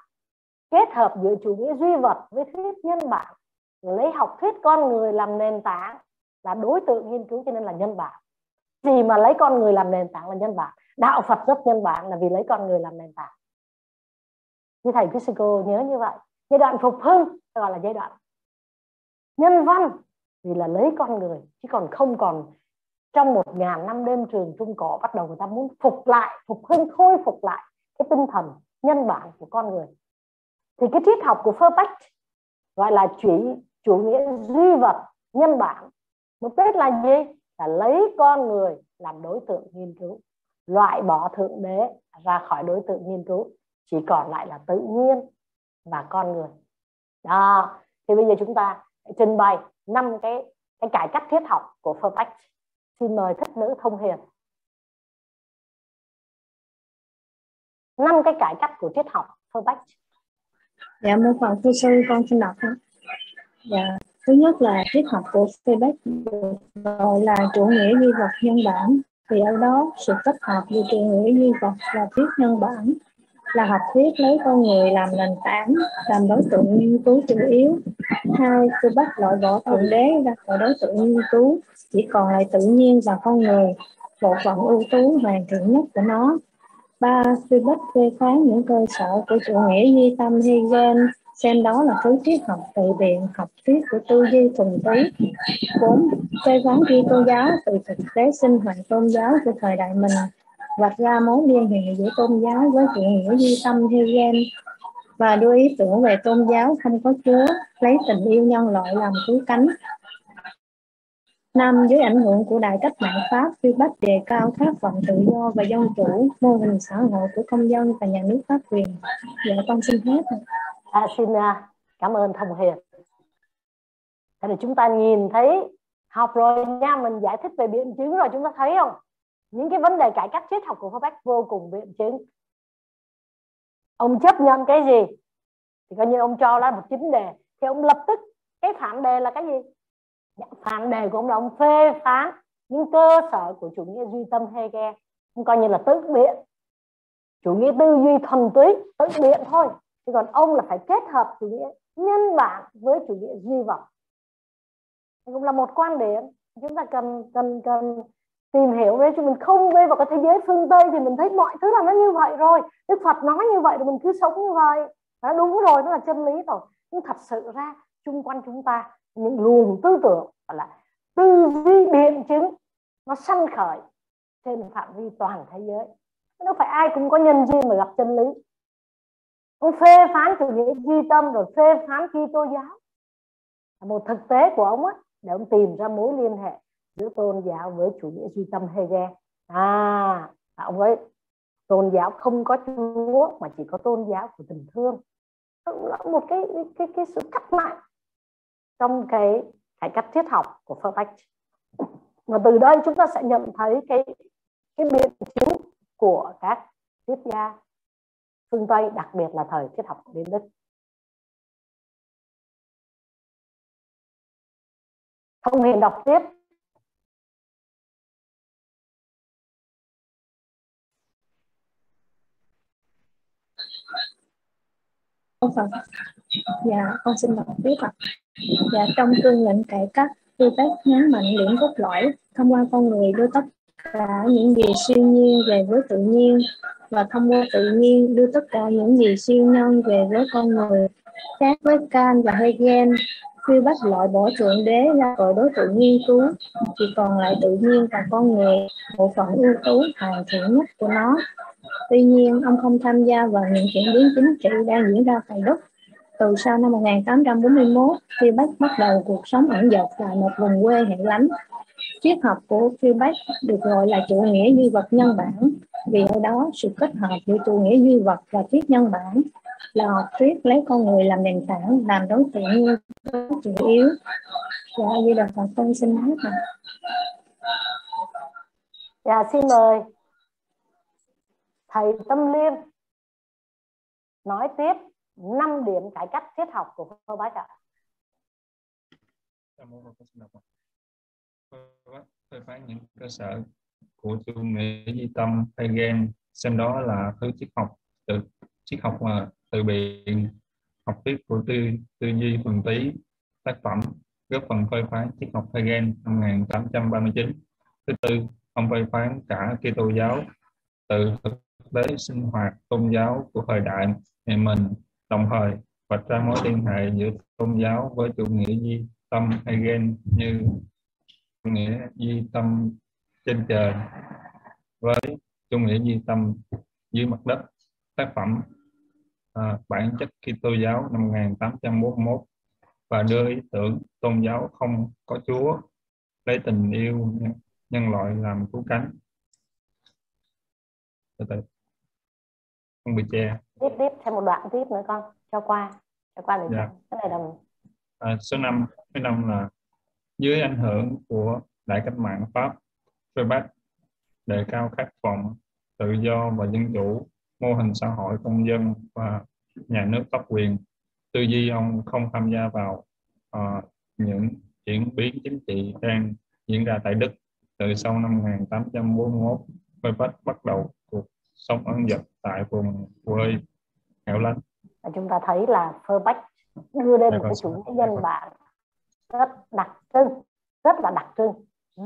Kết hợp giữa chủ nghĩa duy vật với thuyết nhân bản. Lấy học thuyết con người làm nền tảng là đối tượng nghiên cứu cho nên là nhân bản. Gì mà lấy con người làm nền tảng là nhân bản? Đạo phật rất nhân bản là vì lấy con người làm nền tảng. Như thầy Physico nhớ như vậy. Giai đoạn phục hưng gọi là giai đoạn. Nhân văn, vì là lấy con người, chứ còn không còn trong một ngàn năm đêm trường trung cổ bắt đầu người ta muốn phục lại, phục hưng, khôi phục lại cái tinh thần nhân bản của con người. Thì cái triết học của Feuerbach gọi là chủ chủ nghĩa duy vật, nhân bản. Mục đích là gì? Là lấy con người làm đối tượng nghiên cứu, loại bỏ thượng đế ra khỏi đối tượng nghiên cứu, chỉ còn lại là tự nhiên và con người. Đó, thì bây giờ chúng ta trình bày năm cái cái cải cách triết học của Feuerbach xin mời thích nữ thông hiền. Năm cái cải cách của triết học Feuerbach dạ mô phật thưa sư con xin đọc dạ thứ nhất là triết học của Feuerbach gọi là chủ nghĩa duy vật nhân bản. Thì ở đó, sự kết hợp giữa chủ nghĩa duy vật và thuyết nhân bản là học thuyết lấy con người làm nền tảng, làm đối tượng nghiên cứu chủ yếu. Hai tôi bắt loại bỏ thượng đế ra khỏi đối tượng nghiên cứu, chỉ còn lại tự nhiên và con người, bộ phận ưu tú hoàn thiện nhất của nó ba Phi bắt phê phán những cơ sở của chủ nghĩa duy tâm Hegel xem đó là thứ triết học tự biện học thuyết của tư duy thuần túy bốn, phê phán Kitô giáo từ thực tế sinh hoạt tôn giáo của thời đại mình, vạch ra mối liên hệ giữa tôn giáo với chủ nghĩa duy tâm Hegel và đưa ý tưởng về tôn giáo không có Chúa, lấy tình yêu nhân loại làm cứu cánh. Năm, dưới ảnh hưởng của Đại cách mạng Pháp, Phi Bách đề cao khát vọng tự do và dân chủ, mô hình xã hội của công dân và nhà nước pháp quyền. Dạ, con xin hết. À, xin à, cảm ơn Thông Hiền. Thế thì chúng ta nhìn thấy học rồi nha, mình giải thích về biện chứng rồi chúng ta thấy không? những cái vấn đề cải cách triết học của Foucault vô cùng biện chứng ông chấp nhận cái gì thì coi như ông cho ra một chính đề thì ông lập tức cái phản đề là cái gì Dạ, phản đề của ông là ông phê phán những cơ sở của chủ nghĩa duy tâm Hegel. Ông coi như là tự biện. Chủ nghĩa tư duy thuần túy tự biện thôi. Chứ còn ông là phải kết hợp chủ nghĩa nhân bản với chủ nghĩa duy vật cũng là một quan điểm. Chúng ta cần cần cần tìm hiểu về chúng mình không về vào cái thế giới phương tây thì mình thấy mọi thứ là nó như vậy rồi. Đức phật nói như vậy rồi mình cứ sống như vậy. Nó đúng rồi, nó là chân lý rồi. Nhưng thật sự ra chung quanh chúng ta những luồng tư tưởng gọi là tư duy biện chứng, nó sanh khởi trên phạm vi toàn thế giới. Nó phải ai cũng có nhân duyên mà gặp chân lý. Ông phê phán chủ nghĩa duy tâm rồi phê phán Kitô giáo. Một thực tế của ông ấy để ông tìm ra mối liên hệ giữa tôn giáo với chủ nghĩa duy tâm Hegel. À ông ấy, tôn giáo không có chúa mà chỉ có tôn giáo của tình thương. Là một cái cái cái sự cắt mạnh trong cái cải cách triết học của Feuerbach và từ đây chúng ta sẽ nhận thấy cái cái biện chứng của các triết gia phương Tây, đặc biệt là thời triết học của Liên Đức. Không hiền đọc tiếp. Ông Phật. Dạ, con xin đọc tiếp ạ. Dạ, trong cương lệnh cải cách, tư tác nhấn mạnh điểm cốt lõi thông qua con người đưa tất cả những gì siêu nhiên về với tự nhiên và thông qua tự nhiên đưa tất cả những gì siêu nhân về với con người. Khác với Kant và Hegel, khi bắt loại bỏ thượng đế ra khỏi đối tượng nghiên cứu, chỉ còn lại tự nhiên và con người, bộ phận ưu tú hoàn thiện nhất của nó. Tuy nhiên, ông không tham gia vào những chuyển biến chính trị đang diễn ra tại Đức. Từ sau năm 1841, khi bắt đầu cuộc sống ẩn dật tại một vùng quê hẻo lánh, triết học của Quebec được gọi là chủ nghĩa duy vật nhân bản, vì ở đó sự kết hợp giữa chủ nghĩa duy vật và triết nhân bản là học thuyết lấy con người làm nền tảng, làm đối tượng như chủ yếu. Dạ, như là Phật Tân xin nói ạ. Dạ, xin mời thầy Tâm Liên nói tiếp 5 điểm cải cách triết học của cô bác ạ. Vâng phơi phải những cơ sở của chủ nghĩa duy tâm Hegel xem đó là thứ triết học từ triết học mà từ biện, học thuyết của tư tư duy phần tí tác phẩm, góp phần phơi phán triết học Hegel năm 1839 thứ tư ông phơi phán cả Kitô giáo từ thực tế sinh hoạt tôn giáo của thời đại ngày mình đồng thời vạch ra mối liên hệ giữa tôn giáo với chủ nghĩa duy tâm Hegel như chủ nghĩa duy tâm trên trời với chủ nghĩa duy tâm dưới mặt đất. Tác phẩm à, bản chất Kitô giáo năm 1841 và đưa ý tưởng tôn giáo không có Chúa lấy tình yêu nhân loại làm cứu cánh. Từ từ. Không bị che. Tiếp tiếp thêm một đoạn tiếp nữa con cho qua cho qua dạ. cái này là à, số 5 cái năm là dưới ảnh hưởng của đại cách mạng pháp Frebat đề cao khát vọng tự do và dân chủ mô hình xã hội công dân và nhà nước pháp quyền tư duy ông không tham gia vào uh, những chuyển biến chính trị đang diễn ra tại Đức từ sau năm 1841 Frebat bắt đầu cuộc sống ẩn dật tại vùng quê hẻo lánh chúng ta thấy là Feuerbach đưa lên một cái chủ nghĩa nhân bản rất đặc trưng rất là đặc trưng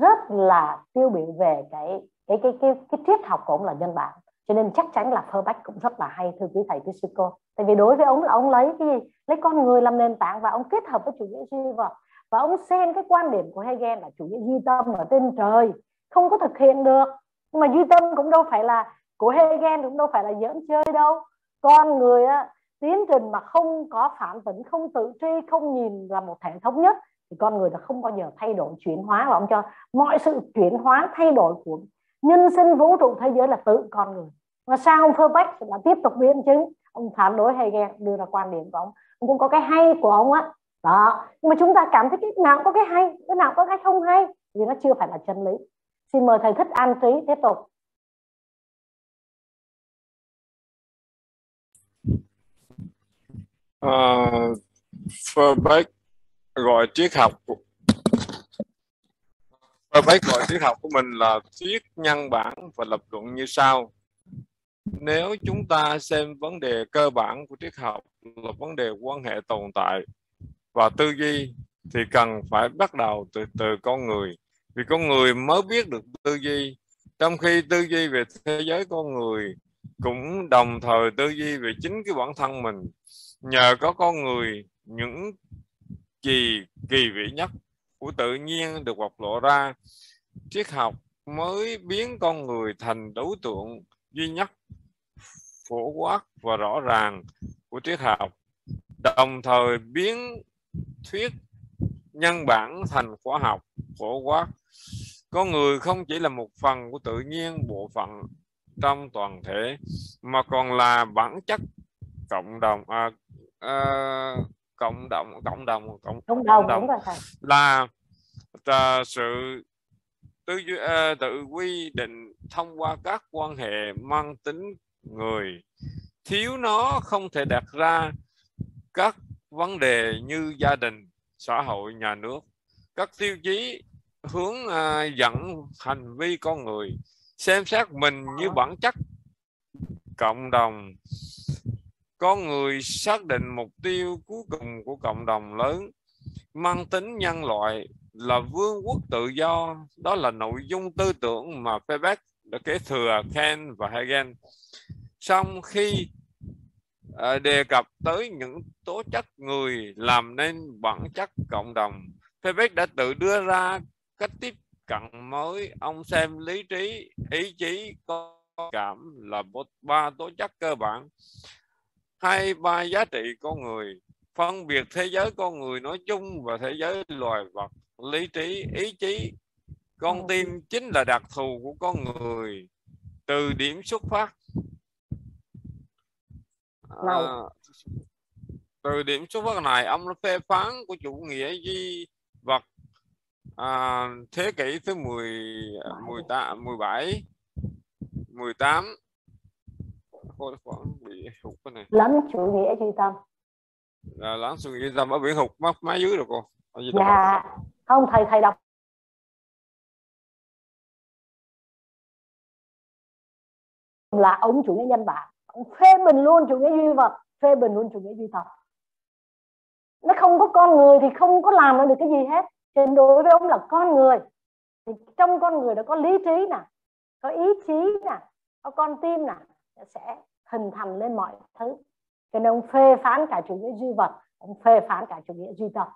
rất là tiêu biểu về cái cái cái cái cái triết học của ông là nhân bản. Cho nên chắc chắn là Feuerbach cũng rất là hay thưa quý thầy quý sư cô tại vì đối với ông là ông lấy cái gì lấy con người làm nền tảng và ông kết hợp với chủ nghĩa duy vật. Và ông xem cái quan điểm của Hegel là chủ nghĩa duy tâm ở trên trời không có thực hiện được. Nhưng mà duy tâm cũng đâu phải là của Hegel cũng đâu phải là giỡn chơi đâu con người á, tiến trình mà không có phản tỉnh không tự tri không nhìn là một thể thống nhất thì con người là không bao giờ thay đổi chuyển hóa. Và ông cho mọi sự chuyển hóa thay đổi của nhân sinh vũ trụ thế giới là tự con người. Mà sao ông Feuerbach là tiếp tục biện chứng? Ông phản đối Hegel đưa ra quan điểm của ông. Ông cũng có cái hay của ông á. Đó. Nhưng mà chúng ta cảm thấy cái nào có cái hay cái nào có cái không hay vì nó chưa phải là chân lý. Xin mời thầy thích an trí tiếp tục. Ờ, uh, Feuerbach gọi triết học Feuerbach gọi triết học của mình là thuyết nhân bản và lập luận như sau. Nếu chúng ta xem vấn đề cơ bản của triết học là vấn đề quan hệ tồn tại và tư duy thì cần phải bắt đầu từ từ con người. Vì con người mới biết được tư duy. Trong khi tư duy về thế giới con người cũng đồng thời tư duy về chính cái bản thân mình nhờ có con người những gì kỳ vĩ nhất của tự nhiên được bộc lộ ra, triết học mới biến con người thành đối tượng duy nhất, phổ quát và rõ ràng của triết học. Đồng thời biến thuyết nhân bản thành khoa học phổ quát. Con người không chỉ là một phần của tự nhiên, bộ phận trong toàn thể, mà còn là bản chất cộng đồng à, à, cộng đồng cộng đồng cộng, cộng đồng, đồng là, là sự tư uh, tự quy định thông qua các quan hệ mang tính người. Thiếu nó không thể đặt ra các vấn đề như gia đình xã hội nhà nước. Các tiêu chí hướng uh, dẫn hành vi con người xem xét mình như bản chất cộng đồng con người xác định mục tiêu cuối cùng của cộng đồng lớn, mang tính nhân loại, là vương quốc tự do. Đó là nội dung tư tưởng mà Quebec đã kế thừa Ken và Hagen song khi à, đề cập tới những tố chất người làm nên bản chất cộng đồng Quebec đã tự đưa ra cách tiếp cận mới. Ông xem lý trí, ý chí, có cảm là ba tố chất cơ bản hai ba giá trị con người phân biệt thế giới con người nói chung và thế giới loài vật lý trí ý chí. Con tim chính là đặc thù của con người từ điểm xuất phát. À, từ điểm xuất phát này ông phê phán của chủ nghĩa di vật à, thế kỷ thứ 10 18 17 18 khoảng bị hụt cái này lắm chủ nghĩa duy tâm. Là lắm chủ nghĩa duy tâm ở biển hụt mắt má dưới rồi cô dạ. Không thầy thầy đọc. Là ông chủ nghĩa nhân bản. Ông phê bình luôn chủ nghĩa duy vật phê bình luôn chủ nghĩa duy tâm nó không có con người thì không có làm được cái gì hết. Nên đối với ông là con người. Thì trong con người đã có lý trí nè có ý chí nè có con tim nè sẽ hình thành lên mọi thứ. Cho nên ông phê phán cả chủ nghĩa duy vật, ông phê phán cả chủ nghĩa duy tâm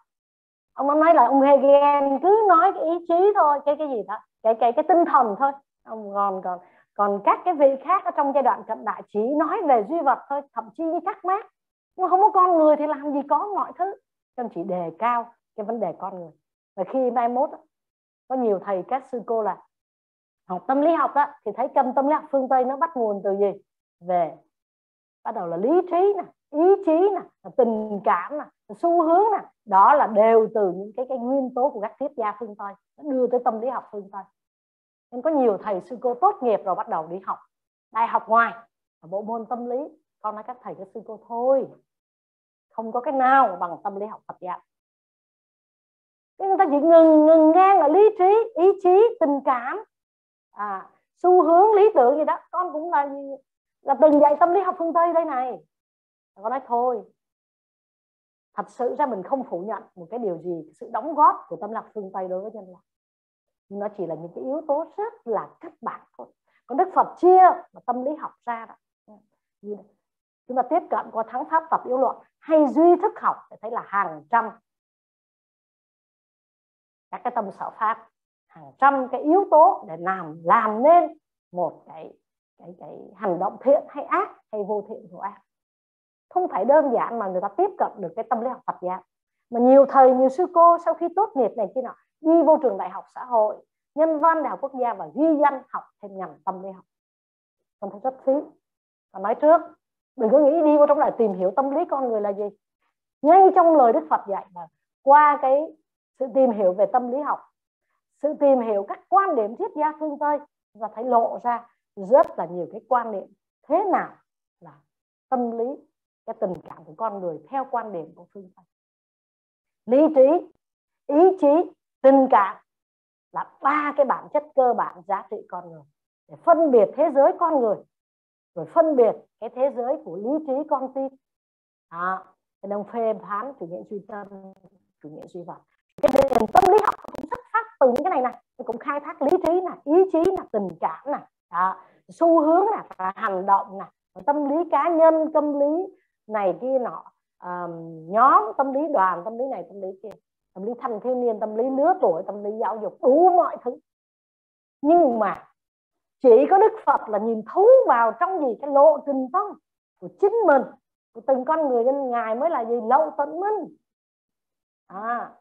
ông nói là ông Hegel cứ nói cái ý chí thôi, cái cái gì đó, cái cái cái tinh thần thôi. Ông còn còn còn các cái vị khác ở trong giai đoạn cận đại chỉ nói về duy vật thôi, thậm chí như các mát nhưng không có con người thì làm gì có mọi thứ. Nên chỉ đề cao cái vấn đề con người. Và khi mai mốt có nhiều thầy các sư cô là học tâm lý học đó thì thấy cầm tâm lý học phương tây nó bắt nguồn từ gì? Về. Bắt đầu là lý trí nè ý chí nè tình cảm nè xu hướng nè. Đó là đều từ những cái cái nguyên tố của các triết gia phương tây. Nó đưa tới tâm lý học phương tây. Nên có nhiều thầy sư cô tốt nghiệp rồi bắt đầu đi học đại học ngoài bộ môn tâm lý. Con nói các thầy các sư cô thôi không có cái nào bằng tâm lý học Phật giáo. Cái người ta chỉ ngừng ngừng ngang ở lý trí ý chí tình cảm à, xu hướng lý tưởng gì đó. Con cũng là là từng dạy tâm lý học phương tây đây này. Có nói, thôi, thật sự ra mình không phủ nhận một cái điều gì, sự đóng góp của tâm lạc phương tây đối với nhân loại. Nó chỉ là những cái yếu tố rất là các bản thôi. Còn đức phật chia là tâm lý học ra đó. Chúng ta tiếp cận qua thắng pháp tập yếu luận hay duy thức học để thấy là hàng trăm các cái tâm sở pháp, hàng trăm cái yếu tố để làm làm nên một cái cái cái hành động thiện hay ác hay vô thiện của ác. Không phải đơn giản mà người ta tiếp cận được cái tâm lý học Phật giáo. Mà nhiều thầy, nhiều sư cô sau khi tốt nghiệp này kia nọ, đi vô trường đại học xã hội, nhân văn đại học quốc gia và ghi danh học thêm ngành tâm lý học. Con thấy rất phí. Và nói trước, đừng có nghĩ đi vô trong lại tìm hiểu tâm lý con người là gì. Ngay trong lời đức phật dạy mà qua cái sự tìm hiểu về tâm lý học, sự tìm hiểu các quan điểm triết gia phương tây và thấy lộ ra rất là nhiều cái quan niệm. Thế nào là tâm lý cái tình cảm của con người theo quan điểm của phương tây? Lý trí ý chí tình cảm là ba cái bản chất cơ bản giá trị con người. Để phân biệt thế giới con người rồi phân biệt cái thế giới của lý trí con tim. À, cái ông phê phán chủ nghĩa duy tâm chủ nghĩa duy vật cái nền tâm lý học cũng xuất phát từ những cái này này, cũng khai thác lý trí này, ý chí là tình cảm này, à, xu hướng là hành động nè tâm lý cá nhân tâm lý này kia nọ um, nhóm tâm lý đoàn tâm lý này tâm lý kia. Tâm lý thanh thiếu niên tâm lý lứa tuổi tâm lý giáo dục đủ mọi thứ. Nhưng mà chỉ có đức phật là nhìn thấu vào trong gì cái lộ trình tâm của chính mình của từng con người nên ngài mới là gì? Lậu tận minh. À.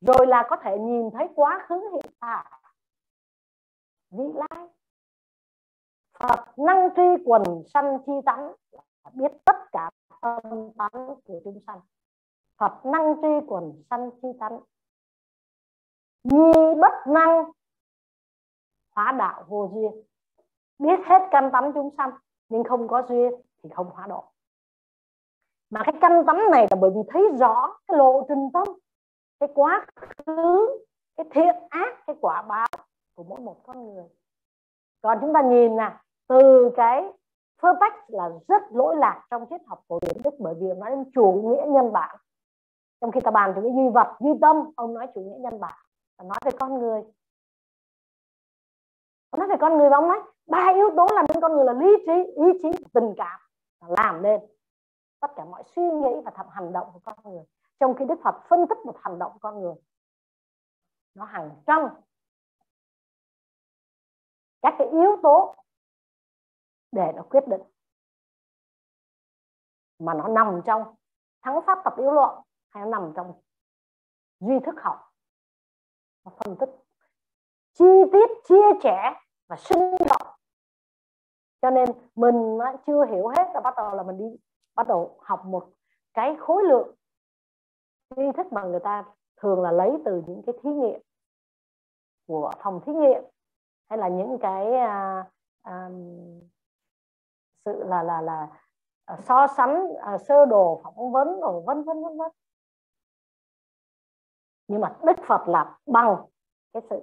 Rồi là có thể nhìn thấy quá khứ hiện tại vĩ lai. Phật năng tri quần sanh chi tánh biết tất cả tâm tánh của chúng sanh. Phật năng tri quần sanh chi tánh. Nhi bất năng. Hóa đạo vô duyên. Biết hết căn tánh chúng sanh, nhưng không có duyên thì không hóa độ. Mà cái căn tánh này là bởi vì thấy rõ cái lộ trình tâm, cái quá khứ, cái thiện ác, cái quả báo của mỗi một con người. Còn chúng ta nhìn nè, từ cái Furbeck là rất lỗi lạc trong triết học cổ điển Đức bởi vì nói đến chủ nghĩa nhân bản. Trong khi ta bàn chủ nghĩa duy vật, duy tâm, ông nói chủ nghĩa nhân bản. Và nói về con người. Ông nói về con người và ông nói ba yếu tố làm nên con người là lý trí, ý chí, tình cảm. Làm nên tất cả mọi suy nghĩ và thậm hành động của con người. Trong khi Đức Phật phân tích một hành động của con người, nó hàng trăm các cái yếu tố để nó quyết định. Mà nó nằm trong thắng pháp tập yếu luận hay nó nằm trong duy thức học nó phân tích, chi tiết, chia sẻ và sinh động. Cho nên mình chưa hiểu hết là bắt đầu là mình đi, bắt đầu học một cái khối lượng tri thức mà người ta thường là lấy từ những cái thí nghiệm của phòng thí nghiệm hay là những cái uh, um, sự là là là uh, so sánh uh, sơ đồ phỏng vấn rồi vân vân vân vân. Nhưng mà đức phật là bằng cái sự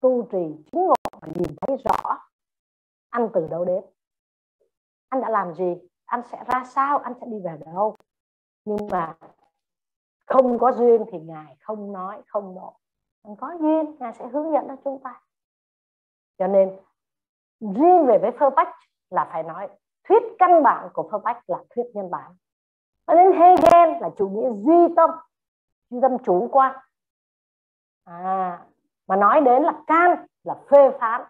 tu trì chứng ngộ và nhìn thấy rõ anh từ đâu đến. Anh đã làm gì anh sẽ ra sao anh sẽ đi về đâu. Nhưng mà không có duyên thì ngài không nói không độ. Còn có duyên ngài sẽ hướng dẫn cho chúng ta cho nên, riêng về với phơ là phải nói, thuyết căn bản của phơ là thuyết nhân bản. Cho nên Hegel là chủ nghĩa duy tâm duy tâm chủ quan. À mà nói đến là can, là phê phán.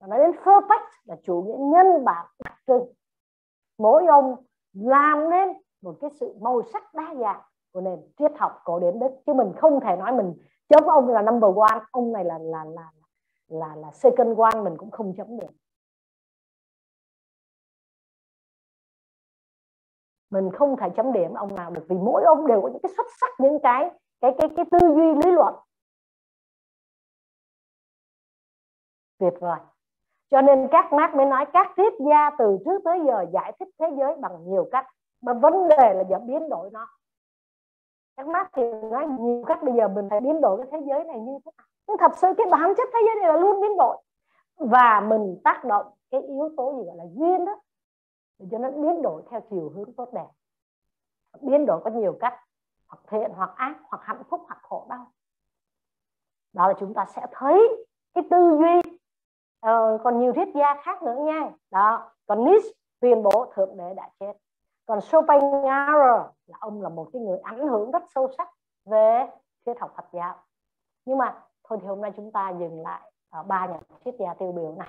Mà nói đến phơ là chủ nghĩa nhân bản đặc trưng. Mỗi ông làm nên một cái sự màu sắc đa dạng của nền triết học cổ điển đức. Chứ mình không thể nói mình chấm ông là number one, ông này là là là là là second one mình cũng không chấm được. Mình không thể chấm điểm ông nào được vì mỗi ông đều có những cái xuất sắc, những cái cái cái cái tư duy, lý luận. Tuyệt vời. Cho nên các mác mới nói các triết gia từ trước tới giờ giải thích thế giới bằng nhiều cách, mà vấn đề là giờ biến đổi nó các mác thì nói nhiều cách bây giờ mình phải biến đổi cái thế giới này như thế nào. Nhưng thật sự cái bản chất thế giới này là luôn biến đổi. Và mình tác động cái yếu tố gì gọi là duyên đó. Để cho nó biến đổi theo chiều hướng tốt đẹp. Biến đổi có nhiều cách. Hoặc thiện hoặc ác hoặc hạnh phúc hoặc khổ đau. Đó là chúng ta sẽ thấy cái tư duy. Ờ, còn nhiều triết gia khác nữa nha. Đó còn Nietzsche tuyên bố thượng đế đã chết còn Schopenhauer là ông là một cái người ảnh hưởng rất sâu sắc về triết học Phật giáo. Nhưng mà thôi thì hôm nay chúng ta dừng lại ở ba nhà triết gia tiêu biểu này.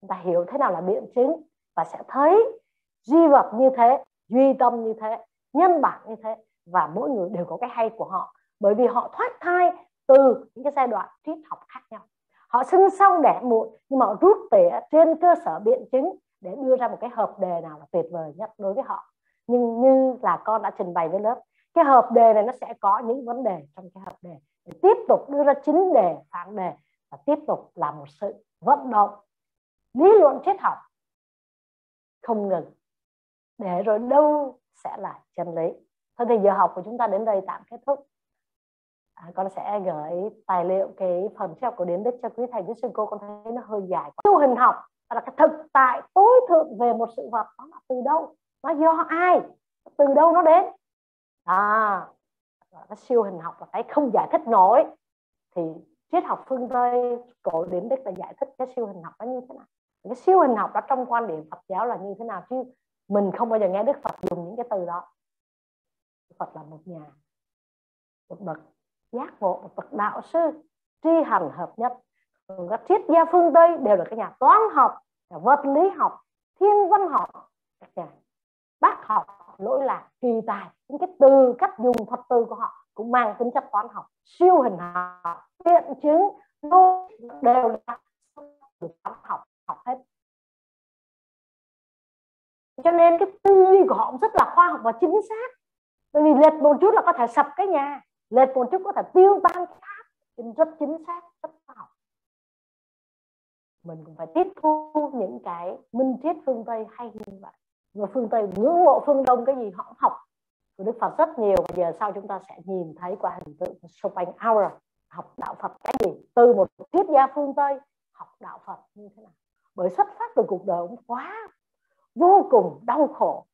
Chúng ta hiểu thế nào là biện chứng và sẽ thấy duy vật như thế, duy tâm như thế, nhân bản như thế và mỗi người đều có cái hay của họ. Bởi vì họ thoát thai từ những cái giai đoạn triết học khác nhau. Họ sinh sau đẻ muộn, nhưng mà họ rút tỉa trên cơ sở biện chứng để đưa ra một cái hợp đề nào là tuyệt vời nhất đối với họ nhưng như là con đã trình bày với lớp. Cái hợp đề này nó sẽ có những vấn đề trong cái hợp đề. Để tiếp tục đưa ra chính đề phản đề và tiếp tục là một sự vận động lý luận triết học. Không ngừng. Để rồi đâu sẽ là chân lý. Thôi thì giờ học của chúng ta đến đây tạm kết thúc. À, con sẽ gửi tài liệu cái phần triết học của đến đức cho quý thầy với sư cô. Con thấy nó hơi dài quá. Siêu hình học là cái thực tại tối thượng về một sự vật. Đó là từ đâu? Nó do ai? Từ đâu nó đến? À nó siêu hình học là cái không giải thích nổi. Thì triết học phương tây, cổ điển đức là giải thích cái siêu hình học nó như thế nào. Cái siêu hình học đó trong quan điểm Phật giáo là như thế nào? Chứ mình không bao giờ nghe Đức Phật dùng những cái từ đó. Phật là một nhà, một bậc giác ngộ, một bậc đạo sư, tri hành hợp nhất. Các triết gia phương tây đều là cái nhà toán học, nhà vật lý học, thiên văn học, các nhà bác học lỗi lạc, kỳ tài, những cái từ, cách dùng thuật từ của họ cũng mang tính chất toán học, siêu hình học hiện chứng đều là toán học học hết. Cho nên cái tư duy của họ rất là khoa học và chính xác. Bởi vì lệch một chút là có thể sập cái nhà, lệch một chút có thể tiêu tan pháp rất chính xác, rất khoa học. Mình cũng phải tiếp thu những cái minh triết phương tây hay như vậy và phương tây, ngưỡng mộ phương đông cái gì họ học. Của đức phật rất nhiều, và giờ sau chúng ta sẽ nhìn thấy qua hình tượng Chopin Hour học đạo Phật cái gì. Từ một triết gia phương Tây, học đạo Phật như thế nào. Bởi xuất phát từ cuộc đời ông quá vô cùng đau khổ.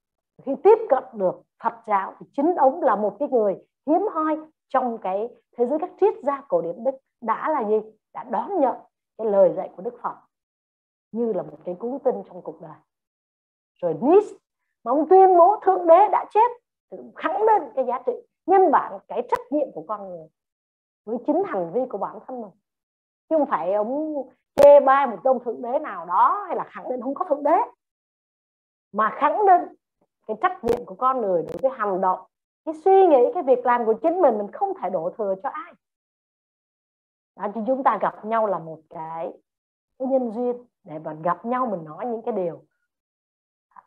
Khi tiếp cận được Phật giáo thì chính ông là một cái người hiếm hoi trong cái thế giới các triết gia cổ điển Đức đã là gì? Đã đón nhận cái lời dạy của Đức Phật như là một cái cứu tinh trong cuộc đời rồi Nietzsche mà ông tuyên bố thượng đế đã chết thì khẳng định cái giá trị nhân bản cái trách nhiệm của con người với chính hành vi của bản thân mình. Chứ không phải ông chê bai một ông thượng đế nào đó hay là khẳng định không có thượng đế mà khẳng định cái trách nhiệm của con người đối với hành động cái suy nghĩ cái việc làm của chính mình mình không thể đổ thừa cho ai. Đó, thì chúng ta gặp nhau là một cái cái nhân duyên để mà gặp nhau mình nói những cái điều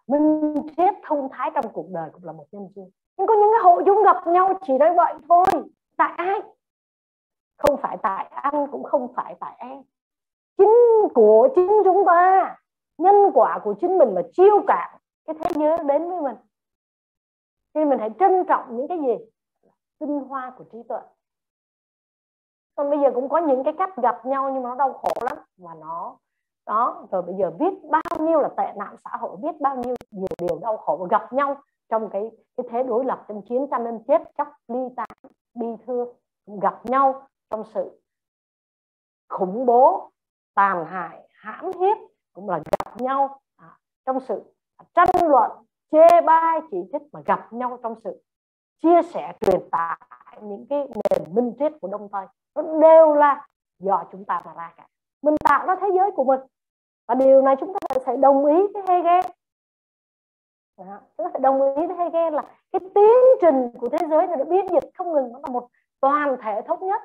minh triết thông thái trong cuộc đời cũng là một nhân duyên. Nhưng có những cái hội chúng gặp nhau chỉ nói vậy thôi. Tại ai? Không phải tại anh cũng không phải tại em. Chính của chính chúng ta, nhân quả của chính mình mà chiêu cảm, cái thế giới đến với mình. Nên mình hãy trân trọng những cái gì? Tinh hoa của trí tuệ. Còn bây giờ cũng có những cái cách gặp nhau nhưng mà nó đau khổ lắm, và nó đó rồi bây giờ biết bao nhiêu là tệ nạn xã hội biết bao nhiêu nhiều điều đau khổ gặp nhau trong cái cái thế đối lập trong chiến tranh nên chết chóc ly tán bi thương gặp nhau trong sự khủng bố tàn hại hãm hiếp cũng là gặp nhau à, trong sự tranh luận chê bai chỉ trích mà gặp nhau trong sự chia sẻ truyền tải những cái nền minh triết của đông tây. Nó đều là do chúng ta mà ra cả. Mình tạo ra thế giới của mình và điều này chúng ta phải đồng ý với Hegel. Đó. chúng ta phải đồng ý với Hegel là cái tiến trình của thế giới này nó biến dịch không ngừng, nó là một toàn thể thống nhất.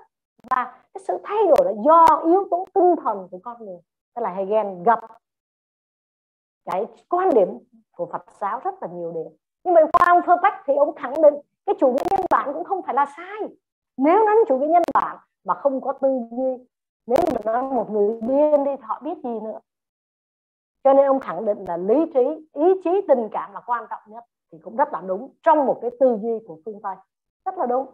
Và cái sự thay đổi là do yếu tố tinh thần của con người. Tức là Hegel gặp cái quan điểm của Phật giáo rất là nhiều điểm. Nhưng mà qua ông Perfect thì ông khẳng định cái chủ nghĩa nhân bản cũng không phải là sai. Nếu nó chủ nghĩa nhân bản mà không có tư duy, nếu mà nó một người điên đi, họ biết gì nữa cho nên ông khẳng định là lý trí, ý chí, tình cảm là quan trọng nhất thì cũng rất là đúng trong một cái tư duy của phương tây. Rất là đúng.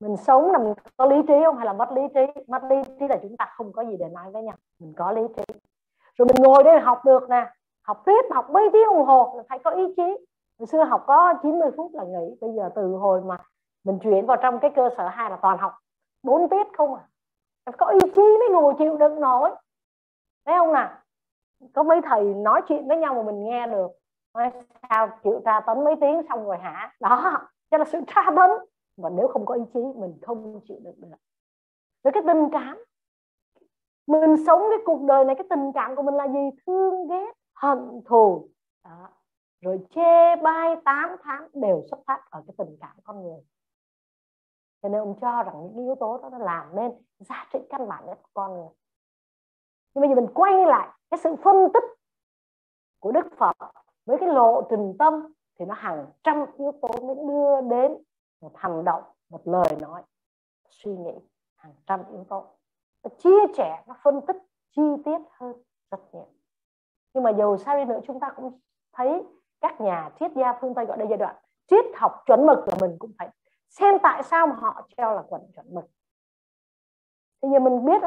Mình sống là mình có lý trí không? Hay là mất lý trí? Mất lý trí là chúng ta không có gì để nói với nhau. Mình có lý trí. Rồi mình ngồi đây học được nè. Học tiếp, học mấy tiếng đồng hồ là phải có ý chí. Hồi xưa học có 90 phút là nghỉ. Bây giờ từ hồi mà mình chuyển vào trong cái cơ sở hai là toàn học. Bốn tiết không à. Phải có ý chí mới ngồi chịu đựng nổi. Thấy không nào có mấy thầy nói chuyện với nhau mà mình nghe được. Sao chịu tra tấn mấy tiếng xong rồi hả? Đó cho là sự tra tấn. Và nếu không có ý chí, mình không chịu được được. Với cái tình cảm, mình sống cái cuộc đời này, cái tình cảm của mình là gì? Thương, ghét, hận, thù. Đó. rồi chê bai tám tháng đều xuất phát ở cái tình cảm con người. Cho nên ông cho rằng những yếu tố đó nó làm nên giá trị căn bản nhất của con người nhưng bây giờ mình quay lại cái sự phân tích của Đức Phật với cái lộ trình tâm thì nó hàng trăm yếu tố mới đưa đến một hành động, một lời nói, suy nghĩ hàng trăm yếu tố. Nó chia sẻ, nó phân tích chi tiết hơn rất nhiều. Nhưng mà dù sao đi nữa, chúng ta cũng thấy các nhà triết gia phương tây gọi đây giai đoạn triết học chuẩn mực là mình cũng phải xem tại sao mà họ treo là quần chuẩn mực. Thì giờ mình biết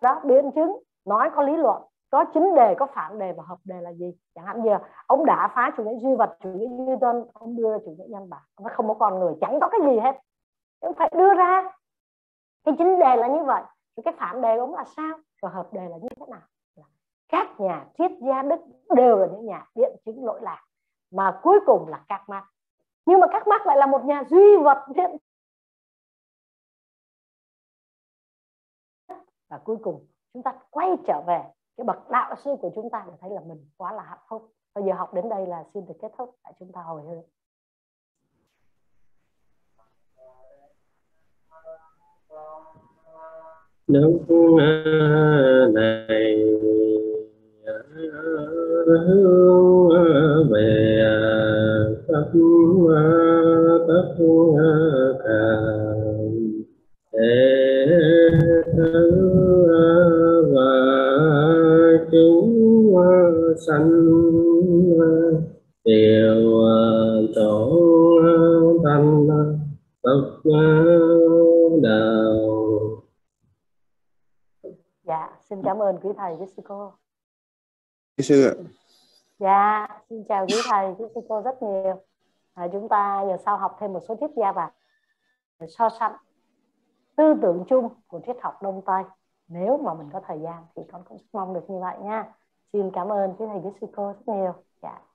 đó biện chứng nói có lý luận, có chính đề, có phản đề và hợp đề là gì? Chẳng hạn như là ông đã phá chủ nghĩa duy vật, chủ nghĩa duy tân ông đưa ra chủ nghĩa nhân bản. Nó không có con người, chẳng có cái gì hết. Ông phải đưa ra. Cái chính đề là như vậy. Rồi cái phản đề ông là sao? Rồi hợp đề là như thế nào? Các nhà triết gia đức đều là những nhà biện chứng lỗi lạc, mà cuối cùng là các mác nhưng mà các mác lại là một nhà duy vật biện và cuối cùng chúng ta quay trở về cái bậc đạo sư của chúng ta để thấy là mình quá là hạnh phúc. Bây giờ học đến đây là xin được kết thúc, tại chúng ta hồi hướng đúng này hướng về khắp tất cả thế và chúng sanh đều chỗ thanh tất đạo dạ xin cảm ơn quý thầy quý sư cô. Sư ạ. Dạ xin chào quý thầy quý sư cô rất nhiều. À, chúng ta giờ sau học thêm một số tiết gia và so sánh tư tưởng chung của triết học đông tây nếu mà mình có thời gian thì con cũng mong được như vậy nha. Xin cảm ơn cái thầy quý sư cô rất nhiều. Dạ.